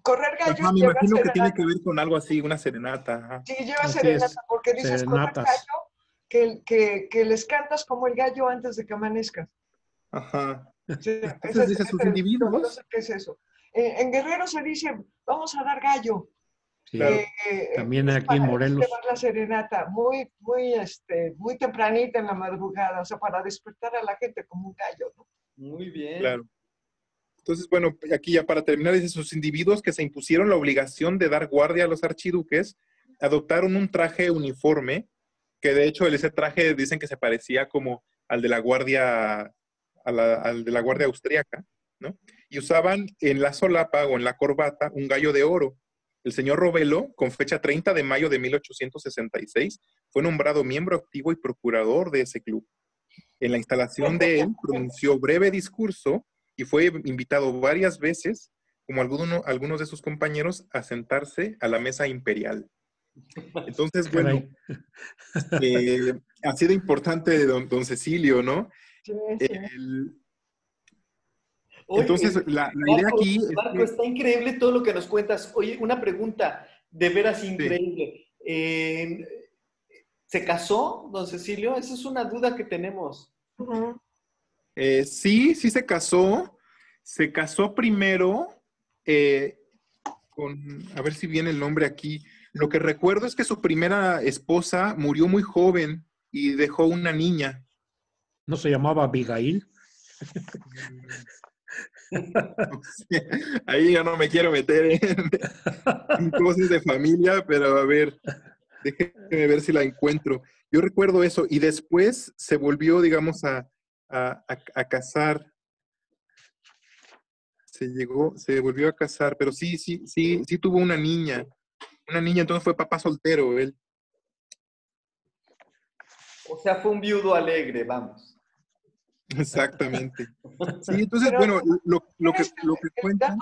Correr gallo. me imagino que tiene que ver con algo así, una serenata. Sí, lleva serenata, porque dices correr gallo, que, que, que, les cantas como el gallo antes de que amanezca. Ajá. Entonces dice sus individuos. ¿Qué es eso? en Guerrero se dice, vamos a dar gallo. Sí, eh, también aquí en Morelos. La serenata, muy, muy, este, muy tempranita en la madrugada, o sea, para despertar a la gente como un gallo, ¿no? Muy bien. Claro. Entonces, bueno, aquí ya para terminar, dice, sus individuos que se impusieron la obligación de dar guardia a los archiduques, adoptaron un traje uniforme, que de hecho ese traje dicen que se parecía como al de la guardia, al de la guardia austríaca, ¿no? Y usaban en la solapa o en la corbata un gallo de oro el señor Robelo, con fecha 30 de mayo de 1866, fue nombrado miembro activo y procurador de ese club. En la instalación de él pronunció breve discurso y fue invitado varias veces, como algunos de sus compañeros, a sentarse a la mesa imperial. Entonces, bueno, eh, ha sido importante don, don Cecilio, ¿no? Sí, entonces, la, idea aquí... Marco, está increíble todo lo que nos cuentas. Oye, una pregunta, de veras increíble. ¿Se casó, don Cecilio? Esa es una duda que tenemos. Eh, sí, sí se casó. Se casó primero eh, con, a ver si viene el nombre aquí. Lo que recuerdo es que su primera esposa murió muy joven y dejó una niña. ¿No se llamaba Abigail? Ahí ya no me quiero meter en, cosas de familia, pero a ver, déjenme ver si la encuentro. Yo recuerdo eso y después se volvió, digamos, a, casar. Se llegó, se volvió a casar, pero sí, sí, sí, sí tuvo una niña. Una niña, entonces fue papá soltero él. O sea, fue un viudo alegre, vamos. Exactamente. Sí, entonces, bueno, lo, que, lo que cuenta...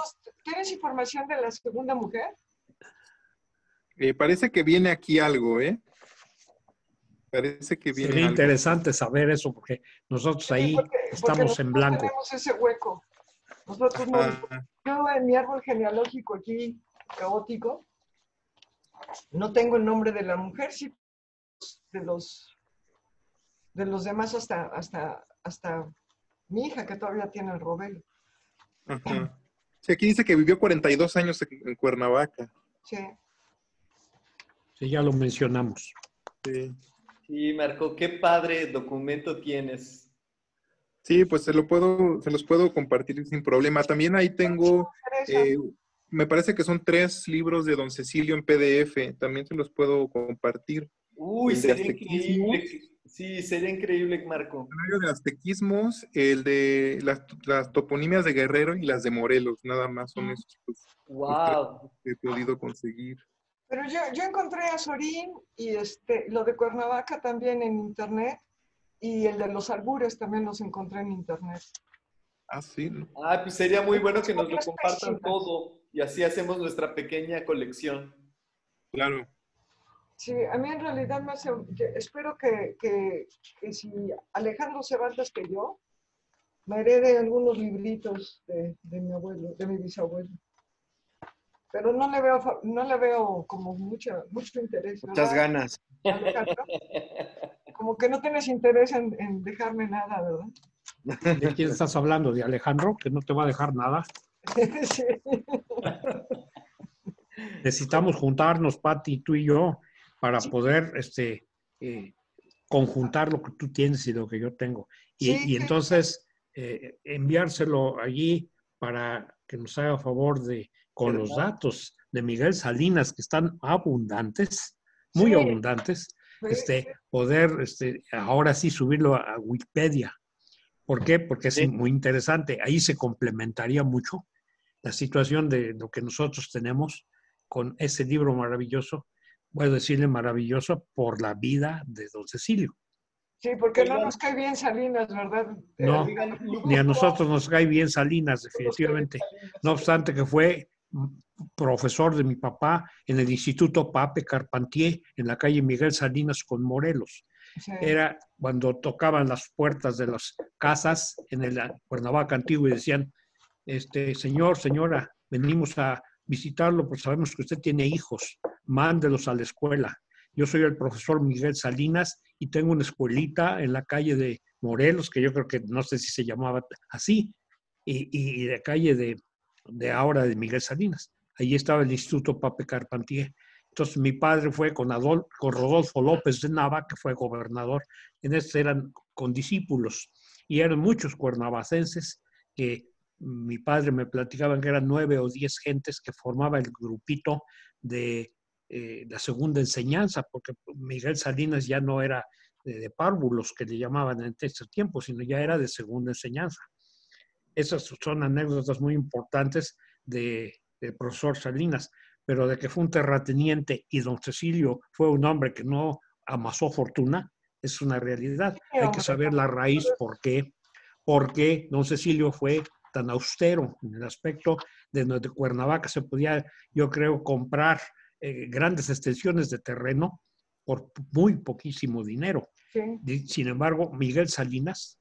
¿Tienes información de la segunda mujer? Eh, parece que viene aquí algo, ¿eh? Parece que viene Sería interesante saber eso, porque nosotros ahí estamos en blanco. tenemos ese hueco. Nosotros no, yo en mi árbol genealógico aquí, caótico, no tengo el nombre de la mujer, sí de los de los demás hasta, hasta, hasta mi hija que todavía tiene el robelo. Sí, aquí dice que vivió 42 años en Cuernavaca. Sí. Sí, ya lo mencionamos. Sí. Sí, Marco, qué padre documento tienes. Sí, pues se lo puedo, se los puedo compartir sin problema. También ahí tengo, eh, me parece que son tres libros de Don Cecilio en PDF. También se los puedo compartir. Uy, sería increíble. Sí, sería increíble, Marco. El de aztequismos, el de las, toponimias de Guerrero y las de Morelos, nada más son esos wow. que he podido conseguir. Pero yo, yo encontré a Sorín y este, lo de Cuernavaca también en internet y el de los albures también los encontré en internet. Ah, sí. Ah, pues sería muy bueno que nos lo compartan todo y así hacemos nuestra pequeña colección. Claro. Sí, a mí en realidad me hace, espero que, que, si Alejandro se va antes que yo, me herede algunos libritos de, de, mi abuelo, de mi bisabuelo. Pero no le veo, no le veo como mucho, mucho interés. Muchas ganas. Como que no tienes interés en, en, dejarme nada, ¿verdad? ¿De quién estás hablando? ¿De Alejandro? ¿Que no te va a dejar nada? sí. Necesitamos juntarnos, Pati, tú y yo, para poder este, eh, conjuntar lo que tú tienes y lo que yo tengo. Y, entonces eh, enviárselo allí para que nos haga favor de, con los datos de Miguel Salinas, que están abundantes, muy abundantes, este, poder este, ahora sí subirlo a Wikipedia. ¿Por qué? Porque es muy interesante. Ahí se complementaría mucho la situación de lo que nosotros tenemos con ese libro maravilloso voy a decirle maravilloso por la vida de don Cecilio. Sí, porque no nos cae bien Salinas, ¿verdad? No, ni a nosotros nos cae bien Salinas, definitivamente. No obstante que fue profesor de mi papá en el Instituto Pape Carpentier, en la calle Miguel Salinas con Morelos. Era cuando tocaban las puertas de las casas en el Cuernavaca antiguo y decían, este, señor, señora, venimos a visitarlo, pues sabemos que usted tiene hijos, mándelos a la escuela. Yo soy el profesor Miguel Salinas y tengo una escuelita en la calle de Morelos, que yo creo que no sé si se llamaba así, y, y de calle de, de ahora de Miguel Salinas. Allí estaba el Instituto Pape Carpentier. Entonces mi padre fue con, con Rodolfo López de Nava, que fue gobernador. En este eran con discípulos y eran muchos cuernavacenses que mi padre me platicaban que eran nueve o diez gentes que formaba el grupito de eh, la segunda enseñanza, porque Miguel Salinas ya no era de, párvulos que le llamaban en ese tiempo, sino ya era de segunda enseñanza. Esas son anécdotas muy importantes de, del profesor Salinas, pero de que fue un terrateniente y don Cecilio fue un hombre que no amasó fortuna, es una realidad. Hay que saber la raíz por qué, por qué don Cecilio fue tan austero en el aspecto de, de Cuernavaca se podía, yo creo, comprar eh, grandes extensiones de terreno por muy poquísimo dinero. Sin embargo, Miguel Salinas,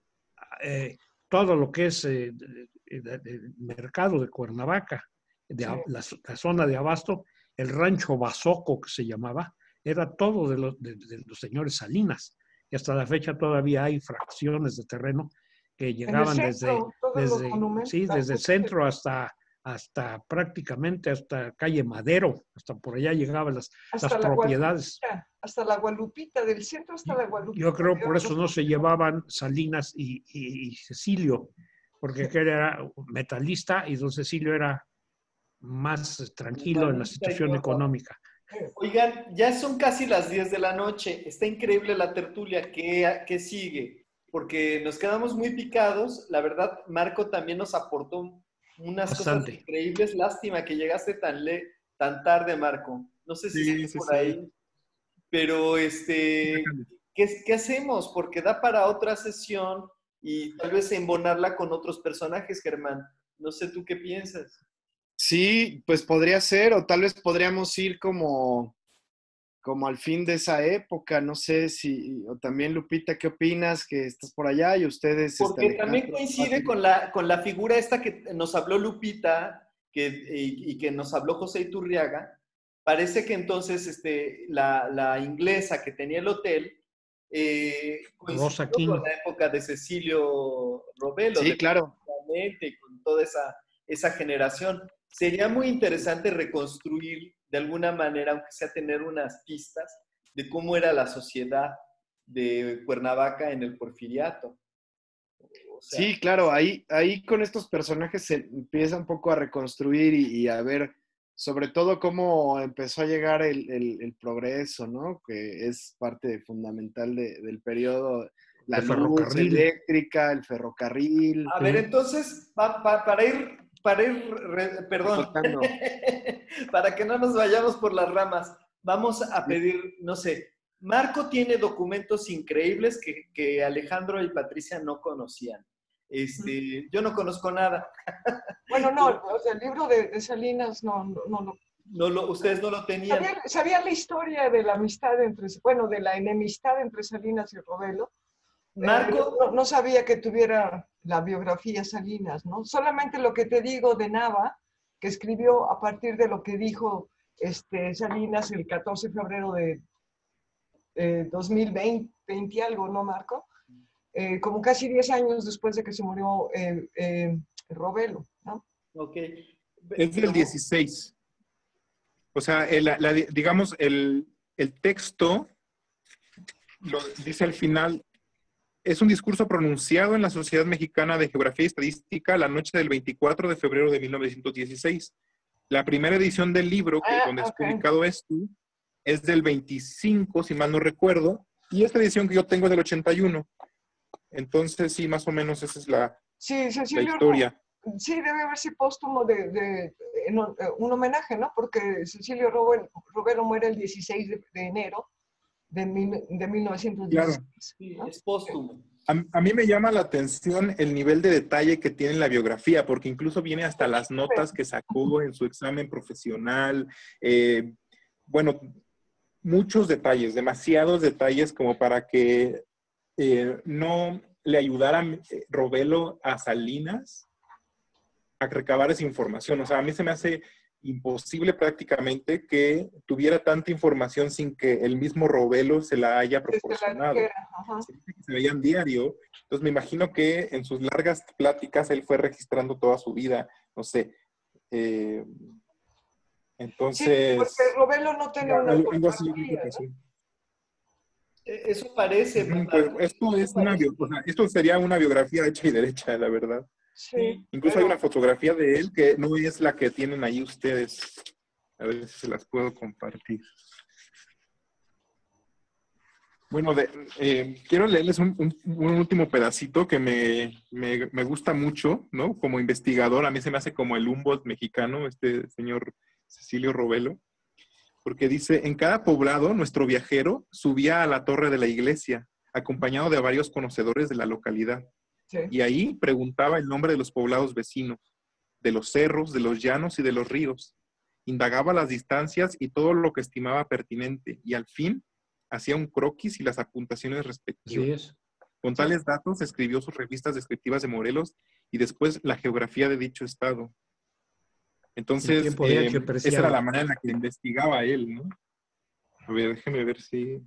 eh, todo lo que es el eh, mercado de Cuernavaca, de, la, zona de Abasto, el rancho Basoco que se llamaba, era todo de los, de los señores Salinas. Y hasta la fecha todavía hay fracciones de terreno que llegaban desde, desde, sí, desde el centro hasta, hasta prácticamente hasta calle Madero, hasta por allá llegaban las, las propiedades. Hasta la Gualupita, del centro hasta la Gualupita. Yo creo por eso no se llevaban Salinas y, y, Cecilio, porque él era metalista y don Cecilio era más tranquilo en la situación económica. Oigan, ya son casi las 10 de la noche, está increíble la tertulia, ¿qué, qué sigue? porque nos quedamos muy picados. La verdad, Marco también nos aportó unas cosas increíbles. Lástima que llegaste tan, le tan tarde, Marco. No sé si sí, por ahí. Pero, este, ¿qué, ¿qué, hacemos? Porque da para otra sesión y tal vez embonarla con otros personajes, Germán. No sé tú qué piensas. Sí, pues podría ser, o tal vez podríamos ir como como al fin de esa época. No sé si, o también Lupita, ¿qué opinas? Que estás por allá y ustedes... Porque también coincide con la, con la figura esta que nos habló Lupita que, y, que nos habló José Iturriaga. Parece que entonces este, la, la inglesa que tenía el hotel eh, con la época de Cecilio Robelo. Sí, claro. Con toda esa, esa generación. Sería muy interesante reconstruir de alguna manera, aunque sea tener unas pistas de cómo era la sociedad de Cuernavaca en el porfiriato. sí, claro, ahí, ahí con estos personajes se empieza un poco a reconstruir y, a ver sobre todo cómo empezó a llegar el, progreso, ¿no? Que es parte fundamental del periodo, la luz eléctrica, el ferrocarril. A ver, entonces, para ir para ir, perdón, para que no nos vayamos por las ramas, vamos a pedir, no sé, Marco tiene documentos increíbles que, Alejandro y Patricia no conocían. Este, yo no conozco nada. Bueno, no, el libro de, Salinas no, no, no, lo, ustedes no lo tenían. Sabía, la historia de la amistad entre, bueno, de la enemistad entre Salinas y Robelo. Marco. Eh, no, sabía que tuviera la biografía Salinas, ¿no? Solamente lo que te digo de Nava, que escribió a partir de lo que dijo este, Salinas el 14 de febrero de 2020, 20 algo, ¿no, Marco? Eh, como casi 10 años después de que se murió eh, eh, Robelo, ¿no? Ok. Es del 16. O sea, digamos, el, el texto lo dice al final, es un discurso pronunciado en la Sociedad Mexicana de Geografía y Estadística la noche del 24 de febrero de 1916. La primera edición del libro, que, ah, donde es publicado esto, es del 25, si mal no recuerdo, y esta edición que yo tengo es del 81. Entonces, sí, más o menos esa es la, sí, la historia. Sí, debe haber sido póstumo de, de, un homenaje, ¿no? Porque Cecilio Robelo muere el 16 de, enero de, de 1916. es póstumo. A, mí me llama la atención el nivel de detalle que tiene la biografía, porque incluso viene hasta las notas que sacó en su examen profesional. Eh, bueno, muchos detalles, demasiados detalles como para que eh, no le ayudara eh, Robelo a Salinas a recabar esa información. O sea, a mí se me hace imposible prácticamente que tuviera tanta información sin que el mismo Robelo se la haya proporcionado. Se veían diario. Entonces me imagino que en sus largas pláticas él fue registrando toda su vida. No sé. Eh, entonces. porque Robelo no tenía una. Eso parece. Pues, esto, es una, esto sería una biografía hecha y derecha, la verdad. Sí, Incluso hay una fotografía de él que no es la que tienen ahí ustedes. A ver si se las puedo compartir. Bueno, eh, quiero leerles un, último pedacito que me, me, gusta mucho, ¿no? Como investigador, a mí se me hace como el Humboldt mexicano, este señor Cecilio Robelo, porque dice, en cada poblado nuestro viajero subía a la torre de la iglesia, acompañado de varios conocedores de la localidad. Y ahí preguntaba el nombre de los poblados vecinos, de los cerros, de los llanos y de los ríos. Indagaba las distancias y todo lo que estimaba pertinente. Y al fin hacía un croquis y las apuntaciones respectivas. Con tales datos escribió sus revistas descriptivas de Morelos y después la geografía de dicho estado. Entonces, eh, esa era la manera en la que investigaba él, ¿no? A ver, déjeme ver si...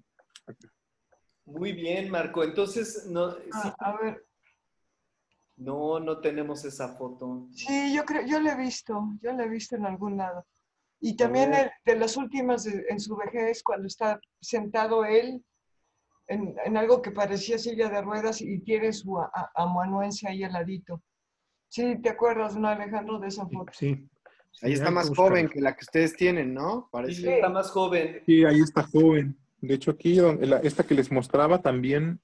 Muy bien, Marco. Entonces, no, ah, a ver, no, no tenemos esa foto. Sí, yo creo, yo la he visto, yo la he visto en algún lado. Y también de las últimas en su vejez, cuando está sentado él en, algo que parecía silla de ruedas y tiene su amanuense ahí al ladito. Sí, ¿te acuerdas, no, Alejandro, de esa foto? Sí. Ahí está más joven que la que ustedes tienen, ¿no? Parece. Sí, está más joven. Sí, ahí está joven. De hecho, aquí, esta que les mostraba también,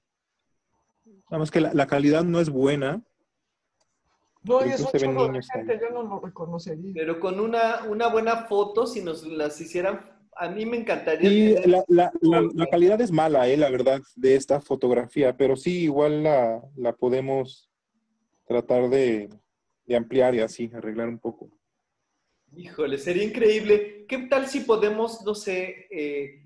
nada más que la calidad no es buena, no, y es un chorro de gente, yo no lo reconocería. Pero con una, una buena foto, si nos las hicieran, a mí me encantaría. Sí, la, la, la, calidad es mala, eh, la verdad, de esta fotografía, pero sí, igual la, la podemos tratar de, de ampliar y así, arreglar un poco. Híjole, sería increíble. ¿Qué tal si podemos, no sé, eh,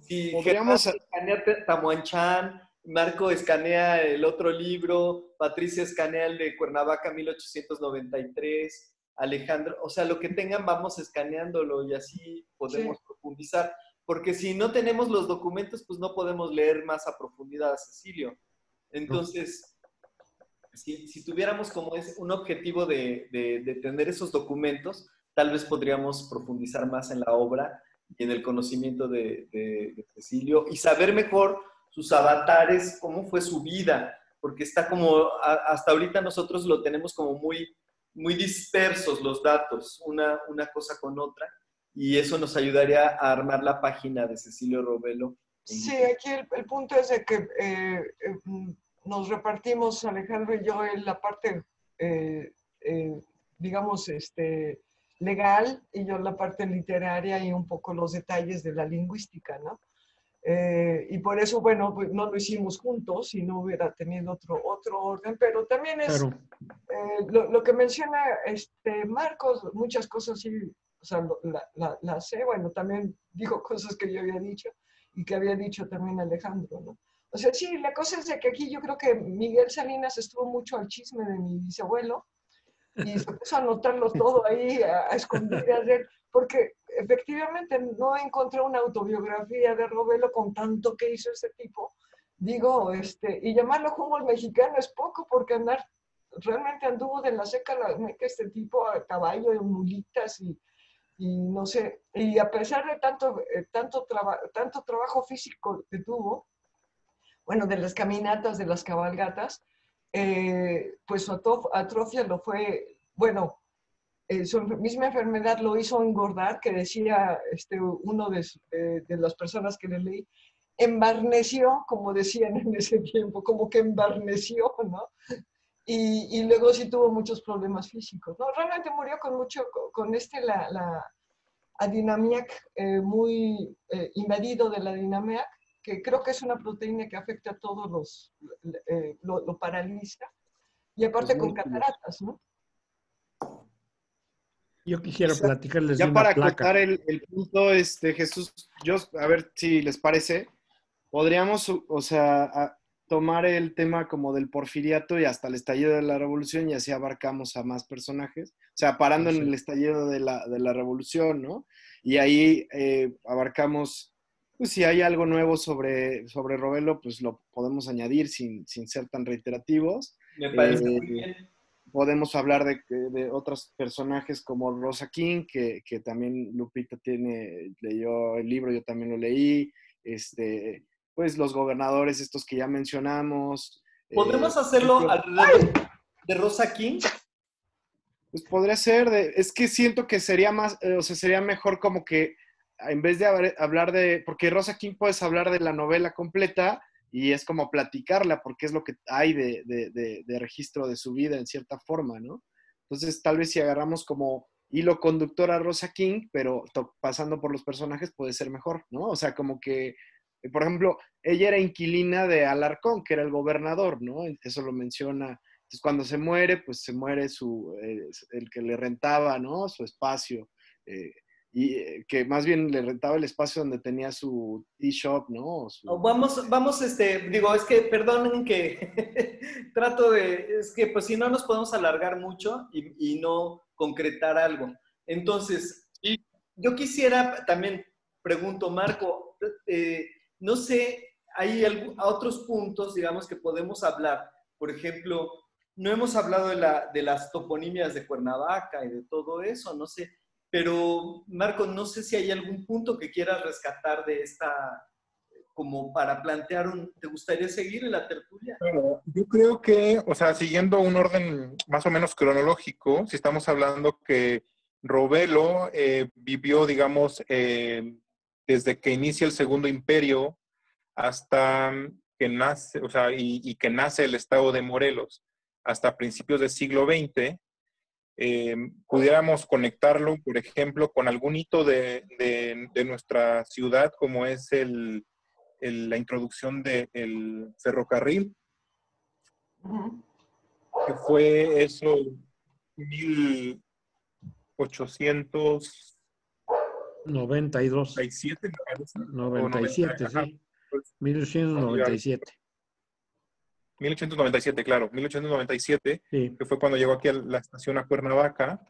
si podríamos escanear Tamuanchan, Marco escanea el otro libro, Patricia escanea el de Cuernavaca 1893, Alejandro, o sea, lo que tengan vamos escaneándolo y así podemos profundizar, porque si no tenemos los documentos, pues no podemos leer más a profundidad a Cecilio. Entonces, si, tuviéramos como es un objetivo de, tener esos documentos, tal vez podríamos profundizar más en la obra y en el conocimiento de, de Cecilio y saber mejor sus avatares, cómo fue su vida, porque está como, hasta ahorita nosotros lo tenemos como muy, muy dispersos los datos, una, una cosa con otra, y eso nos ayudaría a armar la página de Cecilio Robelo. Sí, aquí el, punto es de que eh, eh, nos repartimos, Alejandro y yo, en la parte, eh, digamos, este, legal y yo la parte literaria y un poco los detalles de la lingüística, ¿no? Eh, y por eso, bueno, pues no lo hicimos juntos y no hubiera tenido otro, otro orden, pero también es eh, lo, que menciona este Marcos, muchas cosas sí, o sea, la, la, sé, bueno, también dijo cosas que yo había dicho y que había dicho también Alejandro, ¿no? O sea, sí, la cosa es de que aquí yo creo que Miguel Salinas estuvo mucho al chisme de mi bisabuelo y se puso a anotarlo todo ahí a, a escondidas de él, porque efectivamente no encontré una autobiografía de Robelo con tanto que hizo ese tipo. Digo, este, y llamarlo el mexicano es poco porque andar, realmente anduvo de la seca que este tipo a caballo, en mulitas y, y no sé, y a pesar de tanto, eh, tanto, tanto trabajo físico que tuvo, bueno, de las caminatas, de las cabalgatas, eh, pues su atrofia lo fue, bueno, eh, su misma enfermedad lo hizo engordar, que decía este, uno de, las personas que le leí, embarneció, como decían en ese tiempo, como que embarneció, ¿no? Y, luego sí tuvo muchos problemas físicos, ¿no? Realmente murió con mucho, con este, la, la a Dinamiac, eh, muy invadido de la Dinamiac, que creo que es una proteína que afecta a todos los, lo, paraliza, y aparte con cataratas, ¿no? Yo quisiera platicarles ya de una para acotar el, el, punto, este, Jesús, yo, a ver si les parece, podríamos, o sea, tomar el tema como del porfiriato y hasta el estallido de la revolución y así abarcamos a más personajes, o sea, parando en el estallido de la, de la revolución, ¿no? Y ahí eh, abarcamos, pues si hay algo nuevo sobre, sobre Robelo, pues lo podemos añadir sin, sin ser tan reiterativos. Me parece muy eh, bien. Podemos hablar de, de, otros personajes como Rosa King, que, que también Lupita tiene, leyó el libro, yo también lo leí, este, pues los gobernadores estos que ya mencionamos. ¿Podemos eh, hacerlo alrededor de Rosa King? Pues podría ser, de, es que siento que sería más, eh, o sea, sería mejor como que en vez de hablar de, porque Rosa King puedes hablar de la novela completa y es como platicarla porque es lo que hay de, de, de registro de su vida en cierta forma, ¿no? Entonces tal vez si agarramos como hilo conductor a Rosa King, pero pasando por los personajes puede ser mejor, ¿no? O sea, como que por ejemplo, ella era inquilina de Alarcón, que era el gobernador, ¿no? Eso lo menciona. Entonces, cuando se muere, pues se muere su, eh, el que le rentaba, ¿no? Su espacio. Eh, y eh, que más bien le rentaba el espacio donde tenía su tea shop, ¿no? Vamos, vamos, este, digo, es que perdonen que trato de, es que pues si no nos podemos alargar mucho y, y no concretar algo. Entonces, yo quisiera también, pregunto, Marco, eh, no sé, hay otros puntos, digamos, que podemos hablar. Por ejemplo, no hemos hablado de, las toponimias de Cuernavaca y de todo eso, no sé. Pero, Marco, no sé si hay algún punto que quieras rescatar de esta, como para plantear un, ¿te gustaría seguir en la tertulia? yo creo que, o sea, siguiendo un orden más o menos cronológico, si estamos hablando que Robelo eh, vivió, digamos, eh, desde que inicia el Segundo Imperio hasta que nace, o sea, y, que nace el Estado de Morelos, hasta principios del siglo XX, eh, pudiéramos conectarlo, por ejemplo, con algún hito de, nuestra ciudad, como es el, la introducción del ferrocarril, que fue eso 1800 92. 97, 97, sí. 1897. 1897, claro, 1897, que fue cuando llegó aquí a la estación a Cuernavaca,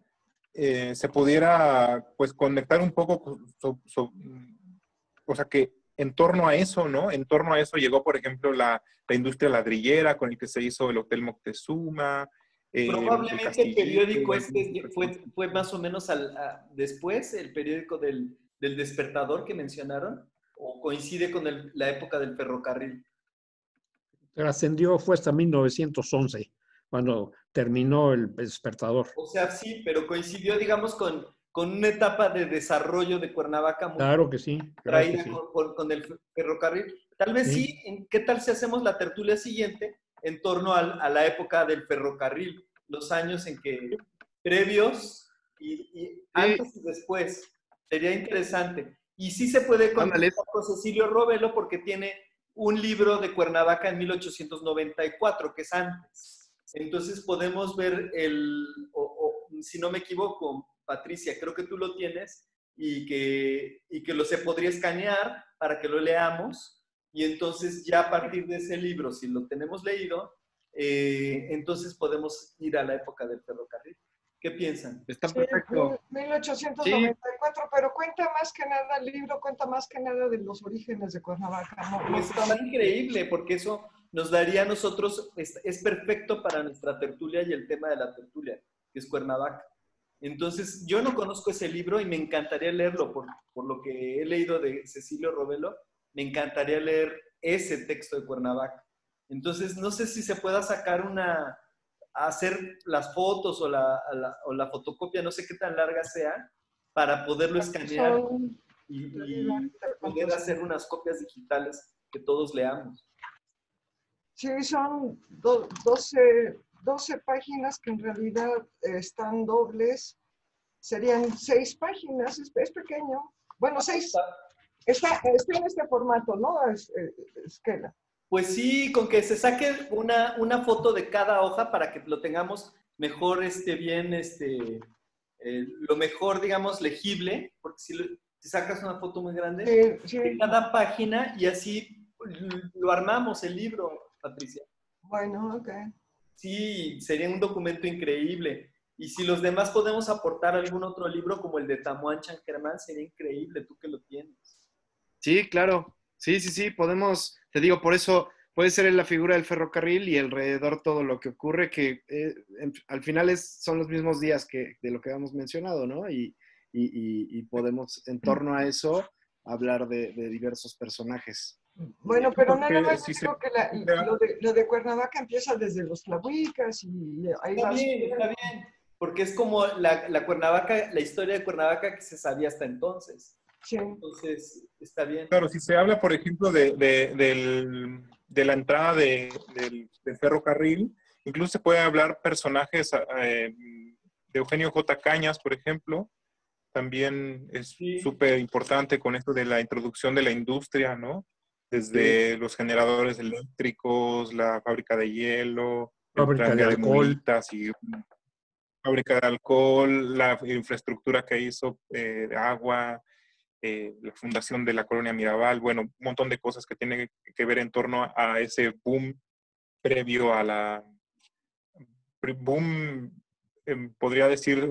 eh, se pudiera pues conectar un poco, o sea que en torno a eso, ¿no? En torno a eso llegó, por ejemplo, la, la industria ladrillera con el que se hizo el Hotel Moctezuma, eh, Probablemente el, periódico este fue, fue más o menos al, después, el periódico del, del, despertador que mencionaron, o coincide con el, la época del ferrocarril. Trascendió fue hasta 1911, cuando terminó el despertador. O sea, sí, pero coincidió, digamos, con, con una etapa de desarrollo de Cuernavaca. claro que sí. traída Con, con, el ferrocarril. Tal vez sí. sí. ¿qué tal si hacemos la tertulia siguiente? en torno a, la época del ferrocarril, los años en que previos y, antes y después. Sería interesante. Y sí se puede contactar con Cecilio Robelo porque tiene un libro de Cuernavaca en 1894, que es antes. Entonces podemos ver el, o, si no me equivoco, Patricia, creo que tú lo tienes y que, y que lo se podría escanear para que lo leamos y entonces ya a partir de ese libro, si lo tenemos leído, eh, entonces podemos ir a la época del ferrocarril. ¿Qué piensan? Está perfecto. 1894, pero cuenta más que nada, el libro cuenta más que nada de los orígenes de Cuernavaca. ¿no? Está increíble, porque eso nos daría a nosotros, es, es, perfecto para nuestra tertulia y el tema de la tertulia, que es Cuernavaca. Entonces, yo no conozco ese libro y me encantaría leerlo por, por lo que he leído de Cecilio Robelo me encantaría leer ese texto de Cuernavaca. Entonces, no sé si se pueda sacar una, hacer las fotos o la, o la fotocopia, no sé qué tan larga sea, para poderlo escanear y, poder hacer unas copias digitales que todos leamos. Sí, son 12, 12 páginas que en realidad están dobles serían seis páginas, es, es pequeño. Bueno, seis. Está, está en este formato, ¿no? Es, esquela. Pues sí, con que se saque una, una foto de cada hoja para que lo tengamos mejor, este, bien, este, eh, lo mejor, digamos, legible, porque si, si sacas una foto muy grande de cada página y así lo armamos el libro, Patricia. Bueno, ok. Sí, sería un documento increíble. Y si los demás podemos aportar algún otro libro como el de Tamuán Germán, sería increíble, tú que lo tienes. Sí, claro. Sí, sí, sí, podemos, te digo, por eso puede ser la figura del ferrocarril y alrededor todo lo que ocurre, que eh, al final es, son los mismos días que de lo que habíamos mencionado, ¿no? Y, y, podemos, en torno a eso, hablar de, diversos personajes. Bueno, pero nada más digo que lo, de, lo, de, Cuernavaca empieza desde los Tlahuicas y ahí está Bien, está bien, porque es como la, la, Cuernavaca, la historia de Cuernavaca que se sabía hasta entonces. Entonces, está bien. Claro, si se habla, por ejemplo, de, del, de la entrada de, del, ferrocarril, incluso se puede hablar personajes eh, de Eugenio J. Cañas, por ejemplo, también es súper importante con esto de la introducción de la industria, ¿no? Desde los generadores eléctricos, la fábrica de hielo, fábrica de, alcohol. Y, fábrica de alcohol, la infraestructura que hizo eh, de agua, eh, la fundación de la colonia Mirabal, bueno, un montón de cosas que tienen que ver en torno a ese boom previo a la boom Em, podría, decir,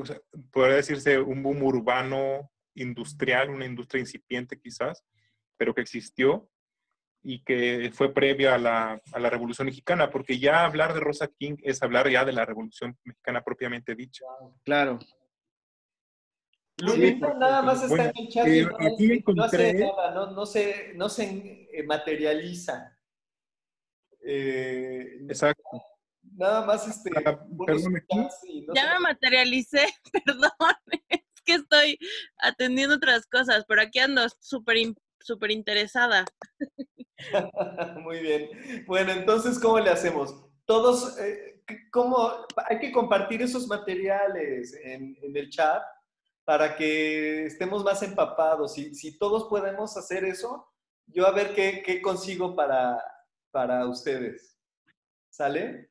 podría decirse un boom urbano industrial, una industria incipiente quizás, pero que existió y que fue previo a la, a la, Revolución Mexicana, porque ya hablar de Rosa King es hablar ya de la Revolución Mexicana propiamente dicha. Claro. Lupita nada más está en el chat. Eh, aquí encontré... No, se, no, se, eh, materializa. Eh, Exacto. Nada más este. Ah, ya me materialicé, perdón. Es que estoy atendiendo otras cosas, pero aquí ando súper súper interesada. Muy bien. Bueno, entonces, ¿cómo le hacemos? Todos, eh, ¿cómo? Hay que compartir esos materiales en, el chat para que estemos más empapados. Si, si todos podemos hacer eso, yo a ver qué, qué consigo para, para ustedes. ¿Sale?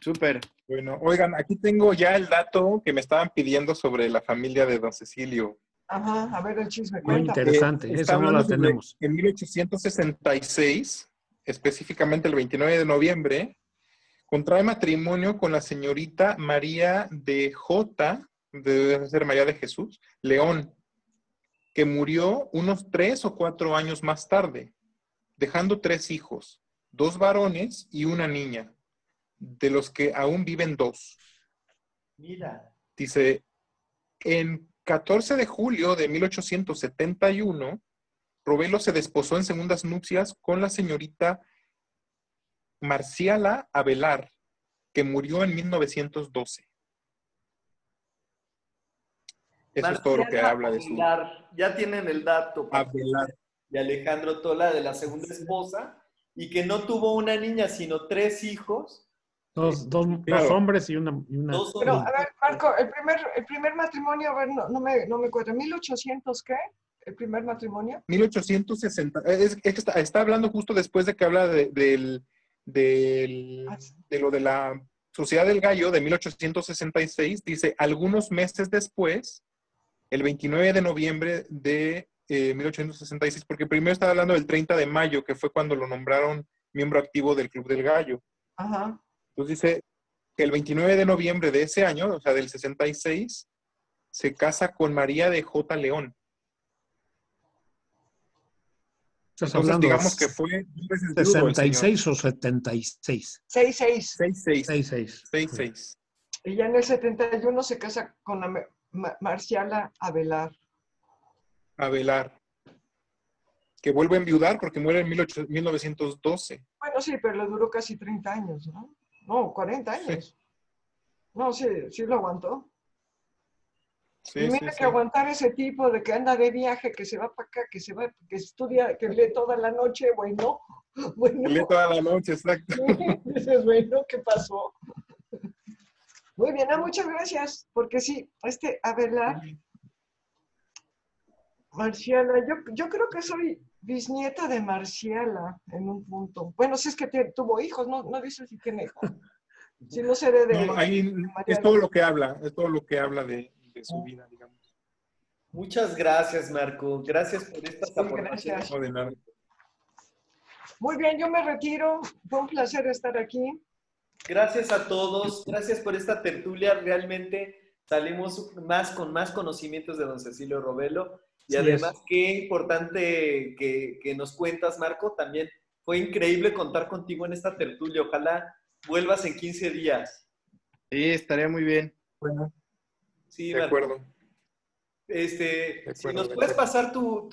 Súper. Bueno, oigan, aquí tengo ya el dato que me estaban pidiendo sobre la familia de don Cecilio. Ajá, a ver el chisme. Muy interesante, eh, eso no lo tenemos. En 1866, específicamente el 29 de noviembre, contrae matrimonio con la señorita María de J, debe ser María de Jesús, León, que murió unos tres o cuatro años más tarde, dejando tres hijos, dos varones y una niña de los que aún viven dos. Mira. Dice, en 14 de julio de 1871, Robelo se desposó en segundas nupcias con la señorita Marciala Avelar, que murió en 1912. Eso es todo lo que habla de su... Ya tienen el dato. De Alejandro Tola, de la segunda esposa, y que no tuvo una niña, sino tres hijos, Dos, dos, hombres y una, Pero, a ver, Marco, el primer, el primer matrimonio, a ver, no, no me, no me cuento, ¿1800 qué? ¿El primer matrimonio? 1860. Es, es que está, está, hablando justo después de que habla de, del, del, ah, de lo de la Sociedad del Gallo de 1866. Dice, algunos meses después, el 29 de noviembre de 1866, eh, porque primero estaba hablando del 30 de mayo, que fue cuando lo nombraron miembro activo del Club del Gallo. Ajá. Entonces dice que el 29 de noviembre de ese año, o sea, del 66, se casa con María de J. León. Entonces, digamos que fue 66 o 76. 66. 66. 66. 66. Y ya en el 71 se casa con la Marciala Avelar. Avelar. Que vuelve a enviudar porque muere en 1912. Bueno, sí, pero le duró casi 30 años, ¿no? No, 40 años. No, sí, sí lo aguantó. Sí, y mira que aguantar ese tipo de que anda de viaje, que se va para acá, que se va, que estudia, que lee toda la noche, bueno, bueno. Lee toda la noche, exacto. dices, bueno, ¿qué pasó? Muy bien, ah, muchas gracias, porque sí, este Abelar, Marciala, yo, yo creo que soy bisnieta de Marciala en un punto. Bueno, si es que tuvo hijos, no, no dice si tiene hijos. Si no seré de... No, ahí es todo lo que habla, es todo lo que habla de, de su vida, digamos. Muchas gracias, Marco. Gracias por estas aportaciones. Muy bien, yo me retiro. Fue un placer estar aquí. Gracias a todos. Gracias por esta tertulia. Realmente salimos más con más conocimientos de don Cecilio Robelo. Y además, qué importante que, que nos cuentas, Marco. También fue increíble contar contigo en esta tertulia. Ojalá vuelvas en 15 días. Sí, estaría muy bien. Bueno. Sí, de acuerdo. Este, si nos puedes pasar tu,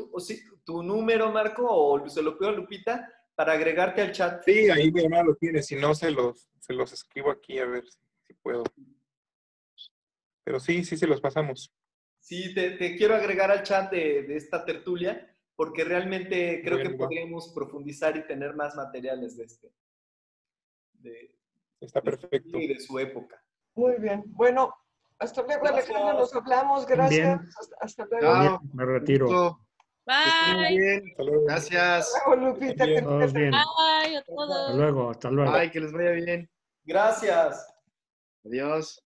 tu, número, Marco, o se lo pido a Lupita para agregarte al chat. Sí, ahí mi hermano lo tiene, si no se los, se los escribo aquí a ver si puedo. Pero sí, sí se los pasamos. Sí, te, quiero agregar al chat de, esta tertulia porque realmente creo que podríamos profundizar y tener más materiales de este. Está perfecto. y de su época. Muy bien. Bueno, hasta luego, Alejandro. Nos hablamos. Gracias. Hasta, luego. me retiro. Bye. Gracias. Hasta luego, Lupita. Bye a todos. Hasta luego, hasta luego. Bye, que les vaya bien. Gracias. Adiós.